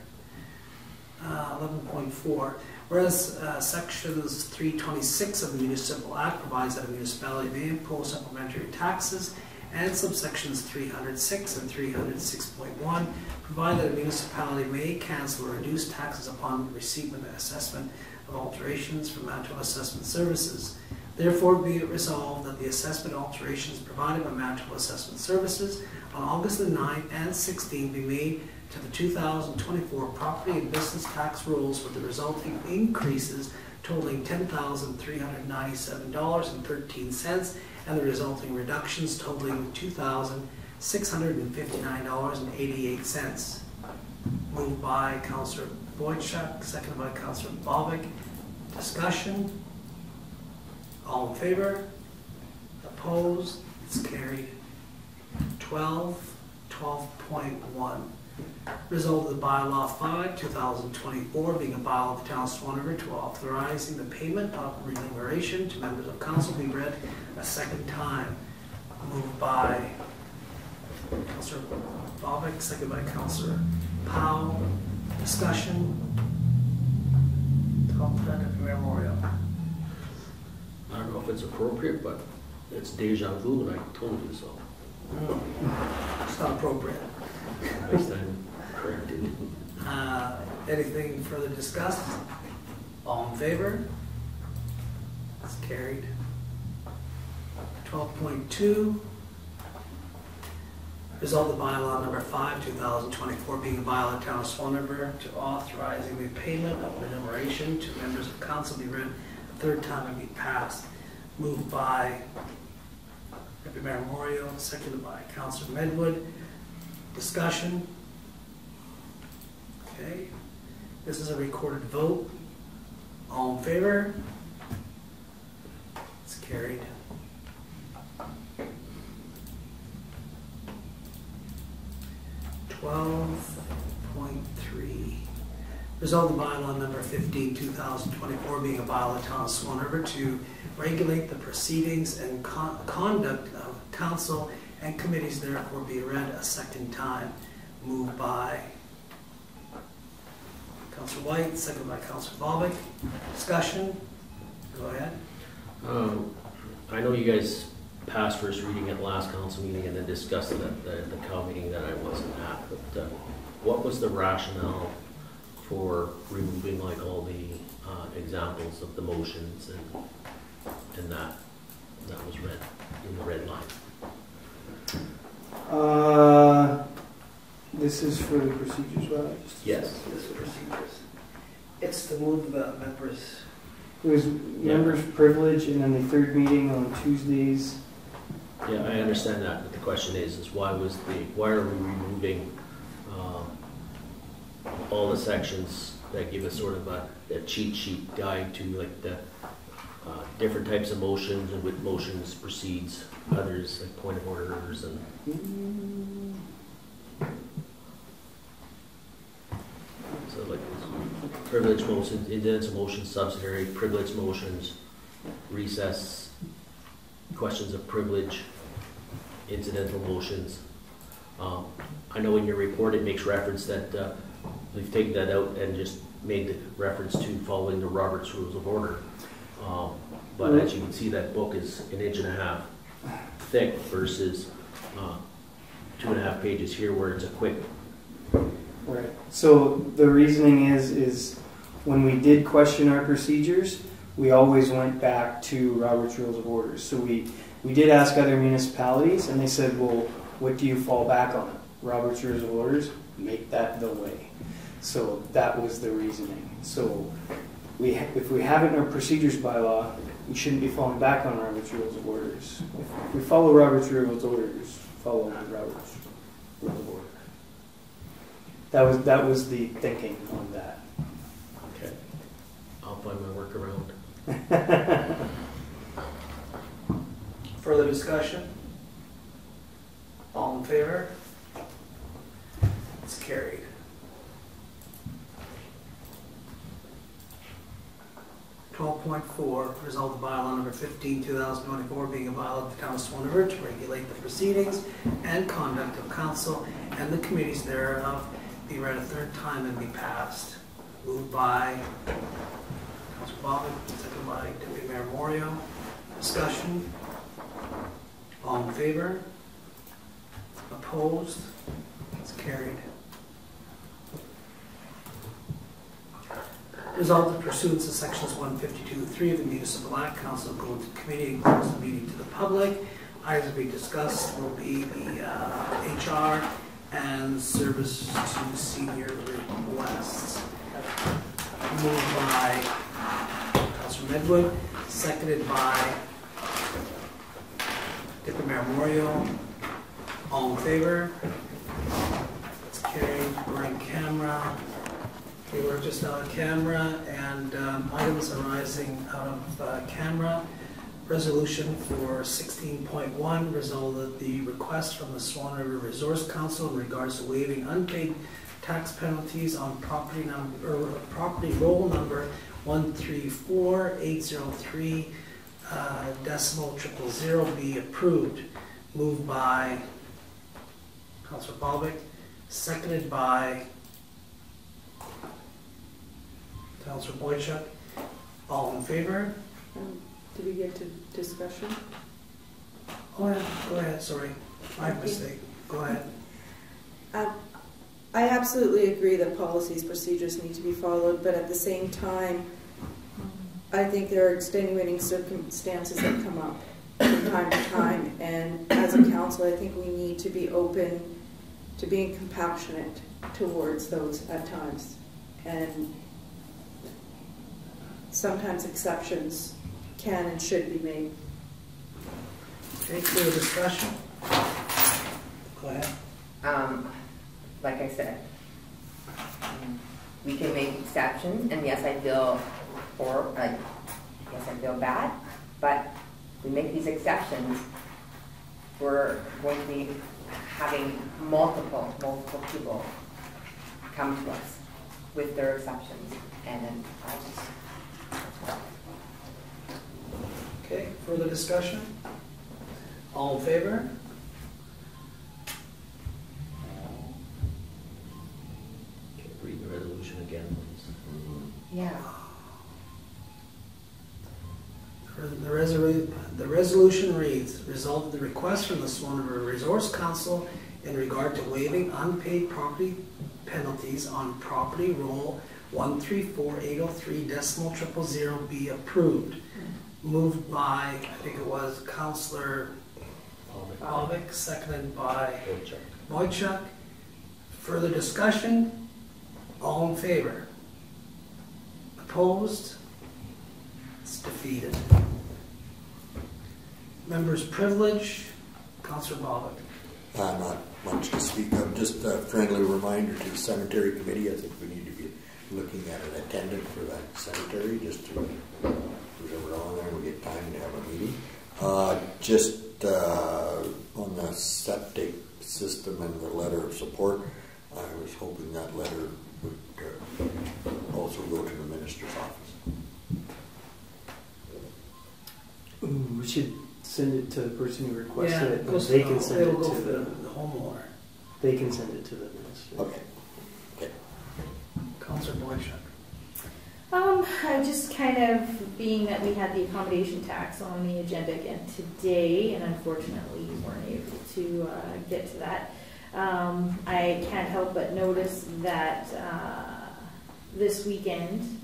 Speaker 1: Uh, eleven point four, whereas, uh, sections three twenty-six of the municipal act provides that a municipality may impose supplementary taxes, and subsections three hundred six and three hundred six point one provide that a municipality may cancel or reduce taxes upon receipt of an assessment of alterations from Manitoba Assessment Services. Therefore, be it resolved that the assessment alterations provided by Manitoba Assessment Services on August the 9th and 16th be made to the 2024 property and business tax rules with the resulting increases totaling $10,397.13 and the resulting reductions totaling $2,659.88. Moved by Councillor Boychuk, seconded by Councillor Bobick. Discussion? All in favor? Opposed? It's carried. 12, 12.1. Result of the bylaw 5, 2024, being a bylaw of the town of Swan River to authorizing the payment of remuneration to members of council be read a second time. Moved by Counselor Bobick, second by Counselor Powell. Discussion. Mayor Moriaux.
Speaker 8: I don't know if it's appropriate, but it's deja vu, and I told you so.
Speaker 1: It's not appropriate.
Speaker 8: Next time, correct.
Speaker 1: Uh, Anything further discussed? All in favor? It's carried. Twelve point two. Resolve the bylaw number five, two thousand twenty-four, being a bylaw of town of Swan River to authorizing the payment of remuneration to members of council be read a third time and be passed. Moved by Deputy Mayor Moriaux, seconded by Councilor Medwid. Discussion? Okay, this is a recorded vote. All in favor? It's carried. Twelve point three. Resolve the bylaw number 15, 2024, being a bylaw of town of Swan River to regulate the proceedings and con- conduct of council and committees therefore be read a second time. Moved by Councilor Whyte, second by Councilor Bobick. Discussion? Go ahead.
Speaker 8: Um, I know you guys passed first reading at the last council meeting and then discussed it at the, the cow meeting that I wasn't at, but, uh, what was the rationale for removing like all the, uh, examples of the motions and, and that, that was read, in the red line?
Speaker 4: Uh, this is for the procedures, right?
Speaker 8: Yes.
Speaker 1: This is procedures. It's to move the members.
Speaker 4: It was members' privilege, and then the third meeting on Tuesdays.
Speaker 8: Yeah, I understand that, but the question is, is why was the, why are we removing, um, all the sections that give us sort of a, a cheat sheet guide to like the, uh, different types of motions and with motions proceeds, others like point of orders and, so like privilege motions, indents motions, subsidiary, privilege motions, recess, questions of privilege, incidental motions. Um, I know in your report, it makes reference that uh, we've taken that out and just made the reference to following the Roberts Rules of Order. Um, But as you can see, that book is an inch and a half thick versus uh, two and a half pages here where it's a quick,
Speaker 4: Right. So the reasoning is, is when we did question our procedures, we always went back to Robert's Rules of Orders. So we, we did ask other municipalities, and they said, well, what do you fall back on? Robert's Rules of Orders, make that the way. So that was the reasoning. So we, ha- if we have it in our procedures bylaw, we shouldn't be falling back on Robert's Rules of Orders. If we follow Robert's Rules of Orders, follow Robert's Rules of Order. That was, that was the thinking on that.
Speaker 8: okay, I'll find my workaround.
Speaker 1: Further discussion? All in favor? It's carried. Twelve point four, resolve the bylaw number 15, 2024, being a bylaw of the town of Swan River to regulate the proceedings and conduct of council and the committees thereof be read a third time and be passed. Moved by Councilor Bobick, second by Deputy Mayor Moriaux. Discussion? All in favor? Opposed? It's carried. Resolved that pursuant to sections 152-3 of the Municipal Act, council will go into committee and close the meeting to the public. Items to be discussed will be the uh, HR and service to senior requests. Moved by Councilor Medwid, seconded by Deputy Mayor Moriaux. All in favor? It's carried. We're in camera. Okay, we're just out of camera and um, items arising out of uh, camera. Resolution for 16.1, resolve that the request from the Swan River Resource Council in regards to waiving unpaid tax penalties on property number, or property roll number 134803 uh, decimal triple zero be approved. Moved by Counselor Bobick, seconded by Counselor Boychuk. All in favor?
Speaker 2: Um, Did we get to discussion?
Speaker 1: Oh, yeah, go ahead, sorry. My mistake. Go ahead.
Speaker 2: Um, I absolutely agree that policies, procedures need to be followed, but at the same time, I think there are extenuating circumstances that come up from time to time, and as a council, I think we need to be open to being compassionate towards those at times. And sometimes exceptions can and should be made.
Speaker 1: Any further discussion? Go ahead.
Speaker 14: Um, like I said, we can make exceptions, and yes, I feel for, like, yes, I feel bad, but we make these exceptions, we're going to be having multiple, multiple people come to us with their exceptions, and then I just,
Speaker 1: Okay, further discussion? All in favor?
Speaker 8: Can you read the resolution again, please?
Speaker 14: yeah.
Speaker 1: The resolu, the resolution reads, resolved the request from the Swan River Resource Council in regard to waiving unpaid property penalties on property roll one three four eight oh three decimal triple zero be approved. Moved by, I think it was Counselor Bobick, seconded by
Speaker 8: Boychuk.
Speaker 1: Boychuk. Further discussion? All in favor? Opposed? It's defeated. Members' privilege, Counselor Bobick.
Speaker 13: Uh, not much to speak of, just a friendly reminder to the cemetery committee, I think we need to be looking at an attendant for that cemetery, just to, who's ever on there, we get time to have a meeting. Uh, just, uh, on the septic system and the letter of support, I was hoping that letter would, uh, also go to the minister's office.
Speaker 4: Ooh, we should send it to the person who requested it,
Speaker 1: it
Speaker 4: but they can send
Speaker 1: it'll
Speaker 4: it
Speaker 1: go
Speaker 4: to the,
Speaker 1: the homeowner.
Speaker 4: they can send it to the minister.
Speaker 13: Okay. Okay.
Speaker 1: Counselor Boychuk.
Speaker 11: Um, just kind of, being that we had the accommodation tax on the agenda again today, and unfortunately we weren't able to, uh, get to that. Um, I can't help but notice that, uh, this weekend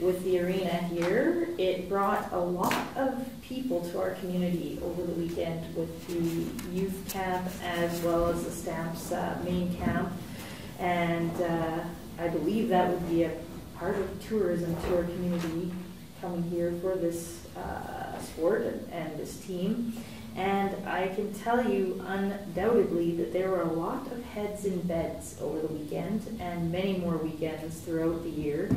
Speaker 11: with the arena here, it brought a lot of people to our community over the weekend with the youth camp as well as the Stamps, uh, main camp. And, uh, I believe that would be a part of tourism to our community coming here for this uh, sport and, and this team. And I can tell you undoubtedly that there were a lot of heads in beds over the weekend and many more weekends throughout the year.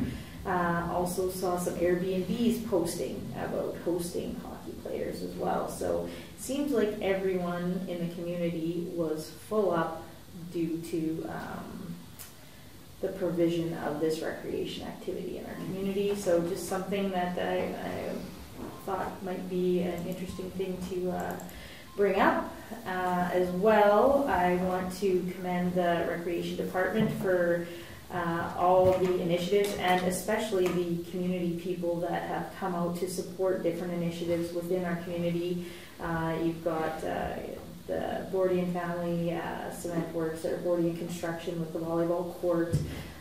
Speaker 11: Uh, also saw some Airbnbs posting about hosting hockey players as well. So it seems like everyone in the community was full up due to um, the provision of this recreation activity in our community. So just something that I, I thought might be an interesting thing to uh, bring up. Uh, as well, I want to commend the recreation department for uh, all the initiatives and especially the community people that have come out to support different initiatives within our community. Uh, you've got uh, the Bordian family uh, cement works or Bordian construction with the volleyball court.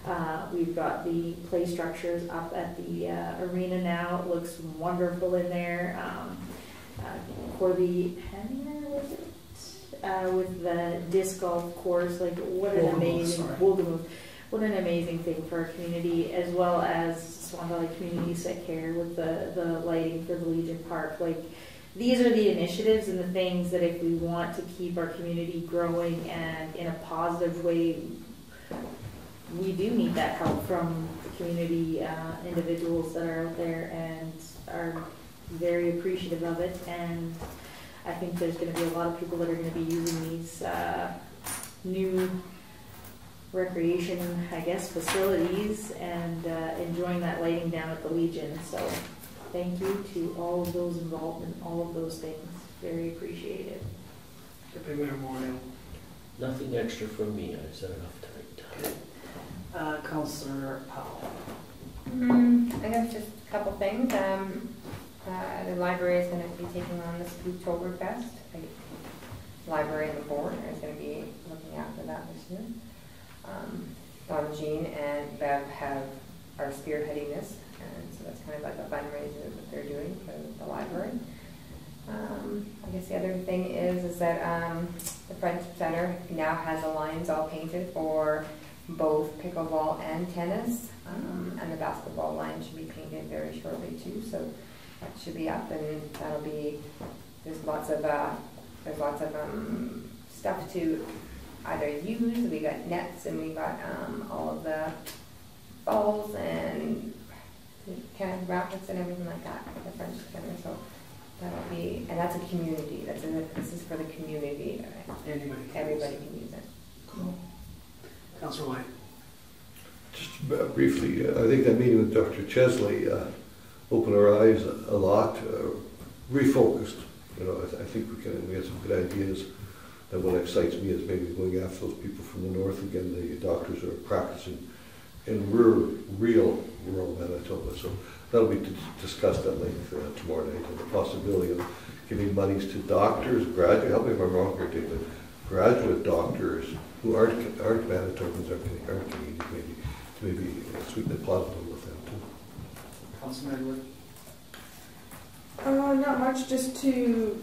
Speaker 11: Uh, we've got the play structures up at the uh, arena now. It looks wonderful in there. Um, uh, Corby Henninger was it? Uh, with the disc golf course, like what an amazing. What an amazing thing for our community, as well as Swan Valley Communities that Care with the, the lighting for the Legion Park. Like, these are the initiatives and the things that if we want to keep our community growing and in a positive way, we do need that help from the community uh, individuals that are out there and are very appreciative of it. And I think there's going to be a lot of people that are going to be using these uh, new recreation, I guess, facilities and uh, enjoying that lighting down at the Legion. So thank you to all of those involved in all of those things. Very appreciated.
Speaker 1: Deputy Mayor Moriaux.
Speaker 8: Nothing extra from me, I've said enough tonight.
Speaker 1: Uh, Counselor Powell.
Speaker 12: Hmm, I guess just a couple things. Um, uh, the library is gonna be taking on the Spooktoberfest. Like, Library and the board is gonna be looking after that this year. Um, Donna Jean and Bev have, are spearheading this, and so that's kind of like a fundraiser that they're doing for the library. Um, I guess the other thing is, is that, um, the Friendship Center now has the lines all painted for both pickleball and tennis. Um, and the basketball line should be painted very shortly too, so that should be up and that'll be, there's lots of, uh, there's lots of, um, stuff to either use. We got nets and we got, um, all of the balls and tennis rackets and everything like that at the French Center, so that'll be, and that's a community, that's a, this is for the community.
Speaker 1: Anybody
Speaker 12: Everybody can use it.
Speaker 1: Cool. Counselor Whyte.
Speaker 5: Just briefly, uh, I think that meeting with Dr. Chesley uh, opened our eyes a a lot, uh, refocused. You know, I th- I think we can, we had some good ideas. And what excites me is maybe going after those people from the north again, the doctors who are practicing in rural, real rural Manitoba. So that'll be dis- discussed at length uh, tomorrow night, and the possibility of giving monies to doctors, graduate, help me if I'm wrong here, David, graduate doctors who aren't, aren't Manitobans, aren't aren't Canadians, maybe, to maybe sweeten the pot a little with them too.
Speaker 7: Councilor Medwid?
Speaker 2: Uh, not much, just to,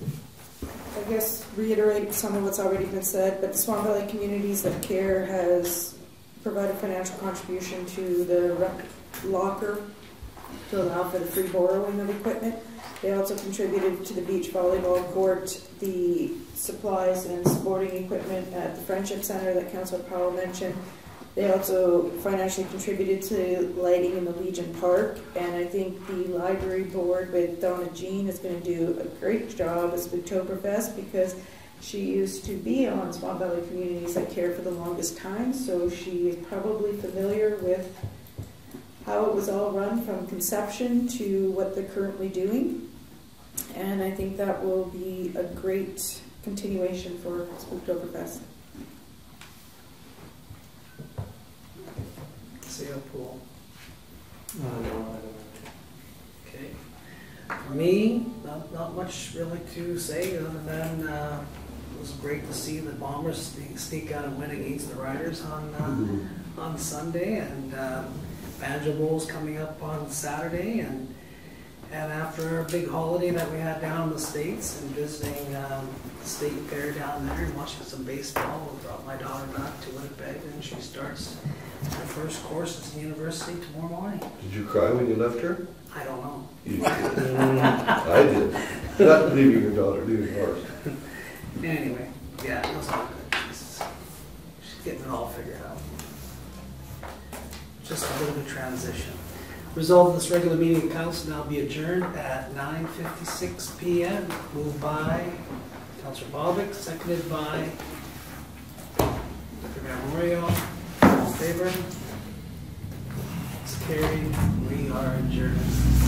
Speaker 2: I guess, reiterate some of what's already been said, but the Swan Valley Communities of Care has provided financial contribution to the rec locker to allow for the free borrowing of equipment. They also contributed to the beach volleyball court, the supplies and sporting equipment at the Friendship Center that Councilor Powell mentioned. They also financially contributed to lighting in the Legion Park, and I think the library board with Donna Jean is gonna do a great job at Spooktoberfest because she used to be on Swan Valley Communities that Care for the longest time, so she is probably familiar with how it was all run from conception to what they're currently doing. And I think that will be a great continuation for Spooktoberfest.
Speaker 1: CAO Poole. Okay. For me, not, not much really to say other than, uh, it was great to see the Bombers sneak, sneak out and win against the Riders on, uh, on Sunday and, um, Banjo Bowl's coming up on Saturday and, and after a big holiday that we had down in the States and visiting, um, the state fair down there and watching some baseball, we brought my daughter back to Winnipeg and she starts her first course at the university tomorrow morning.
Speaker 5: Did you cry when you left her?
Speaker 1: I don't know.
Speaker 5: You did. I did. Not leaving your daughter, leaving ours.
Speaker 1: Anyway, yeah, it was all good. She's, getting it all figured out. Just a little bit of transition. Result of this regular meeting of council now be adjourned at nine fifty-six PM. Moved by Councilor Bobick, seconded by Dr. Moriaux. All in favor? It's carried. We are adjourned.